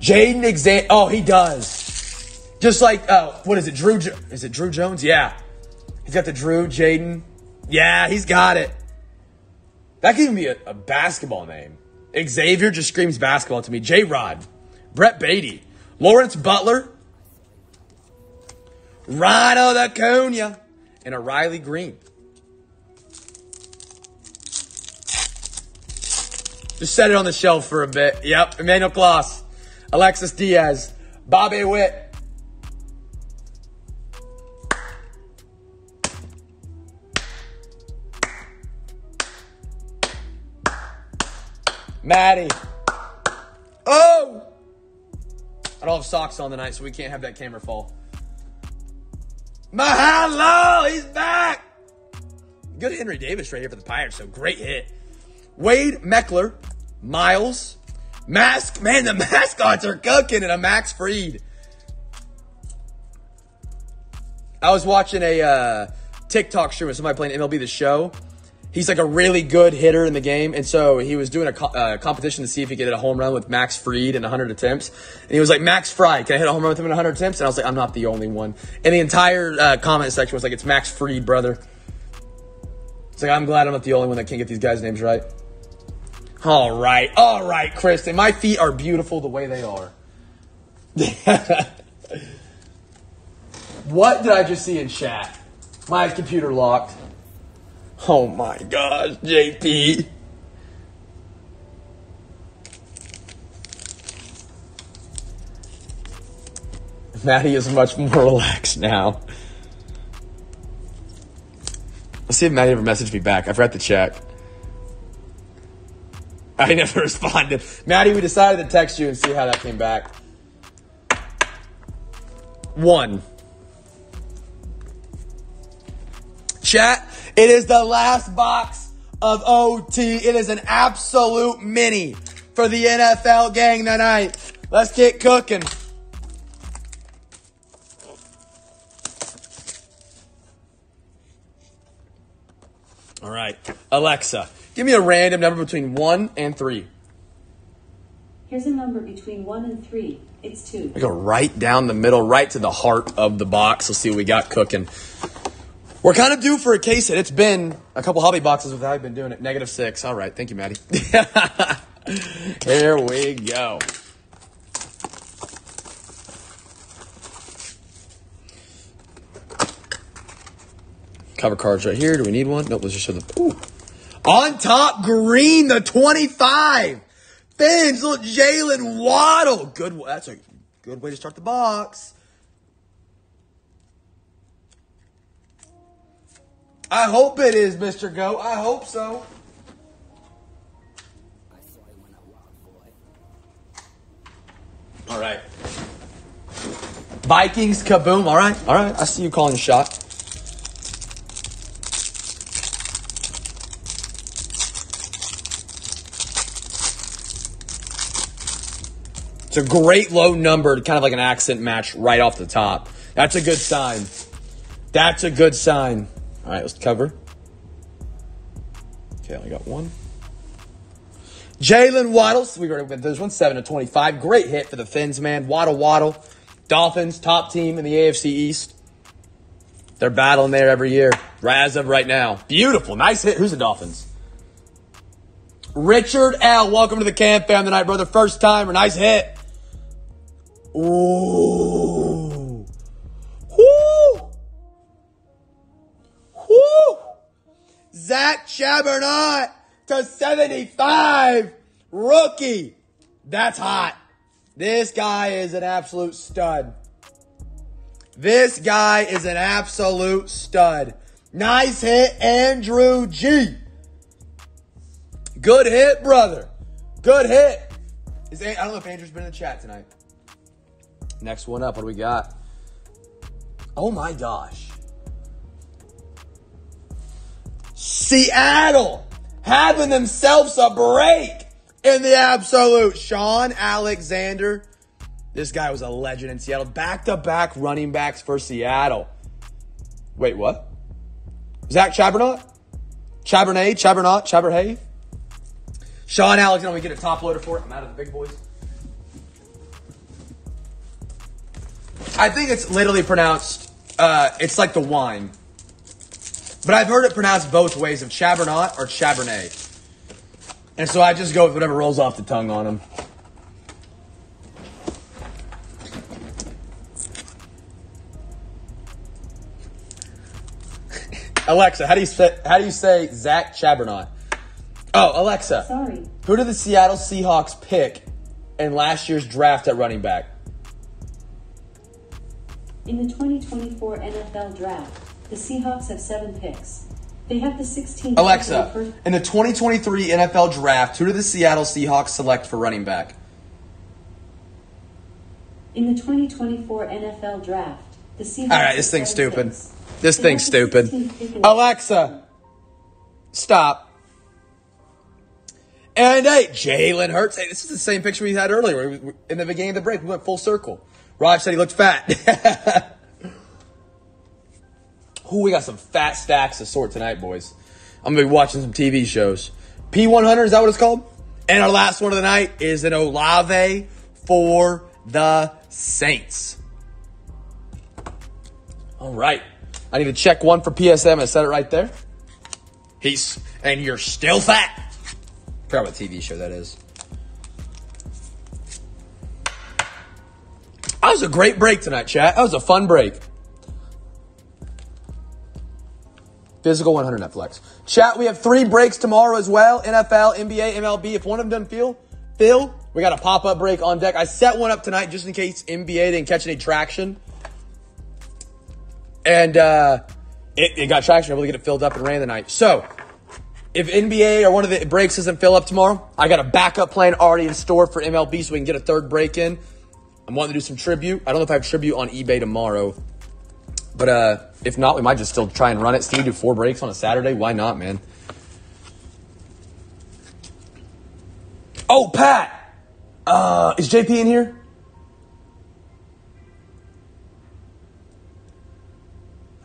Jaden Exam. Oh, he does. Just like uh, what is it? Drew? Jo- is it Druw Jones? Yeah. He's got the Drew Jaden. Yeah, he's got it. That could even be a, a basketball name. Xavier just screams basketball to me. J Rod, Brett Baty, Lawrence Butler, Rhino the Cunha, and a Riley Greene. Just set it on the shelf for a bit. Yep, Emmanuel Clase, Alexis Diaz, Bobby Witt. Maddie. Oh! I don't have socks on tonight, so we can't have that camera fall. Mahalo! He's back! Good Henry Davis right here for the Pirates, so great hit. Wade Meckler, Miles, Mask. Man, the *laughs* mascots are cooking, and a Max Fried. I was watching a uh, TikTok stream with somebody playing MLB The Show. He's like a really good hitter in the game, and so he was doing a co- uh, competition to see if he could hit a home run with Max Fried in 100 attempts. And he was like, "Max Fry, can I hit a home run with him in 100 attempts?" And I was like, "I'm not the only one." And the entire uh, comment section was like, "It's Max Fried, brother." It's like I'm glad I'm not the only one that can't get these guys' names right. All right, all right, Kristen. My feet are beautiful the way they are. *laughs* what did I just see in chat? My computer locked. Oh my gosh, JP. Maddie is much more *laughs* relaxed now. Let's see if Maddie ever messaged me back. I forgot to check. *laughs* I never *laughs* responded. Maddie, we decided to text you and see how that came back. One. Chat, it is the last box of OT. It is an absolute mini for the NFL gang tonight. Let's get cooking. All right. Alexa, give me a random number between 1 and 3. Here's a number between 1 and 3. It's 2. We go right down the middle, right to the heart of the box. Let's see what we got cooking. We're kind of due for a case hit. It's been a couple hobby boxes without I've been doing it. Negative six. All right. Thank you, Maddie. *laughs* Here we go. Cover cards right here. Do we need one? Nope. Let's just show the. Ooh. On top, green, the 25. Fins, little Jaylen Waddle. Good. That's a good way to start the box. I hope it is, Mr. Go. I hope so. All right. Vikings kaboom. All right. All right. I see you calling shot. It's a great low number, kind of like an accent match right off the top. That's a good sign. That's a good sign. All right, let's cover. Okay, I only got one. Jaylen Waddles, We already went there's one seven to twenty five. Great hit for the Fins, man. Waddle Waddle. Dolphins, top team in the AFC East. They're battling there every year. As of right now. Beautiful. Nice hit. Who's the Dolphins? Richard L. Welcome to the CamFam tonight, brother. First timer. Nice hit. Ooh. Zach Chabernat to 75. Rookie. That's hot. This guy is an absolute stud. This guy is an absolute stud. Nice hit, Andrew G. Good hit, brother. Good hit. Is, I don't know if Andrew's been in the chat tonight. Next one up, what do we got? Oh my gosh. Seattle having themselves a break in the absolute. Shaun Alexander This guy was a legend in Seattle. Back to back running backs for Seattle. Wait, what? Zach Chabernot? Chabernet? Chabernot? Chaberhay? Shaun Alexander, we get a top loader for it. I'm out of the big boys. I think it's literally pronounced, uh, it's like the wine. But I've heard it pronounced both ways of Chabernot or Chabernet. And so I just go with whatever rolls off the tongue on them. *laughs* Alexa, how do you say how do you say Zach Chabernot? Oh, Alexa, Sorry. who did the Seattle Seahawks pick in last year's draft at running back? In the 2024 NFL Draft, the Seahawks have seven picks. They have the 16th Alexa, in the 2023 NFL Draft, who did the Seattle Seahawks select for running back? In the 2024 NFL Draft, the Seahawks. All right, this thing's stupid. picks. This They thing's stupid. 16th pick in the- Alexa, stop. And hey, Jalen Hurts. Hey, this is the same picture we had earlier in the beginning of the break. We went full circle. Raj said he looked fat. *laughs* Ooh, we got some fat stacks to sort tonight, boys. I'm gonna be watching some TV shows. P100 is that what it's called? And our last one of the night is an Olave for the Saints. All right. I need to check one for PSM. I said it right there. He's and you're still fat. Forgot what TV show that is. That was a great break tonight, chat. That was a fun break. Physical 100 Netflix. Chat, we have three breaks tomorrow as well. NFL, NBA, MLB. If one of them feel, Phil, we got a pop-up break on deck. I set one up tonight just in case NBA didn't catch any traction. And uh, it, it got traction. able to get it filled up and ran the night. So, if NBA or one of the breaks doesn't fill up tomorrow, I got a backup plan already in store for MLB so we can get a third break in. I'm wanting to do some tribute. I don't know if I have tribute on eBay tomorrow. But uh, if not, we might just still try and run it. Steve, do four breaks on a Saturday. Why not, man? Oh, Pat. Uh, is JP in here?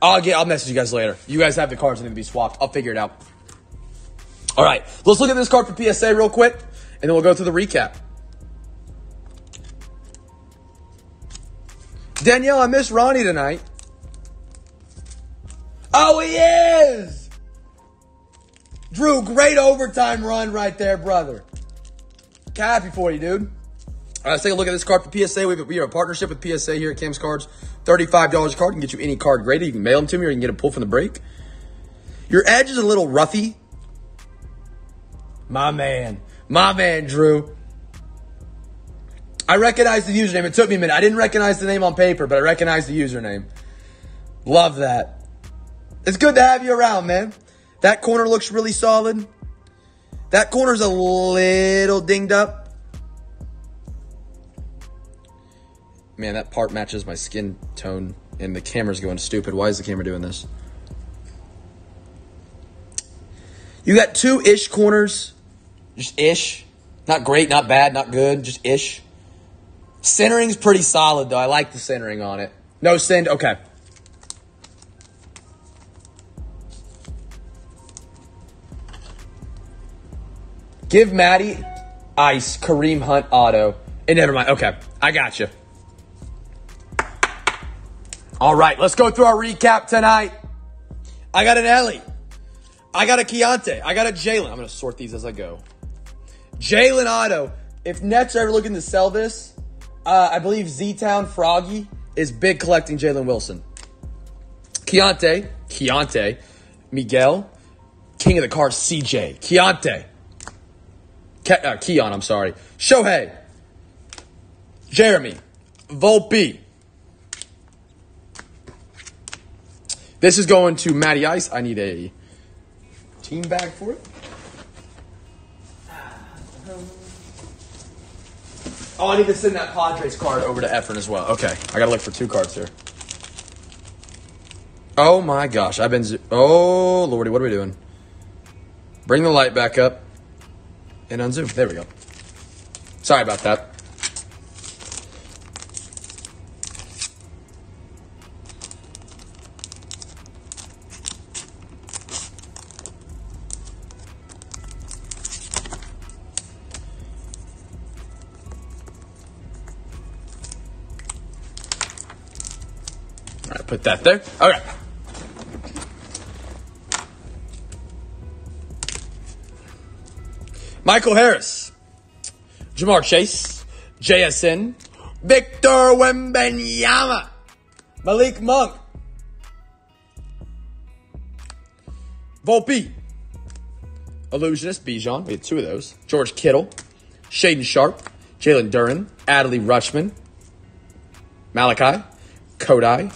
I'll get. I'll message you guys later. You guys have the cards that need to be swapped. I'll figure it out. All right, let's look at this card for PSA real quick, and then we'll go through the recap. Danielle, I miss Ronnie tonight. Oh, he is! Drew, great overtime run right there, brother. Happy for you, dude. All right, let's take a look at this card for PSA. We have, we have a partnership with PSA here at Cam's Cards. $35 a card can get you any card graded. You can mail them to me or you can get a pull from the break. Your edge is a little roughy. My man. My man, Drew. I recognize the username. It took me a minute. I didn't recognize the name on paper, but I recognize the username. Love that. It's good to have you around, man. That corner looks really solid. That corner's a little dinged up. Man, that part matches my skin tone, and the camera's going stupid. Why is the camera doing this? You got two ish corners. Just ish. Not great, not bad, not good, just ish. Centering's pretty solid, though. I like the centering on it. No send, okay. Give Maddie Ice Kareem Hunt auto. And never mind. Okay, I got you. All right, let's go through our recap tonight. I got an Ellie. I got a Keontae. I got a Jalen. I'm going to sort these as I go. Jalen Otto. If Nets are ever looking to sell this, uh, I believe Z Town Froggy is big collecting Jalen Wilson. Keontae. Keontae. Miguel. King of the cards, CJ. Keontae. Ke- uh, Keon, I'm sorry. Shohei. Jeremy. Volpe. This is going to Matty Ice. I need a team bag for it. Oh, I need to send that Padres card over to Efren as well. Okay, I gotta look for two cards here. Oh my gosh, I've been. zo- Oh lordy, what are we doing? Bring the light back up and unzoom. There we go. Sorry about that. All right, put that there. Okay. Michael Harris, Ja'Marr Chase, JSN, Victor Wembanyama, Malik Monk, Volpe, Illusionist, Bijan, we had two of those, George Kittle, Shaedon Sharpe, Jalen Duren, Adley Rutschman, Malaki, Kodai,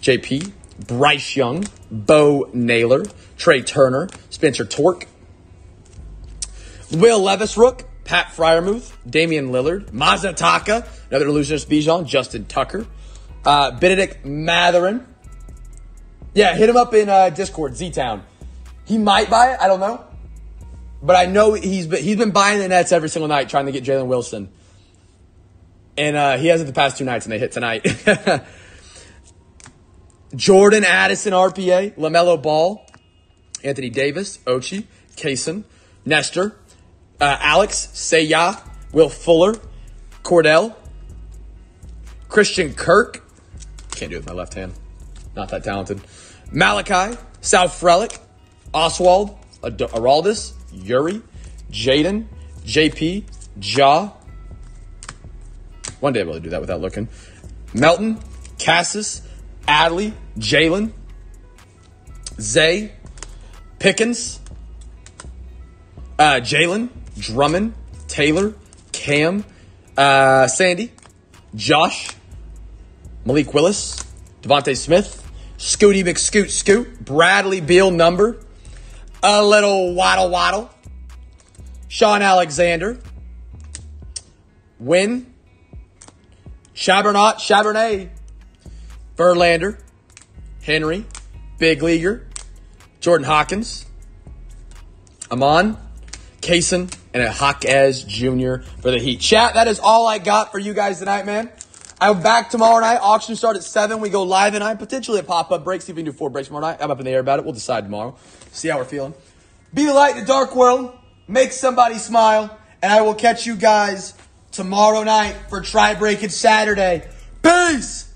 JP, Bryce Young, Bo Naylor, Trea Turner, Spencer Torque, Will Levis Rook, Pat Freiermuth, Damian Lillard, Masataka, another illusionist Bijan, Justin Tucker, uh, Bennedict Mathurin. Yeah, hit him up in uh, Discord, Z Town. He might buy it, I don't know. But I know he's been, he's been buying the Nets every single night trying to get Jalen Wilson. And uh, he hasn't the past two nights, and they hit tonight. *laughs* Jordan Addison, RPA, LaMelo Ball, Anthony Davis, Ochai, Kaysen, Nestor, uh, Alex, Sayah, Will Fuller, Kordell, Christian Kirk. Can't do it with my left hand. Not that talented. Malaki, South Frelick, Oswald, Ad- Araldis, Yuri, Jaden, JP, Ja. One day I'll be able to do that without looking. Melton, Casas, Adley, Jalen, Zay, Pickens, uh, Jalen, Drummond, Taylor, Cam, uh, Sandy, Josh, Malik Willis, DeVonta Smith, Scooty McScoot Scoot, Bradley Beal number, a little waddle waddle, Shaun Alexander, Win, Chabernaut, Chabernet, Verlander, Henry, Big Leaguer, Jordan Hawkins, Amon, Kaysen, and a Jaquez Jr. for the Heat. Chat, that is all I got for you guys tonight, man. I'm back tomorrow night. Auction start at 7. We go live tonight. Potentially a pop-up break. See if we can do four breaks tomorrow night. I'm up in the air about it. We'll decide tomorrow. See how we're feeling. Be the light in the dark world. Make somebody smile. And I will catch you guys tomorrow night for Try Breaking Saturday. Peace!